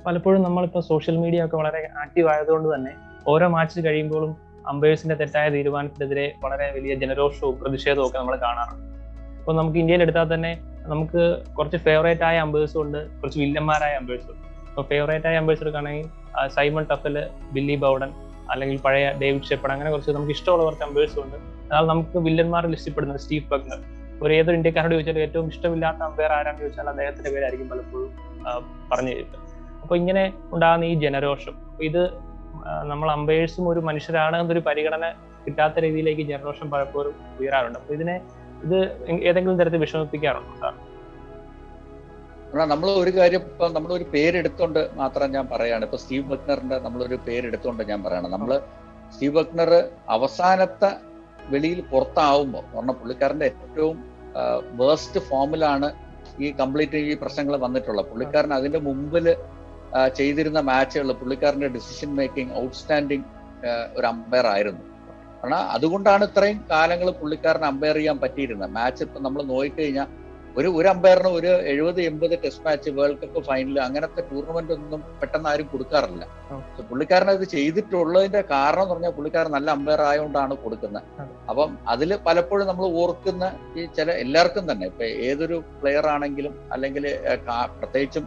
പലപ്പോഴും നമ്മളിപ്പോൾ സോഷ്യൽ മീഡിയ ഒക്കെ വളരെ ആക്റ്റീവ് ആയതുകൊണ്ട് തന്നെ ഓരോ മാച്ച് കഴിയുമ്പോഴും അമ്പയേഴ്സിന്റെ തെറ്റായ തീരുമാനത്തിനെതിരെ വളരെ വലിയ ജനരോഷവും പ്രതിഷേധവും ഒക്കെ നമ്മൾ കാണാറുണ്ട്. അപ്പോൾ നമുക്ക് ഇന്ത്യയിൽ എടുത്താൽ തന്നെ നമുക്ക് കുറച്ച് ഫേവറേറ്റ് ആയ അമ്പേഴ്സും ഉണ്ട് കുറച്ച് വില്ലന്മാരായ അമ്പേഴ്സും ഉണ്ട്. ഇപ്പോൾ ഫേവറേറ്റ് ആയ അമ്പേഴ്സ് എടുക്കുകയാണെങ്കിൽ സൈമൺ ടഫൽ ബില്ലി ബൗഡൻ അല്ലെങ്കിൽ പഴയ ഡേവിഡ് ഷെപ്പഡ് അങ്ങനെ കുറച്ച് നമുക്ക് ഇഷ്ടമുള്ള കുറച്ച് അമ്പേഴ്സും ഉണ്ട്. എന്നാൽ നമുക്ക് വില്ലന്മാർ ഇഷ്ടപ്പെടുന്നത് സ്റ്റീവ് ബഗ്നർ. ഒരു ഏതൊരു ഇന്ത്യക്കാരോട് ചോദിച്ചാൽ ഏറ്റവും ഇഷ്ടമില്ലാത്ത അമ്പയർ ആരാണെന്ന് ചോദിച്ചാൽ അദ്ദേഹത്തിന്റെ പേരായിരിക്കും പലപ്പോഴും പറഞ്ഞു തരുന്നത് അപ്പോൾ ഇങ്ങനെ ഉണ്ടാകുന്ന ഈ ജനരോഷം. ഇത് നമ്മൾ അമ്പയേഴ്സും ഒരു മനുഷ്യരാണ് എന്നൊരു പരിഗണന കിട്ടാത്ത രീതിയിലേക്ക് ജനറേഷൻ പലപ്പോഴും ഉയരാറുണ്ട്. അപ്പൊ ഇതിനെ ഇത് ഏതെങ്കിലും തരത്തിൽ വിഷമിപ്പിക്കാറുണ്ടോ സാർ നമ്മൾ ഒരു കാര്യം ഇപ്പൊ നമ്മളൊരു പേരെടുത്തോണ്ട് മാത്രം ഞാൻ പറയാണ്. ഇപ്പൊ സ്റ്റീവ് ബക്നറിന്റെ നമ്മളൊരു പേരെടുത്തോണ്ട് ഞാൻ പറയണം. നമ്മൾ സ്റ്റീവ് ബക്നർ അവസാനത്തെ വെളിയിൽ പുറത്താവുമ്പോൾ പറഞ്ഞ പുള്ളിക്കാരന്റെ ഏറ്റവും വേസ്റ്റ് ഫോമിലാണ് ഈ കംപ്ലീറ്റ് ഈ പ്രശ്നങ്ങൾ വന്നിട്ടുള്ളത്. പുള്ളിക്കാരൻ അതിന്റെ മുമ്പിൽ ചെയ്തിരുന്ന മാച്ചുകൾ പുള്ളിക്കാരന്റെ ഡിസിഷൻ മേക്കിംഗ് ഔട്ട്സ്റ്റാൻഡിങ് ഒരു അമ്പയർ ആയിരുന്നു. കാരണം അതുകൊണ്ടാണ് ഇത്രയും കാലങ്ങൾ പുള്ളിക്കാരന് അമ്പയർ ചെയ്യാൻ പറ്റിയിരുന്നത്. മാച്ച് ഇപ്പം നമ്മൾ നോക്കിക്കഴിഞ്ഞാൽ ഒരു ഒരു അമ്പയറിന് ഒരു എഴുപത് എൺപത് test match world cup final അങ്ങനത്തെ ടൂർണമെന്റ് ഒന്നും പെട്ടെന്ന് ആരും കൊടുക്കാറില്ല. പുള്ളിക്കാരൻ അത് ചെയ്തിട്ടുള്ളതിന്റെ കാരണം എന്ന് പറഞ്ഞാൽ പുള്ളിക്കാരൻ നല്ല അമ്പയർ ആയതുകൊണ്ടാണ് കൊടുക്കുന്നത്. അപ്പം അതിൽ പലപ്പോഴും നമ്മൾ ഓർക്കുന്ന ഈ ചില എല്ലാവർക്കും തന്നെ. ഇപ്പൊ ഏതൊരു പ്ലെയർ ആണെങ്കിലും അല്ലെങ്കിൽ പ്രത്യേകിച്ചും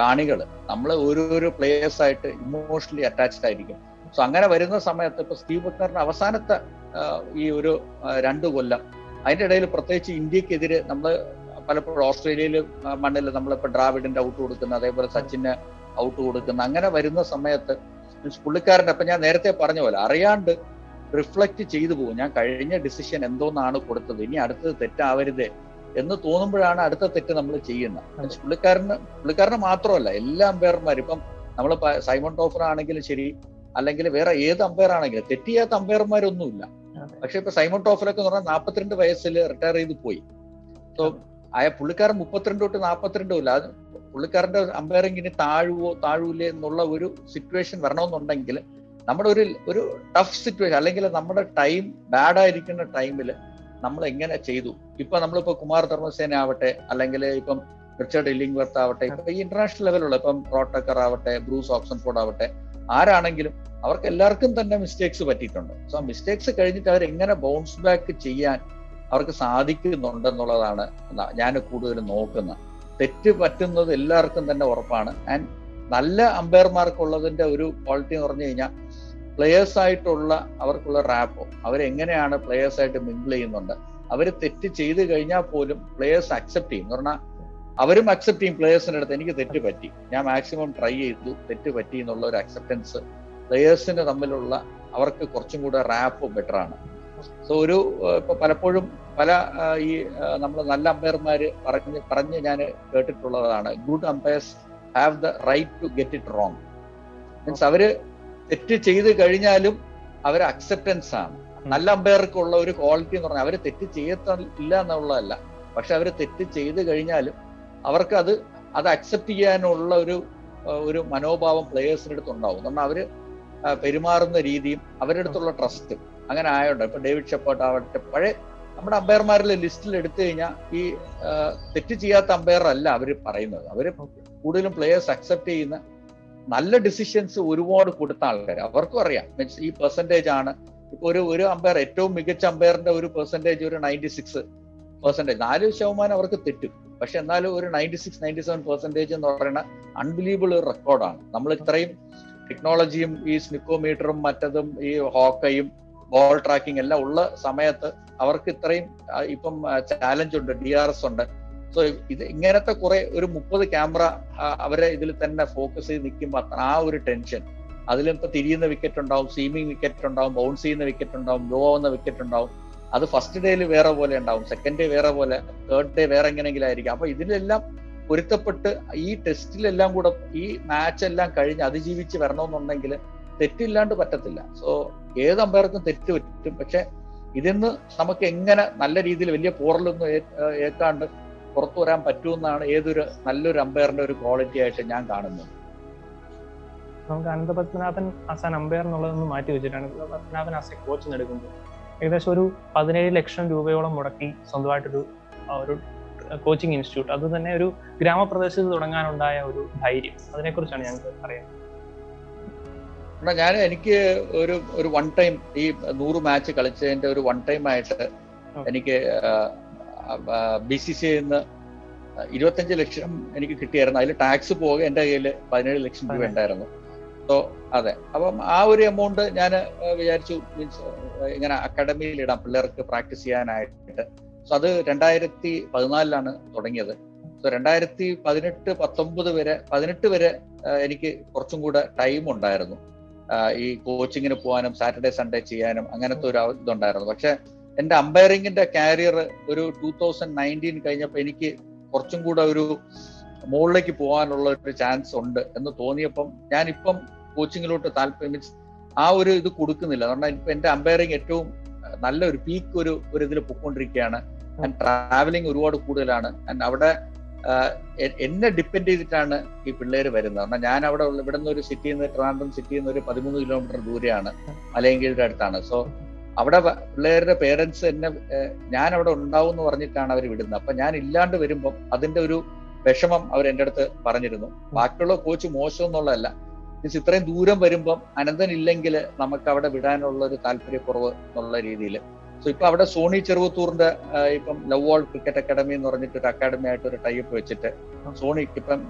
കാണികൾ നമ്മൾ ഓരോരോ പ്ലേയേഴ്സ് ആയിട്ട് ഇമോഷണലി അറ്റാച്ച്ഡ് ആയിരിക്കും. സോ അങ്ങനെ വരുന്ന സമയത്ത് ഇപ്പൊ സ്റ്റീവ് ബക്കറിന്റെ അവസാനത്തെ ഈ ഒരു രണ്ട് കൊല്ലം അതിന്റെ ഇടയിൽ പ്രത്യേകിച്ച് ഇന്ത്യക്കെതിരെ നമ്മൾ പലപ്പോഴും ഓസ്ട്രേലിയയിൽ മണ്ണിൽ നമ്മളിപ്പോൾ ഡ്രാവിഡിന്റെ ഔട്ട് കൊടുക്കുന്ന അതേപോലെ സച്ചിന് ഔട്ട് കൊടുക്കുന്ന അങ്ങനെ വരുന്ന സമയത്ത് മീൻസ് പുള്ളിക്കാരന്റെ അപ്പൊ ഞാൻ നേരത്തെ പറഞ്ഞ പോലെ അറിയാണ്ട് റിഫ്ലക്ട് ചെയ്തു പോകും. ഞാൻ കഴിഞ്ഞ ഡിസിഷൻ എന്തോന്നാണ് കൊടുത്തത്? ഇനി അടുത്തത് തെറ്റാവരുതേ? എന്ന് തോന്നുമ്പോഴാണ് അടുത്ത തെറ്റ് നമ്മൾ ചെയ്യുന്നത്. പുള്ളിക്കാരന് പുള്ളിക്കാരന് മാത്രമല്ല എല്ലാ അമ്പയർമാരും ഇപ്പം നമ്മൾ സൈമൺ ടോഫർ ആണെങ്കിലും ശരി അല്ലെങ്കിൽ വേറെ ഏത് അമ്പയർ ആണെങ്കിലും തെറ്റിയാത്ത അമ്പയർമാരൊന്നുമില്ല പക്ഷെ ഇപ്പൊ സൈമൺ ടോഫറൊക്കെ എന്ന് പറഞ്ഞാൽ നാൽപ്പത്തിരണ്ട് വയസ്സിൽ റിട്ടയർ ചെയ്ത് പോയി. സോ ആയ പുള്ളിക്കാരൻ മുപ്പത്തിരണ്ട് തൊട്ട് നാൽപ്പത്തിരണ്ടും ഇല്ല. അത് പുള്ളിക്കാരന്റെ ഇനി താഴുവോ താഴൂലേ എന്നുള്ള ഒരു സിറ്റുവേഷൻ വരണമെന്നുണ്ടെങ്കിൽ നമ്മുടെ ഒരു ഒരു ടഫ് സിറ്റുവേഷൻ അല്ലെങ്കിൽ നമ്മുടെ ടൈം ബാഡ് ആയിരിക്കുന്ന ടൈമിൽ നമ്മൾ എങ്ങനെ ചെയ്തു? ഇപ്പൊ നമ്മളിപ്പോ കുമാർ ധർമ്മസേന ആവട്ടെ അല്ലെങ്കിൽ ഇപ്പം റിച്ചർഡ് ഇല്ലിംഗ് ആവട്ടെ ഇപ്പൊ ഈ ഇന്റർനാഷണൽ ലെവലുള്ള ഇപ്പം റോട്ടക്കർ ആവട്ടെ ബ്രൂസ് ഓക്സൺഫോർഡ് ആവട്ടെ ആരാണെങ്കിലും അവർക്ക് എല്ലാവർക്കും തന്നെ മിസ്റ്റേക്സ് പറ്റിയിട്ടുണ്ട്. സോ ആ മിസ്റ്റേക്സ് കഴിഞ്ഞിട്ട് അവർ എങ്ങനെ ബൗൺസ് ബാക്ക് ചെയ്യാൻ അവർക്ക് സാധിക്കുന്നുണ്ടെന്നുള്ളതാണ് ഞാൻ കൂടുതലും നോക്കുന്നത്. തെറ്റ് പറ്റുന്നത് എല്ലാവർക്കും തന്നെ ഉറപ്പാണ്. ആൻഡ് നല്ല അമ്പയർമാർക്കുള്ളതിന്റെ ഒരു ക്വാളിറ്റി എന്ന് പറഞ്ഞു കഴിഞ്ഞാൽ പ്ലെയേഴ്സ് ആയിട്ടുള്ള അവർക്കുള്ള റാപ്പോ അവരെങ്ങനെയാണ് പ്ലെയേഴ്സ് ആയിട്ട് മിങ്കിൾ ചെയ്യുന്നുണ്ട്? അവർ തെറ്റ് ചെയ്ത് കഴിഞ്ഞാൽ പോലും പ്ലെയേഴ്സ് അക്സെപ്റ്റ് ചെയ്യും. എന്ന് പറഞ്ഞാൽ അവരും അക്സെപ്റ്റ് ചെയ്യും പ്ലെയേഴ്സിന്റെ അടുത്ത്. എനിക്ക് തെറ്റ് പറ്റി. ഞാൻ മാക്സിമം ട്രൈ ചെയ്തു. തെറ്റ് പറ്റി എന്നുള്ള ഒരു അക്സെപ്റ്റൻസ് പ്ലെയേഴ്സിന് തമ്മിലുള്ള അവർക്ക് കുറച്ചും കൂടെ റാപ്പ് ബെറ്റർ ആണ്. സോ ഒരു ഇപ്പൊ പലപ്പോഴും പല ഈ നമ്മൾ നല്ല അമ്പയർമാർ പറഞ്ഞ് പറഞ്ഞ് ഞാൻ കേട്ടിട്ടുള്ളതാണ് good umpires have the right to get it wrong means അവർ തെറ്റ് ചെയ്ത് കഴിഞ്ഞാലും അവർ അക്സെപ്റ്റൻസ് ആണ്. നല്ല അമ്പയർക്കുള്ള ഒരു ക്വാളിറ്റി എന്ന് പറഞ്ഞാൽ അവർ തെറ്റ് ചെയ്യത്തില്ല എന്നുള്ളതല്ല. പക്ഷെ അവർ തെറ്റ് ചെയ്ത് കഴിഞ്ഞാലും അവർക്ക് അത് അത് അക്സെപ്റ്റ് ചെയ്യാനുള്ള ഒരു ഒരു മനോഭാവം പ്ലേയേഴ്സിന്റെ അടുത്ത് ഉണ്ടാവും കാരണം അവർ പെരുമാറുന്ന രീതിയും അവരുടെ അടുത്തുള്ള ട്രസ്റ്റും അങ്ങനെ ആയോണ്ട്. ഇപ്പൊ ഡേവിഡ് ഷെപ്പേർട്ട് ആവട്ടെ പഴയ നമ്മുടെ അമ്പയർമാരിലെ ലിസ്റ്റിൽ എടുത്തു കഴിഞ്ഞാൽ ഈ തെറ്റ് ചെയ്യാത്ത അമ്പയർ അല്ല അവർ പറയുന്നത് അവർ കൂടുതലും പ്ലേയേഴ്സ് അക്സെപ്റ്റ് ചെയ്യുന്ന നല്ല ഡിസിഷൻസ് ഒരുപാട് കൊടുത്ത ആൾക്കാർ അവർക്കും അറിയാം. മീൻസ് ഈ പെർസെന്റേജ് ആണ്. ഇപ്പൊ ഒരു ഒരു അമ്പയർ ഏറ്റവും മികച്ച അമ്പയറിന്റെ ഒരു പെർസെന്റേജ് ഒരു നയന്റി സിക്സ് പെർസെന്റേജ് നാല് ശതമാനം അവർക്ക് തെറ്റും. പക്ഷെ എന്നാലും ഒരു ninety six ninety seven percentage എന്ന് പറയുന്ന അൺബിലീവബിൾ റെക്കോർഡാണ് നമ്മൾ ഇത്രയും ടെക്നോളജിയും ഈ സ്നിക്കോമീറ്ററും മറ്റതും ഈ ഹോക്കയും ബോൾ ട്രാക്കിംഗ് എല്ലാം ഉള്ള സമയത്ത് അവർക്ക് ഇത്രയും ഇപ്പം ചാലഞ്ച് ഉണ്ട് ഡി ആർ എസ് ഉണ്ട്. സോ ഇത് ഇങ്ങനത്തെ കുറെ ഒരു മുപ്പത് ക്യാമറ അവരെ ഇതിൽ തന്നെ ഫോക്കസ് ചെയ്ത് നിൽക്കുമ്പോൾ അത്ര ആ ഒരു ടെൻഷൻ അതിലിപ്പോ തിരിയുന്ന വിക്കറ്റ് ഉണ്ടാവും സീമിങ് വിക്കറ്റ് ഉണ്ടാവും ബൗൺസ് ചെയ്യുന്ന വിക്കറ്റ് ഉണ്ടാവും ലോ ആവുന്ന വിക്കറ്റ് ഉണ്ടാവും. അത് ഫസ്റ്റ് ഡേയിൽ വേറെ പോലെ ഉണ്ടാവും സെക്കൻഡ് ഡേ വേറെ പോലെ തേർഡ് ഡേ വേറെ എങ്ങനെയെങ്കിലും ആയിരിക്കും. അപ്പൊ ഇതിലെല്ലാം പൊരുത്തപ്പെട്ട് ഈ ടെസ്റ്റിലെല്ലാം കൂടെ ഈ മാച്ച് എല്ലാം കഴിഞ്ഞ് അതിജീവിച്ച് വരണമെന്നുണ്ടെങ്കിൽ തെറ്റില്ലാണ്ട് പറ്റത്തില്ല. സോ ഏത് അമ്പയർക്കും തെറ്റ് പറ്റും. പക്ഷെ ഇതിന്ന് നമുക്ക് എങ്ങനെ നല്ല രീതിയിൽ വലിയ പോറലൊന്നും ഏക്കാണ്ട് പുറത്തു വരാൻ പറ്റുമെന്നാണ് ഏതൊരു നല്ലൊരു അമ്പയറിന്റെ ഒരു ക്വാളിറ്റി ആയിട്ട് ഞാൻ കാണുന്നത്. നമുക്ക് Anantha Padmanabhan as an umpire എന്നുള്ളതൊന്ന് മാറ്റി വെച്ചിട്ടാണ്. പത്മനാഭൻ ആസ് എ കോച്ചിന് എടുക്കുമ്പോൾ ഏകദേശം ഒരു പതിനേഴ് ലക്ഷം രൂപയോളം മുടക്കി സ്വന്തമായിട്ടൊരു ഒരു കോച്ചിങ് ഇൻസ്റ്റിറ്റ്യൂട്ട് അത് തന്നെ ഒരു ഗ്രാമപ്രദേശത്ത് തുടങ്ങാനുണ്ടായ ഒരു ധൈര്യം. അതിനെക്കുറിച്ചാണ് ഞങ്ങൾക്ക് അറിയാം എന്നാ ഞാൻ എനിക്ക് ഒരു ഒരു വൺ ടൈം ഈ നൂറ് മാച്ച് കളിച്ചതിന്റെ ഒരു വൺ ടൈം ആയിട്ട് എനിക്ക് ബി സി സി നിന്ന് ഇരുപത്തഞ്ച് ലക്ഷം എനിക്ക് കിട്ടിയായിരുന്നു. അതിൽ ടാക്സ് പോകെ എന്റെ കയ്യിൽ പതിനേഴ് ലക്ഷം രൂപ ഉണ്ടായിരുന്നു. സോ അതെ. അപ്പം ആ ഒരു എമൗണ്ട് ഞാൻ വിചാരിച്ചു മീൻസ് ഇങ്ങനെ അക്കാഡമിയിൽ ഇടാം. പിള്ളേർക്ക് പ്രാക്ടീസ് ചെയ്യാനായിട്ട്. സോ അത് രണ്ടായിരത്തി പതിനാലിലാണ് തുടങ്ങിയത്. സോ രണ്ടായിരത്തി പതിനെട്ട് പത്തൊമ്പത് വരെ പതിനെട്ട് വരെ എനിക്ക് കുറച്ചും കൂടെ ടൈം ഉണ്ടായിരുന്നു. ഈ കോച്ചിങ്ങിന് പോകാനും സാറ്റർഡേ സൺഡേ ചെയ്യാനും അങ്ങനത്തെ ഒരു ഇതുണ്ടായിരുന്നു. പക്ഷെ എന്റെ അമ്പയറിംഗിന്റെ കാരിയർ ഒരു ടൂ തൗസൻഡ് നയന്റീൻ കഴിഞ്ഞപ്പോൾ എനിക്ക് കുറച്ചും കൂടെ ഒരു മുകളിലേക്ക് പോകാനുള്ള ഒരു ചാൻസ് ഉണ്ട് എന്ന് തോന്നിയപ്പം ഞാനിപ്പം കോച്ചിങ്ങിലോട്ട് താല്പര്യം മീൻസ് ആ ഒരു ഇത് കൊടുക്കുന്നില്ല. കാരണം ഇപ്പം എന്റെ അമ്പയറിംഗ് ഏറ്റവും നല്ല ഒരു പീക്ക് ഒരു ഒരു ഇതിൽ പൊയ്ക്കൊണ്ടിരിക്കുകയാണ്. ആൻഡ് ട്രാവലിംഗ് ഒരുപാട് കൂടുതലാണ്. ആൻഡ് അവിടെ എന്നെ ഡിപ്പെൻഡ് ചെയ്തിട്ടാണ് ഈ പിള്ളേർ വരുന്നത്. കാരണം ഞാൻ അവിടെ ഇവിടെ നിന്ന് ഒരു സിറ്റിയിൽ നിന്ന് സിറ്റിന്ന് നിന്ന് ഒരു പതിമൂന്ന് കിലോമീറ്റർ ദൂരെയാണ്. മലയങ്കീഴിന്റെ അടുത്താണ്. സോ അവിടെ പിള്ളേരുടെ പേരൻസ് എന്നെ ഞാൻ അവിടെ ഉണ്ടാവും എന്ന് പറഞ്ഞിട്ടാണ് അവർ വിടുന്നത്. അപ്പൊ ഞാൻ ഇല്ലാണ്ട് വരുമ്പോൾ അതിന്റെ ഒരു വിഷമം അവർ എന്റെ അടുത്ത് പറഞ്ഞിരുന്നു. ബാക്കിയുള്ള കോച്ച് മോശം എന്നുള്ളതല്ല മീൻസ് ഇത്രയും ദൂരം വരുമ്പം അനന്തൻ ഇല്ലെങ്കിൽ നമുക്ക് അവിടെ വിടാനുള്ള ഒരു താല്പര്യക്കുറവ് എന്നുള്ള രീതിയിൽ. സോ ഇപ്പൊ അവിടെ സോണി ചെറുവത്തൂറിന്റെ ഇപ്പം ലവ് വാൾ ക്രിക്കറ്റ് അക്കാഡമി എന്ന് പറഞ്ഞിട്ട് ഒരു അക്കാഡമി ആയിട്ട് ഒരു ടൈപ്പ് വെച്ചിട്ട് സോണിക്ക് ഇപ്പം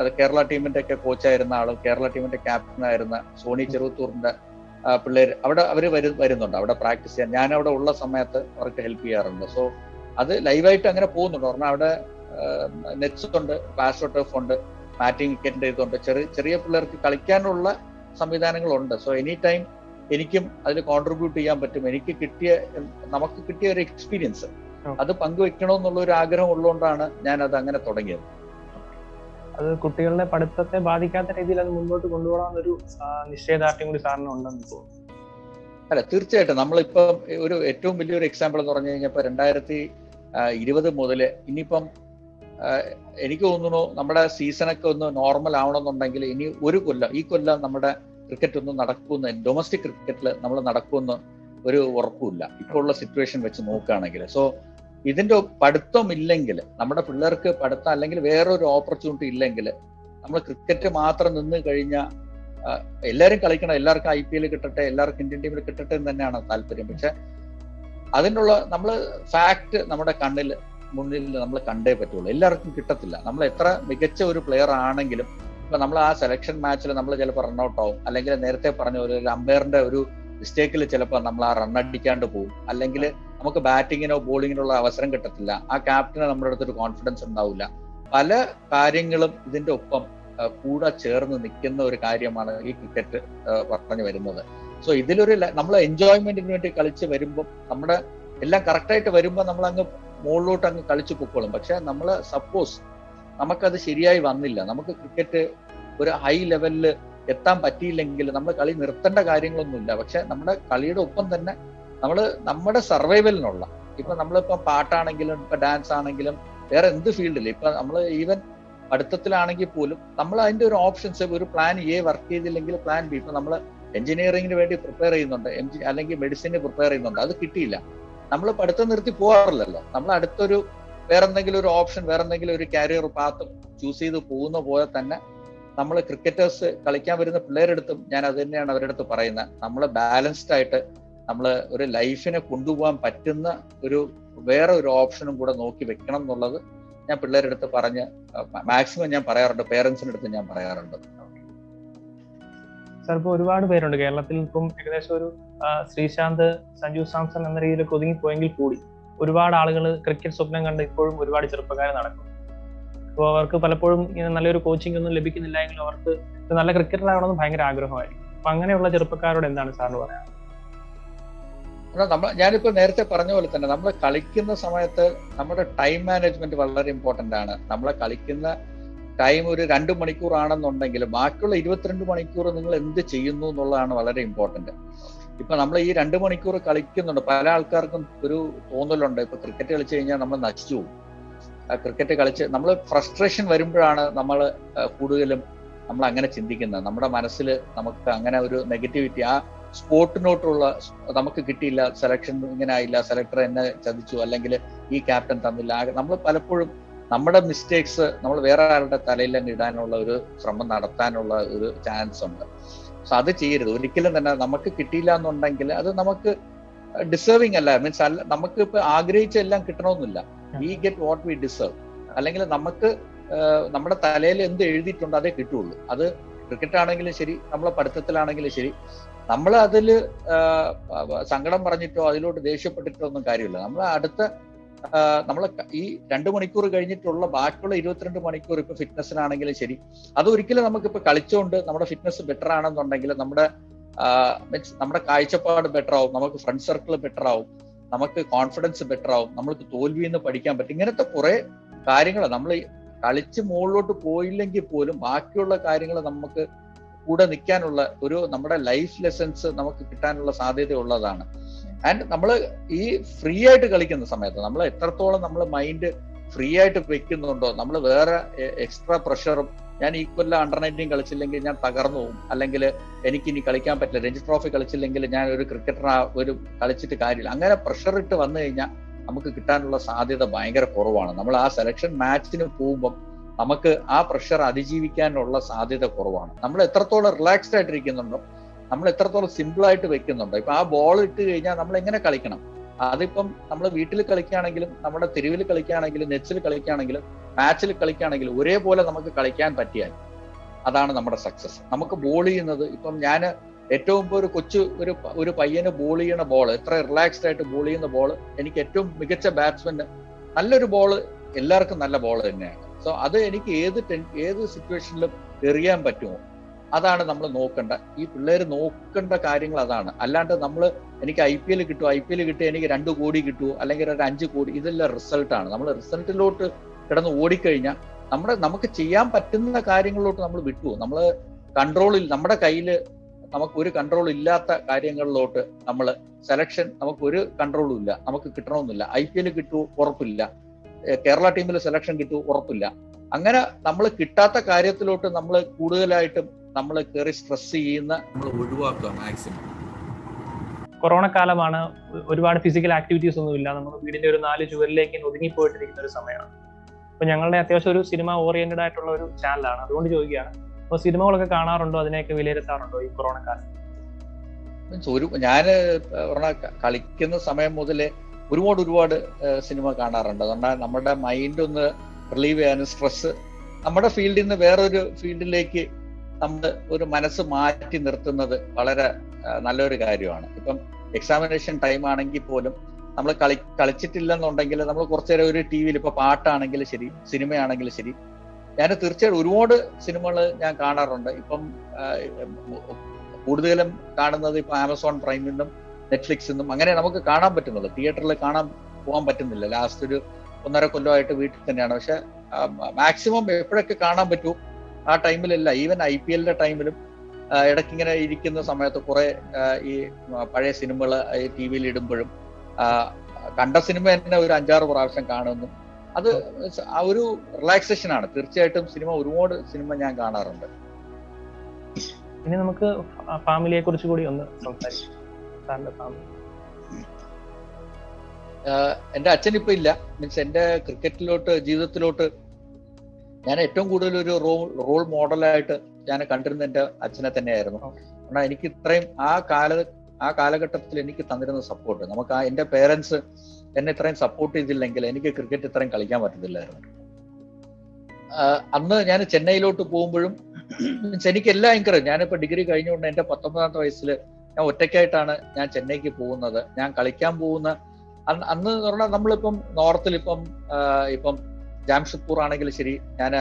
അത് കേരള ടീമിന്റെ ഒക്കെ കോച്ചായിരുന്ന ആളും കേരള ടീമിന്റെ ക്യാപ്റ്റൻ ആയിരുന്ന സോണി ചെറുവത്തൂറിന്റെ പിള്ളേർ അവിടെ അവർ വരു വരുന്നുണ്ട്. അവിടെ പ്രാക്ടീസ് ചെയ്യാൻ. ഞാൻ അവിടെ ഉള്ള സമയത്ത് അവർക്ക് ഹെൽപ്പ് ചെയ്യാറുണ്ട്. സോ അത് ലൈവായിട്ട് അങ്ങനെ പോകുന്നുണ്ട്. കാരണം അവിടെ നെറ്റ്സ് ഉണ്ട് പാസ്റ്റോ ടർഫ് ഉണ്ട് ബാറ്റിംഗ് വിക്കറ്റിന്റെ ഇതുണ്ട്. ചെറിയ ചെറിയ പിള്ളേർക്ക് കളിക്കാനുള്ള സംവിധാനങ്ങളുണ്ട്. സോ എനി ടൈം എനിക്കും അതിൽ കോൺട്രിബ്യൂട്ട് ചെയ്യാൻ പറ്റും. എനിക്ക് കിട്ടിയ നമുക്ക് കിട്ടിയ ഒരു എക്സ്പീരിയൻസ് അത് പങ്കുവെക്കണമെന്നുള്ള ഒരു ആഗ്രഹം ഉള്ളതുകൊണ്ടാണ് ഞാൻ അത് അങ്ങനെ തുടങ്ങിയത്. അത് കുട്ടികളുടെ പഠിത്തത്തെ ബാധിക്കാത്ത രീതിയിൽ അത് മുന്നോട്ട് കൊണ്ടുപോകാമെന്നൊരു ഒരു നിശ്ചയദാർഢ്യം കൂടി സാറിന് ഉണ്ടെന്ന് തോന്നുന്നു. അല്ല തീർച്ചയായിട്ടും. നമ്മളിപ്പം ഒരു ഏറ്റവും വലിയൊരു എക്സാമ്പിൾ എന്ന് പറഞ്ഞു കഴിഞ്ഞപ്പോൾ രണ്ടായിരത്തി ഇരുപത് മുതൽ ഇനിയിപ്പം എനിക്ക് തോന്നുന്നു നമ്മുടെ സീസണൊക്കെ ഒന്ന് നോർമൽ ആവണമെന്നുണ്ടെങ്കിൽ ഇനി ഒരു കൊല്ലം ഈ കൊല്ലം നമ്മുടെ ക്രിക്കറ്റ് ഒന്നും നടക്കുമെന്ന് ഡൊമസ്റ്റിക് ക്രിക്കറ്റിൽ നമ്മൾ നടക്കുമെന്ന് ഒരു ഉറപ്പുമില്ല. ഇപ്പോൾ ഉള്ള സിറ്റുവേഷൻ വെച്ച് നോക്കുകയാണെങ്കിൽ. സോ ഇതിന്റെ പഠിത്തം ഇല്ലെങ്കിൽ നമ്മുടെ പിള്ളേർക്ക് പഠിത്തം അല്ലെങ്കിൽ വേറൊരു ഓപ്പർച്യൂണിറ്റി ഇല്ലെങ്കിൽ നമ്മൾ ക്രിക്കറ്റ് മാത്രം നിന്ന് കഴിഞ്ഞാൽ എല്ലാവരും കളിക്കണം. എല്ലാവർക്കും ഐ പി എൽ കിട്ടട്ടെ എല്ലാവർക്കും ഇന്ത്യൻ ടീമിൽ കിട്ടട്ടെ എന്ന് തന്നെയാണ് താല്പര്യം. പക്ഷെ അതിനുള്ള നമ്മൾ ഫാക്ട് നമ്മുടെ കണ്ണിൽ മുന്നിൽ നമ്മൾ കണ്ടേ പറ്റുള്ളൂ. എല്ലാവർക്കും കിട്ടത്തില്ല. നമ്മൾ എത്ര മികച്ച ഒരു പ്ലെയർ ആണെങ്കിലും ഇപ്പൊ നമ്മൾ ആ സെലക്ഷൻ മാച്ചിൽ നമ്മൾ ചിലപ്പോൾ റണ്ണൗട്ട് ആവും. അല്ലെങ്കിൽ നേരത്തെ പറഞ്ഞ ഒരു അമ്പയറിന്റെ ഒരു മിസ്റ്റേക്കിൽ ചിലപ്പോൾ നമ്മൾ ആ റൺ അടിക്കാണ്ട് പോകും. അല്ലെങ്കിൽ നമുക്ക് ബാറ്റിങ്ങിനോ ബോളിങ്ങിനോ ഉള്ള അവസരം കിട്ടത്തില്ല. ആ ക്യാപ്റ്റന് നമ്മുടെ അടുത്തൊരു കോൺഫിഡൻസ് ഉണ്ടാവില്ല. പല കാര്യങ്ങളും ഇതിന്റെ ഒപ്പം കൂടെ ചേർന്ന് നിൽക്കുന്ന ഒരു കാര്യമാണ് ഈ ക്രിക്കറ്റ് പറഞ്ഞു വരുന്നത്. സോ ഇതിലൊരു നമ്മൾ എൻജോയ്മെന്റിന് വേണ്ടി കളിച്ച് വരുമ്പോൾ നമ്മുടെ എല്ലാം കറക്റ്റായിട്ട് വരുമ്പോൾ നമ്മൾ അങ്ങ് മുകളിലോട്ട് അങ്ങ് കളിച്ചു പൊക്കോളും. പക്ഷെ നമ്മൾ സപ്പോസ് നമുക്കത് ശരിയായി വന്നില്ല. നമുക്ക് ക്രിക്കറ്റ് ഒരു ഹൈ ലെവലിൽ എത്താൻ പറ്റിയില്ലെങ്കിൽ നമ്മൾ കളി നിർത്തേണ്ട കാര്യങ്ങളൊന്നുമില്ല. പക്ഷെ നമ്മുടെ കളിയുടെ ഒപ്പം തന്നെ നമ്മൾ നമ്മുടെ സർവൈവലിനുള്ള ഇപ്പൊ നമ്മളിപ്പോ പാട്ടാണെങ്കിലും ഇപ്പൊ ഡാൻസ് ആണെങ്കിലും വേറെ എന്ത് ഫീൽഡിൽ ഇപ്പൊ നമ്മൾ ഈവൻ പഠിത്തത്തിലാണെങ്കിൽ പോലും നമ്മൾ അതിന്റെ ഒരു ഓപ്ഷൻസ് ഒരു പ്ലാൻ എ വർക്ക് ചെയ്തില്ലെങ്കിൽ പ്ലാൻ ബി ഇപ്പൊ നമ്മൾ എഞ്ചിനീയറിംഗിന് വേണ്ടി പ്രിപ്പയർ ചെയ്യുന്നുണ്ട്. എം അല്ലെങ്കിൽ മെഡിസിന് പ്രിപ്പയർ ചെയ്യുന്നുണ്ട്. അത് കിട്ടിയില്ല. നമ്മൾ പഠിത്തം നിർത്തി പോകാറില്ലല്ലോ നമ്മൾ അടുത്തൊരു വേറെ എന്തെങ്കിലും ഒരു ഓപ്ഷൻ വേറെ എന്തെങ്കിലും ഒരു കരിയർ പാത്ത് ചൂസ് ചെയ്ത് പോകുന്ന പോലെ തന്നെ നമ്മൾ ക്രിക്കറ്റേഴ്സ് കളിക്കാൻ വരുന്ന പിള്ളേരെടുത്തും ഞാൻ അത് തന്നെയാണ് അവരുടെ അടുത്ത് പറയുന്നത്. നമ്മൾ ബാലൻസ്ഡ് ആയിട്ട് നമ്മൾ ഒരു ലൈഫിനെ കൊണ്ടുപോകാൻ പറ്റുന്ന ഒരു വേറെ ഒരു ഓപ്ഷനും കൂടെ നോക്കി വെക്കണം എന്നുള്ളത് ഞാൻ പിള്ളേരുടെ അടുത്ത് പറഞ്ഞ് മാക്സിമം ഞാൻ പറയാറുണ്ട് പേരൻസിന്റെ അടുത്ത് ഞാൻ പറയാറുണ്ട്. സാർ ഇപ്പോൾ ഒരുപാട് പേരുണ്ട്. കേരളത്തിൽ ഇപ്പം ഏകദേശം ഒരു ശ്രീശാന്ത് സഞ്ജു സാംസൺ എന്ന രീതിയിലൊക്കെ ഒതുങ്ങിപ്പോയെങ്കിൽ കൂടി ഒരുപാട് ആളുകൾ ക്രിക്കറ്റ് സ്വപ്നം കണ്ട് ഇപ്പോഴും ഒരുപാട് ചെറുപ്പക്കാർ നടക്കും. അപ്പോൾ അവർക്ക് പലപ്പോഴും ഇങ്ങനെ നല്ലൊരു കോച്ചിങ് ഒന്നും ലഭിക്കുന്നില്ല എങ്കിലും അവർക്ക് നല്ല ക്രിക്കറ്റർ ആകണമെന്ന് ഭയങ്കര ആഗ്രഹമായിരിക്കും. അപ്പം അങ്ങനെയുള്ള ചെറുപ്പക്കാരോട് എന്താണ് സാറിന് പറയാൻ നമ്മൾ ഞാനിപ്പോ നേരത്തെ പറഞ്ഞ പോലെ തന്നെ നമ്മൾ കളിക്കുന്ന സമയത്ത് നമ്മുടെ ടൈം മാനേജ്മെന്റ് വളരെ ഇമ്പോർട്ടന്റ് ആണ്. നമ്മളെ കളിക്കുന്ന ടൈം ഒരു രണ്ട് മണിക്കൂർ ആണെന്നുണ്ടെങ്കിൽ ബാക്കിയുള്ള ഇരുപത്തിരണ്ട് മണിക്കൂർ നിങ്ങൾ എന്ത് ചെയ്യുന്നു എന്നുള്ളതാണ് വളരെ ഇമ്പോർട്ടന്റ് ഇപ്പൊ നമ്മൾ ഈ രണ്ട് മണിക്കൂർ കളിക്കുന്നുണ്ട്. പല ആൾക്കാർക്കും ഒരു തോന്നലുണ്ട്. ഇപ്പൊ ക്രിക്കറ്റ് കളിച്ചു കഴിഞ്ഞാൽ നമ്മൾ നശിച്ചു പോകും. ക്രിക്കറ്റ് കളിച്ച് നമ്മൾ ഫ്രസ്ട്രേഷൻ വരുമ്പോഴാണ് നമ്മൾ കൂടുതലും നമ്മൾ അങ്ങനെ ചിന്തിക്കുന്നത്. നമ്മുടെ മനസ്സിൽ നമുക്ക് അങ്ങനെ ഒരു നെഗറ്റിവിറ്റി ആ സ്പോർട്ടിനോട്ടുള്ള നമുക്ക് കിട്ടിയില്ല സെലക്ഷൻ ഇങ്ങനെ ആയില്ല സെലക്ടർ എന്നെ ചതിച്ചു അല്ലെങ്കിൽ ഈ ക്യാപ്റ്റൻ തന്നില്ല. നമ്മൾ പലപ്പോഴും നമ്മുടെ മിസ്റ്റേക്സ് നമ്മൾ വേറെ ആരുടെ തലയിൽ തന്നെ ഇടാനുള്ള ഒരു ശ്രമം നടത്താനുള്ള ഒരു ചാൻസ് ഉണ്ട്. സോ അത് ചെയ്യരുത്. ഒരിക്കലും തന്നെ നമുക്ക് കിട്ടിയില്ല എന്നുണ്ടെങ്കിൽ അത് നമുക്ക് ഡിസേർവിങ് അല്ല. മീൻസ് അല്ല നമുക്ക് ഇപ്പൊ ആഗ്രഹിച്ച എല്ലാം കിട്ടണമെന്നില്ല. We get what we deserve അല്ലെങ്കിൽ നമുക്ക് നമ്മുടെ തലയിൽ എന്ത് എഴുതിയിട്ടുണ്ടോ അതേ കിട്ടുള്ളൂ അത് ക്രിക്കറ്റ് ആണെങ്കിലും ശരി നമ്മളെ പഠിത്തത്തിലാണെങ്കിലും ശരി. നമ്മൾ അതിൽ സങ്കടം പറഞ്ഞിട്ടോ അതിലോട്ട് ദേഷ്യപ്പെട്ടിട്ടോ ഒന്നും കാര്യമില്ല. നമ്മൾ അടുത്ത നമ്മൾ ഈ രണ്ട് മണിക്കൂർ കഴിഞ്ഞിട്ടുള്ള ബാക്കിയുള്ള ഇരുപത്തിരണ്ട് മണിക്കൂർ ഇപ്പൊ ഫിറ്റ്നസ്സിനാണെങ്കിലും ശരി. അത് ഒരിക്കലും നമുക്കിപ്പോ കളിച്ചുകൊണ്ട് നമ്മുടെ ഫിറ്റ്നസ് ബെറ്റർ ആണെന്നുണ്ടെങ്കിൽ നമ്മുടെ മീൻസ് നമ്മുടെ കാഴ്ചപ്പാട് ബെറ്റർ ആവും നമുക്ക് ഫ്രണ്ട് സർക്കിൾ ബെറ്റർ ആവും നമുക്ക് കോൺഫിഡൻസ് ബെറ്റർ ആവും നമ്മൾക്ക് തോൽവിയിൽ നിന്ന് പഠിക്കാൻ പറ്റും. ഇങ്ങനത്തെ കുറെ കാര്യങ്ങൾ നമ്മൾ കളിച്ച് മുകളിലോട്ട് പോയില്ലെങ്കിൽ പോലും ബാക്കിയുള്ള കാര്യങ്ങൾ നമുക്ക് കൂടെ നിൽക്കാനുള്ള ഒരു നമ്മുടെ ലൈഫ് ലെസൻസ് നമുക്ക് കിട്ടാനുള്ള സാധ്യത ഉള്ളതാണ്. ആൻഡ് നമ്മൾ ഈ ഫ്രീ ആയിട്ട് കളിക്കുന്ന സമയത്ത് നമ്മൾ എത്രത്തോളം നമ്മൾ മൈൻഡ് ഫ്രീ ആയിട്ട് വെക്കുന്നുണ്ടോ നമ്മൾ വേറെ എക്സ്ട്രാ പ്രഷറും ഞാൻ ഈ കൊല്ലം അണ്ടർ നയന്റീൻ കളിച്ചില്ലെങ്കിൽ ഞാൻ തകർന്നു പോകും അല്ലെങ്കിൽ എനിക്ക് ഇനി കളിക്കാൻ പറ്റില്ല രഞ്ജി ട്രോഫി കളിച്ചില്ലെങ്കിൽ ഞാൻ ഒരു ക്രിക്കറ്റർ ഒരു കളിച്ചിട്ട് കാര്യമില്ല. അങ്ങനെ പ്രഷർ ഇട്ട് വന്നു കഴിഞ്ഞാൽ നമുക്ക് കിട്ടാനുള്ള സാധ്യത ഭയങ്കര കുറവാണ്. നമ്മൾ ആ സെലക്ഷൻ മാച്ചിന് പോകുമ്പം നമുക്ക് ആ പ്രഷർ അതിജീവിക്കാനുള്ള സാധ്യത കുറവാണ്. നമ്മൾ എത്രത്തോളം റിലാക്സ്ഡ് ആയിട്ടിരിക്കുന്നുണ്ടോ നമ്മൾ എത്രത്തോളം സിമ്പിളായിട്ട് വെക്കുന്നുണ്ടോ ഇപ്പൊ ആ ബോൾ ഇട്ട് കഴിഞ്ഞാൽ നമ്മൾ എങ്ങനെ കളിക്കണം? അതിപ്പം നമ്മൾ വീട്ടിൽ കളിക്കുകയാണെങ്കിലും നമ്മുടെ തെരുവിൽ കളിക്കുകയാണെങ്കിലും നെറ്റ്സിൽ കളിക്കുകയാണെങ്കിലും മാച്ചിൽ കളിക്കുകയാണെങ്കിലും ഒരേപോലെ നമുക്ക് കളിക്കാൻ പറ്റിയാൽ അതാണ് നമ്മുടെ സക്സസ് നമുക്ക് ബോൾ ചെയ്യുന്നത് ഇപ്പം ഞാൻ ഏറ്റവും ഒരു കൊച്ചു ഒരു ഒരു പയ്യന് ബോൾ ചെയ്യുന്ന ബോൾ എത്ര റിലാക്സ്ഡ് ആയിട്ട് ബോൾ ചെയ്യുന്ന ബോൾ എനിക്ക് ഏറ്റവും മികച്ച ബാറ്റ്സ്മാൻ നല്ലൊരു ബോൾ എല്ലാവർക്കും നല്ല ബോൾ തന്നെയാണ്. സോ അത് എനിക്ക് ഏത് ഏത് സിറ്റുവേഷനിലും എറിയാൻ പറ്റുമോ? അതാണ് നമ്മൾ നോക്കേണ്ട. ഈ പിള്ളേർ നോക്കേണ്ട കാര്യങ്ങൾ അതാണ്. അല്ലാണ്ട് നമ്മൾ എനിക്ക് ഐ പി എൽ കിട്ടുമോ ഐ പി എൽ കിട്ടിയ എനിക്ക് രണ്ട് കോടി കിട്ടുമോ അല്ലെങ്കിൽ ഒരു അഞ്ച് കോടി? ഇതെല്ലാം റിസൾട്ടാണ് നമ്മൾ റിസൾട്ടിലോട്ട് കിടന്ന് ഓടിക്കഴിഞ്ഞാൽ നമ്മുടെ നമുക്ക് ചെയ്യാൻ പറ്റുന്ന കാര്യങ്ങളിലോട്ട് നമ്മൾ വിട്ടു നമ്മൾ കൺട്രോളിൽ നമ്മുടെ കയ്യിൽ നമുക്ക് ഒരു കൺട്രോൾ ഇല്ലാത്ത കാര്യങ്ങളിലോട്ട് നമ്മൾ സെലക്ഷൻ നമുക്ക് ഒരു കൺട്രോളും ഇല്ല. നമുക്ക് കിട്ടണമെന്നില്ല. ഐ പി എൽ കിട്ടുമോ ഉറപ്പില്ല. കേരള ടീമിൽ സെലക്ഷൻ കിട്ടൂ ഉറപ്പില്ല. അങ്ങനെ നമ്മൾ കിട്ടാത്ത കാര്യത്തിലോട്ട് നമ്മൾ കൂടുതലായിട്ടും നമ്മൾ കയറി സ്ട്രെസ് ചെയ്യുന്ന നമ്മൾ ഒഴിവാക്കുക മാക്സിമം കൊറോണ കാലമാണ് ഒരുപാട് ഫിസിക്കൽ ആക്ടിവിറ്റീസ് ഒന്നും ഇല്ല. നമ്മൾ വീടിന്റെ ഒരു നാല് ചുവരിലേക്ക് ഒതുങ്ങിപ്പോയിട്ടിരിക്കുന്ന ഒരു സമയമാണ്. അപ്പൊ ഞങ്ങളുടെ അത്യാവശ്യം ഒരു സിനിമ ഓറിയന്റഡ് ആയിട്ടുള്ള ഒരു ചാനലാണ് അതുകൊണ്ട് ചോദിക്കുകയാണ് അപ്പൊ സിനിമകളൊക്കെ കാണാറുണ്ടോ? അതിനെയൊക്കെ വിലയിരുത്താറുണ്ടോ ഈ കൊറോണ കാലം ഞാൻ ഒരു ഞാൻ കളിക്കുന്ന സമയം മുതലേ ഒരുപാട് ഒരുപാട് സിനിമ കാണാറുണ്ട്. അതുകൊണ്ട് നമ്മുടെ മൈൻഡ് ഒന്ന് റിലീവ് ചെയ്യാനും സ്ട്രെസ് നമ്മുടെ ഫീൽഡിൽ നിന്ന് വേറൊരു ഫീൽഡിലേക്ക് നമ്മൾ ഒരു മനസ്സ് മാറ്റി നിർത്തുന്നത് വളരെ നല്ലൊരു കാര്യമാണ്. ഇപ്പം എക്സാമിനേഷൻ ടൈം ആണെങ്കിൽ പോലും നമ്മൾ കളി കളിച്ചിട്ടില്ലെന്നുണ്ടെങ്കിൽ നമ്മൾ കുറച്ചു നേരം ഒരു ടി വിയിൽ ഇപ്പൊ പാട്ടാണെങ്കിലും ശരി സിനിമയാണെങ്കിലും ശരി ഞാൻ തീർച്ചയായിട്ടും ഒരുപാട് സിനിമകൾ ഞാൻ കാണാറുണ്ട്. ഇപ്പം കൂടുതലും കാണുന്നത് ഇപ്പൊ ആമസോൺ പ്രൈമിൽ നിന്നും നെറ്റ്ഫ്ലിക്സിൽ നിന്നും അങ്ങനെ നമുക്ക് കാണാൻ പറ്റുന്നുള്ളൂ. തിയേറ്ററിൽ കാണാൻ പോകാൻ പറ്റുന്നില്ല. ലാസ്റ്റ് ഒരു ഒന്നര കൊല്ലമായിട്ട് വീട്ടിൽ തന്നെയാണ്. പക്ഷെ മാക്സിമം എപ്പോഴൊക്കെ കാണാൻ പറ്റൂ? ആ ടൈമിലല്ല. ഈവൻ ഐ പി എല്ലിന്റെ ടൈമിലും ഇടയ്ക്ക് ഇങ്ങനെ ഇരിക്കുന്ന സമയത്ത് കുറെ ഈ പഴയ സിനിമകൾ ടി വിയിൽ ഇടുമ്പോഴും കണ്ട സിനിമ തന്നെ ഒരു അഞ്ചാറ് പ്രാവശ്യം കാണുന്നു. അത് ആ ഒരു റിലാക്സേഷൻ ആണ്. തീർച്ചയായിട്ടും സിനിമ ഒരുപാട് സിനിമ ഞാൻ കാണാറുണ്ട്. ഇനി നമുക്ക് ഫാമിലിയെ കുറിച്ച് കൂടി ഒന്ന് സംസാരിക്കാം. സാറിന്റെ ഫാമിലി എന്റെ അച്ഛൻ ഇപ്പൊ ഇല്ല. മീൻസ് എന്റെ ക്രിക്കറ്റിലോട്ട് ജീവിതത്തിലോട്ട് ഞാൻ ഏറ്റവും കൂടുതൽ ഒരു റോൾ റോൾ മോഡലായിട്ട് ഞാൻ കണ്ടിരുന്ന എന്റെ അച്ഛനെ തന്നെയായിരുന്നു. കാരണം എനിക്ക് ഇത്രയും ആ കാല ആ കാലഘട്ടത്തിൽ എനിക്ക് തന്നിരുന്ന സപ്പോർട്ട് നമുക്ക് ആ എന്റെ പേരൻസ് എന്നെ ഇത്രയും സപ്പോർട്ട് ചെയ്തില്ലെങ്കിൽ എനിക്ക് ക്രിക്കറ്റ് ഇത്രയും കളിക്കാൻ പറ്റത്തില്ലായിരുന്നു. അന്ന് ഞാൻ ചെന്നൈയിലോട്ട് പോകുമ്പോഴും മീൻസ് എനിക്ക് എല്ലാം എൻകറേജ് ഞാനിപ്പോ ഡിഗ്രി കഴിഞ്ഞുകൊണ്ട് എന്റെ പത്തൊമ്പതാമത്തെ വയസ്സിൽ ഞാൻ ഒറ്റയ്ക്കായിട്ടാണ് ഞാൻ ചെന്നൈക്ക് പോകുന്നത്. ഞാൻ കളിക്കാൻ പോകുന്ന അന്ന് എന്ന് പറഞ്ഞാൽ നമ്മളിപ്പം നോർത്തിൽ ഇപ്പം ഇപ്പം ജാംഷഡ്പൂർ ആണെങ്കിൽ ശരി ഞാൻ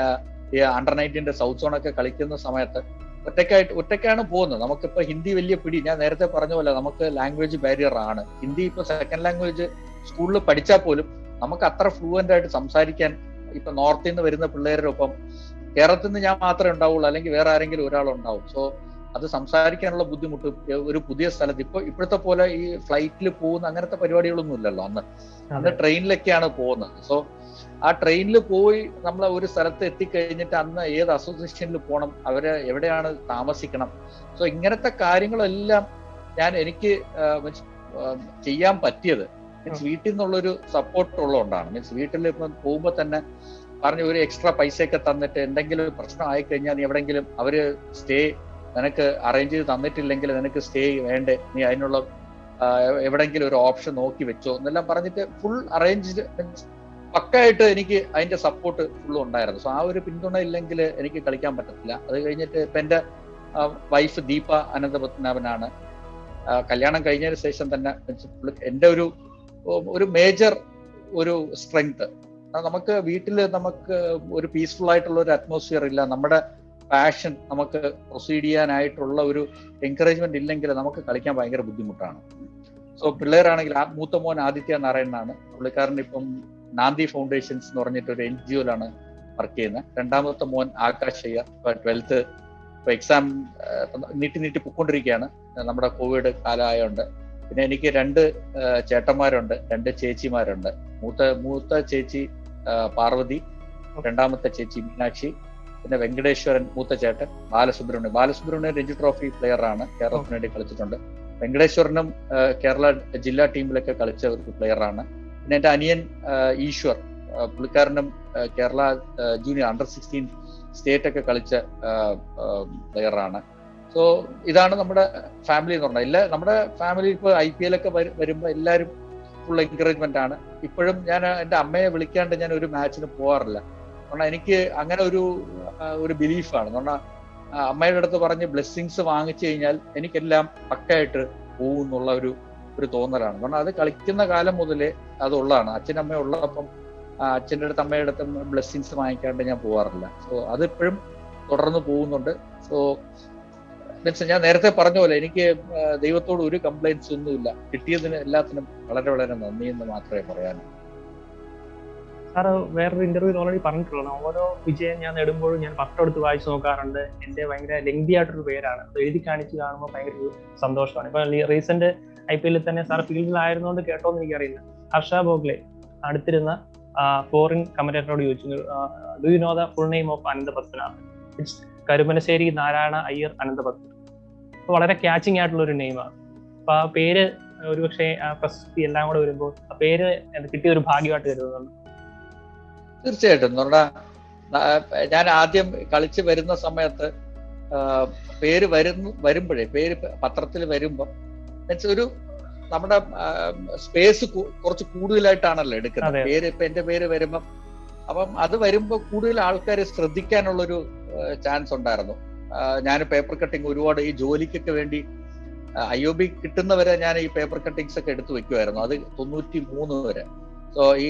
ഈ അണ്ടർ നയന്റീന്റെ സൗത്ത് സോണൊക്കെ കളിക്കുന്ന സമയത്ത് ഒറ്റയ്ക്കായിട്ട് ഒറ്റയ്ക്കാണ് പോകുന്നത്. നമുക്കിപ്പോൾ ഹിന്ദി വലിയ പിടി. ഞാൻ നേരത്തെ പറഞ്ഞ പോലെ നമുക്ക് ലാംഗ്വേജ് ബാരിയർ ആണ്. ഹിന്ദി ഇപ്പോൾ സെക്കൻഡ് ലാംഗ്വേജ് സ്കൂളിൽ പഠിച്ചാൽ പോലും നമുക്ക് അത്ര ഫ്ലുവന്റ് ആയിട്ട് സംസാരിക്കാൻ ഇപ്പം നോർത്തിൽ നിന്ന് വരുന്ന പിള്ളേരുടെ ഒപ്പം കേരളത്തിൽ നിന്ന് ഞാൻ മാത്രമേ ഉണ്ടാവുള്ളൂ. അല്ലെങ്കിൽ വേറെ ആരെങ്കിലും ഒരാളുണ്ടാവും. സോ അത് സംസാരിക്കാനുള്ള ബുദ്ധിമുട്ട് ഒരു പുതിയ സ്ഥലത്ത്. ഇപ്പൊ ഇപ്പോഴത്തെ പോലെ ഈ ഫ്ലൈറ്റിൽ പോകുന്ന അങ്ങനത്തെ പരിപാടികളൊന്നും ഇല്ലല്ലോ അന്ന്. അന്ന് ട്രെയിനിലൊക്കെയാണ് പോകുന്നത്. സോ ആ ട്രെയിനിൽ പോയി നമ്മൾ ഒരു സ്ഥലത്ത് എത്തിക്കഴിഞ്ഞിട്ട് അന്ന് ഏത് അസോസിയേഷനിൽ പോകണം അവർ എവിടെയാണ് താമസിക്കണം. സോ ഇങ്ങനത്തെ കാര്യങ്ങളെല്ലാം ഞാൻ എനിക്ക് ചെയ്യാൻ പറ്റിയത് മീൻസ് വീട്ടിൽ നിന്നുള്ളൊരു സപ്പോർട്ട് ഉള്ളതുകൊണ്ടാണ്. മീൻസ് വീട്ടിൽ ഇപ്പം പോകുമ്പോൾ തന്നെ പറഞ്ഞ ഒരു എക്സ്ട്രാ പൈസയൊക്കെ തന്നിട്ട് എന്തെങ്കിലും പ്രശ്നം ആയിക്കഴിഞ്ഞാൽ നീ എവിടെങ്കിലും അവർ സ്റ്റേ നിനക്ക് അറേഞ്ച് ചെയ്ത് തന്നിട്ടില്ലെങ്കിൽ നിനക്ക് സ്റ്റേ വേണ്ടേ? നീ അതിനുള്ള എവിടെങ്കിലും ഒരു ഓപ്ഷൻ നോക്കി വെച്ചോ എന്നെല്ലാം പറഞ്ഞിട്ട് ഫുൾ അറേഞ്ച് പക്കായിട്ട് എനിക്ക് അതിന്റെ സപ്പോർട്ട് ഫുള്ളും ഉണ്ടായിരുന്നു. സോ ആ ഒരു പിന്തുണ ഇല്ലെങ്കിൽ എനിക്ക് കളിക്കാൻ പറ്റത്തില്ല. അത് കഴിഞ്ഞിട്ട് ഇപ്പൊ എന്റെ വൈഫ് ദീപ അനന്തപത്മനാഭനാണ്. കല്യാണം കഴിഞ്ഞതിന് ശേഷം തന്നെ എന്റെ ഒരു ഒരു മേജർ ഒരു സ്ട്രെങ്ത് നമുക്ക് വീട്ടിൽ നമുക്ക് ഒരു പീസ്ഫുൾ ആയിട്ടുള്ള ഒരു അറ്റ്മോസ്ഫിയർ ഇല്ല. നമ്മുടെ പാഷൻ നമുക്ക് പ്രൊസീഡ് ചെയ്യാനായിട്ടുള്ള ഒരു എൻകറേജ്മെന്റ് ഇല്ലെങ്കിൽ നമുക്ക് കളിക്കാൻ ഭയങ്കര ബുദ്ധിമുട്ടാണ്. സോ പിള്ളേരാണെങ്കിൽ മൂത്ത മോൻ ആദിത്യ നാരായണനാണ്. പുള്ളിക്കാരൻ ഇപ്പം നാന്തി ഫൗണ്ടേഷൻസ് എന്ന് പറഞ്ഞിട്ട് ഒരു എൻ ജി ഒയിലാണ് വർക്ക് ചെയ്യുന്നത്. രണ്ടാമത്തെ മോൻ ആകാശ് അയ്യർ ഇപ്പൊ ട്വൽത്ത് ഇപ്പൊ എക്സാം നീട്ടി നീട്ടി പൊക്കൊണ്ടിരിക്കുകയാണ് നമ്മുടെ കോവിഡ് കാലമായോണ്ട്. പിന്നെ എനിക്ക് രണ്ട് ചേട്ടന്മാരുണ്ട് രണ്ട് ചേച്ചിമാരുണ്ട്. മൂത്ത മൂത്ത ചേച്ചി പാർവതി രണ്ടാമത്തെ ചേച്ചി മീനാക്ഷി പിന്നെ വെങ്കടേശ്വരൻ മൂത്ത ചേട്ടൻ ബാലസുബ്രഹ്മണ്യം. ബാലസുബ്രഹ്മണ്യം രഞ്ജി ട്രോഫി പ്ലെയർ ആണ്. കേരളത്തിന് വേണ്ടി കളിച്ചിട്ടുണ്ട്. വെങ്കടേശ്വരനും കേരള ജില്ലാ ടീമിലൊക്കെ കളിച്ച ഒരു പ്ലെയർ ആണ്. പിന്നെ എന്റെ അനിയൻ Eswar പുള്ളിക്കാരനും Kerala junior under sixteen state ഒക്കെ കളിച്ച പ്ലെയർ ആണ്. സോ ഇതാണ് നമ്മുടെ ഫാമിലി എന്ന് പറഞ്ഞാൽ. എല്ലാ നമ്മുടെ ഫാമിലി ഇപ്പോൾ ഐ പി എൽ ഒക്കെ വരുമ്പോൾ എല്ലാവരും ഫുൾ എൻകറേജ്മെന്റ് ആണ്. ഇപ്പോഴും ഞാൻ എന്റെ അമ്മയെ വിളിക്കാണ്ട് ഞാൻ ഒരു മാച്ചിന് പോകാറില്ല കാരണം എനിക്ക് അങ്ങനെ ഒരു ഒരു ബിലീഫാണ് കാരണം അമ്മയുടെ അടുത്ത് പറഞ്ഞ് ബ്ലെസ്സിങ്സ് വാങ്ങിച്ചു കഴിഞ്ഞാൽ എനിക്കെല്ലാം പക്കായിട്ട് പോകും എന്നുള്ള ഒരു ഒരു തോന്നലാണ്. കാരണം അത് കളിക്കുന്ന കാലം മുതലേ അതുള്ളതാണ്. അച്ഛനമ്മ ഉള്ളപ്പം അച്ഛന്റെ അടുത്ത് അമ്മയുടെ അടുത്ത് ബ്ലെസ്സിങ്സ് വാങ്ങിക്കാണ്ട് ഞാൻ പോകാറില്ല സോ അതിപ്പോഴും തുടർന്ന് പോകുന്നുണ്ട്. സോ മീൻസ് ഞാൻ നേരത്തെ പറഞ്ഞ പോലെ എനിക്ക് ദൈവത്തോട് ഒരു കംപ്ലൈൻസ് ഒന്നുമില്ല. കിട്ടിയതിന് എല്ലാത്തിനും വളരെ വളരെ നന്ദി എന്ന് മാത്രമേ പറയാനൂ സാറ് വേറൊരു ഇന്റർവ്യൂ ഓൾറെഡി പറഞ്ഞിട്ടുള്ളതാണ്. ഓരോ വിജയം ഞാൻ നേടുമ്പോഴും ഞാൻ പത്രം എടുത്ത് വായിച്ചു നോക്കാറുണ്ട്. എന്റെ ഭയങ്കര ലെങ്തി ആയിട്ടൊരു പേരാണ്. അത് എഴുതി കാണിച്ച് കാണുമ്പോൾ ഭയങ്കര ഒരു സന്തോഷമാണ്. ഇപ്പൊ റീസെന്റ് ഐ പി എല്ലിൽ തന്നെ സാർ ഫീൽഡിലായിരുന്നുകൊണ്ട് കേട്ടോന്ന് എനിക്കറിയില്ല. ഹർഷ ബോഗ്ലെ അടുത്തിരുന്ന ഫോറിൻ കമന്റേറ്ററോട് ചോദിച്ചു. Do you know the full name of Anantha Padmanabhan it's Karumanassery Narayana Iyer Ananthapadman വളരെ ക്യാച്ചിങ് ആയിട്ടുള്ള ഒരു നെയിമാണ് അപ്പൊ ആ പേര് ഒരുപക്ഷെ പ്രശസ്തി എല്ലാം കൂടെ വരുമ്പോൾ ആ പേര് കിട്ടിയ ഒരു ഭാഗ്യമായിട്ട് കരുതുന്നുണ്ട്. തീർച്ചയായിട്ടും. എന്ന് പറഞ്ഞാൽ ഞാൻ ആദ്യം കളിച്ച് വരുന്ന സമയത്ത് പേര് വരുന്നു വരുമ്പോഴേ പേര് പത്രത്തിൽ വരുമ്പോൾ ഒരു നമ്മുടെ സ്പേസ് കുറച്ച് കൂടുതലായിട്ടാണല്ലോ എടുക്കുന്നത്. പേര് ഇപ്പൊ എന്റെ പേര് വരുമ്പം അപ്പം അത് വരുമ്പോൾ കൂടുതൽ ആൾക്കാർ ശ്രദ്ധിക്കാനുള്ളൊരു ചാൻസ് ഉണ്ടായിരുന്നു. ഞാൻ പേപ്പർ കട്ടിങ് ഒരുപാട് ഈ ജോലിക്കൊക്കെ വേണ്ടി ഐ ഒ ബി കിട്ടുന്നവരെ ഞാൻ ഈ പേപ്പർ കട്ടിങ്സ് ഒക്കെ എടുത്തു വെക്കുമായിരുന്നു അത് തൊണ്ണൂറ്റി മൂന്ന് വരെ. സോ ഈ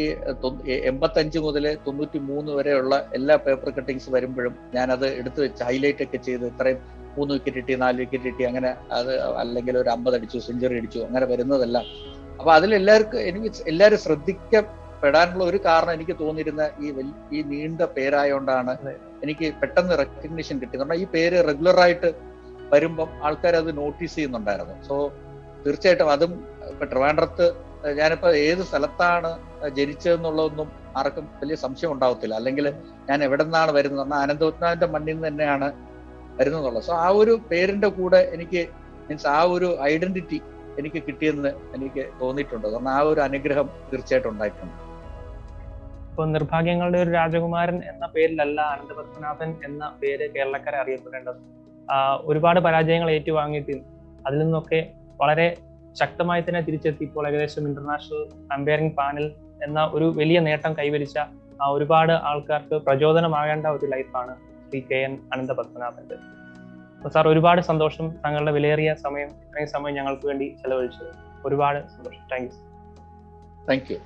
എൺപത്തഞ്ച് മുതൽ തൊണ്ണൂറ്റി മൂന്ന് വരെയുള്ള എല്ലാ പേപ്പർ കട്ടിങ്സ് വരുമ്പോഴും ഞാനത് എടുത്തു വെച്ച് ഹൈലൈറ്റ് ഒക്കെ ചെയ്ത് ഇത്രയും മൂന്ന് വിക്കറ്റ് കിട്ടി നാല് വിക്കറ്റ് കിട്ടി അങ്ങനെ അത് അല്ലെങ്കിൽ ഒരു അമ്പത് അടിച്ചു സെഞ്ചുറി അടിച്ചു അങ്ങനെ വരുന്നതെല്ലാം. അപ്പൊ അതിലെല്ലാവർക്കും എനിക്ക് എല്ലാവരും ശ്രദ്ധിക്കപ്പെടാനുള്ള ഒരു കാരണം എനിക്ക് തോന്നിയിരുന്ന ഈ ഈ നീണ്ട പേരായോണ്ടാണ് എനിക്ക് പെട്ടെന്ന് റെക്കഗ്നിഷൻ കിട്ടി കാരണം ഈ പേര് റെഗുലർ ആയിട്ട് വരുമ്പം ആൾക്കാർ അത് നോട്ടീസ് ചെയ്യുന്നുണ്ടായിരുന്നു. സോ തീർച്ചയായിട്ടും അതും ഇപ്പൊ ട്രിവാൻഡ്രത്ത് ഞാനിപ്പോ ഏത് സ്ഥലത്താണ് ജനിച്ചതെന്നുള്ളതൊന്നും ആർക്കും വലിയ സംശയം ഉണ്ടാവത്തില്ല. അല്ലെങ്കിൽ ഞാൻ എവിടെ നിന്നാണ് വരുന്നത് എന്നാൽ അനന്തപത്മാവിന്റെ മണ്ണിൽ നിന്ന് തന്നെയാണ് വരുന്നതെന്നുള്ളത് സോ ആ ഒരു പേരിന്റെ കൂടെ എനിക്ക് മീൻസ് ആ ഒരു ഐഡന്റിറ്റി എനിക്ക് കിട്ടിയെന്ന് എനിക്ക് തോന്നിയിട്ടുണ്ട്. കാരണം ആ ഒരു അനുഗ്രഹം തീർച്ചയായിട്ടും ഉണ്ടായിട്ടുണ്ട്. ഇപ്പൊ നിർഭാഗ്യങ്ങളുടെ ഒരു രാജകുമാരൻ എന്ന പേരിലല്ല അനന്തപത്മനാഭൻ എന്ന പേര് കേരളക്കാരെ അറിയപ്പെടേണ്ടത്. ഒരുപാട് പരാജയങ്ങൾ ഏറ്റുവാങ്ങിയിട്ട് അതിൽ നിന്നൊക്കെ വളരെ ശക്തമായി തന്നെ തിരിച്ചെത്തി. ഇപ്പോൾ ഏകദേശം ഇന്റർനാഷണൽ അമ്പയറിംഗ് പാനൽ എന്ന ഒരു വലിയ നേട്ടം കൈവരിച്ച ഒരുപാട് ആൾക്കാർക്ക് പ്രചോദനമാകേണ്ട ഒരു ലൈഫാണ് ശ്രീ കെ എൻ അനന്ത പത്മനാഭന്റെ അപ്പോൾ സാർ ഒരുപാട് സന്തോഷം താങ്കളുടെ വിലയേറിയ സമയം ഇത്രയും സമയം ഞങ്ങൾക്ക് വേണ്ടി ചെലവഴിച്ചത് ഒരുപാട് സന്തോഷം. Thank you. Thank you.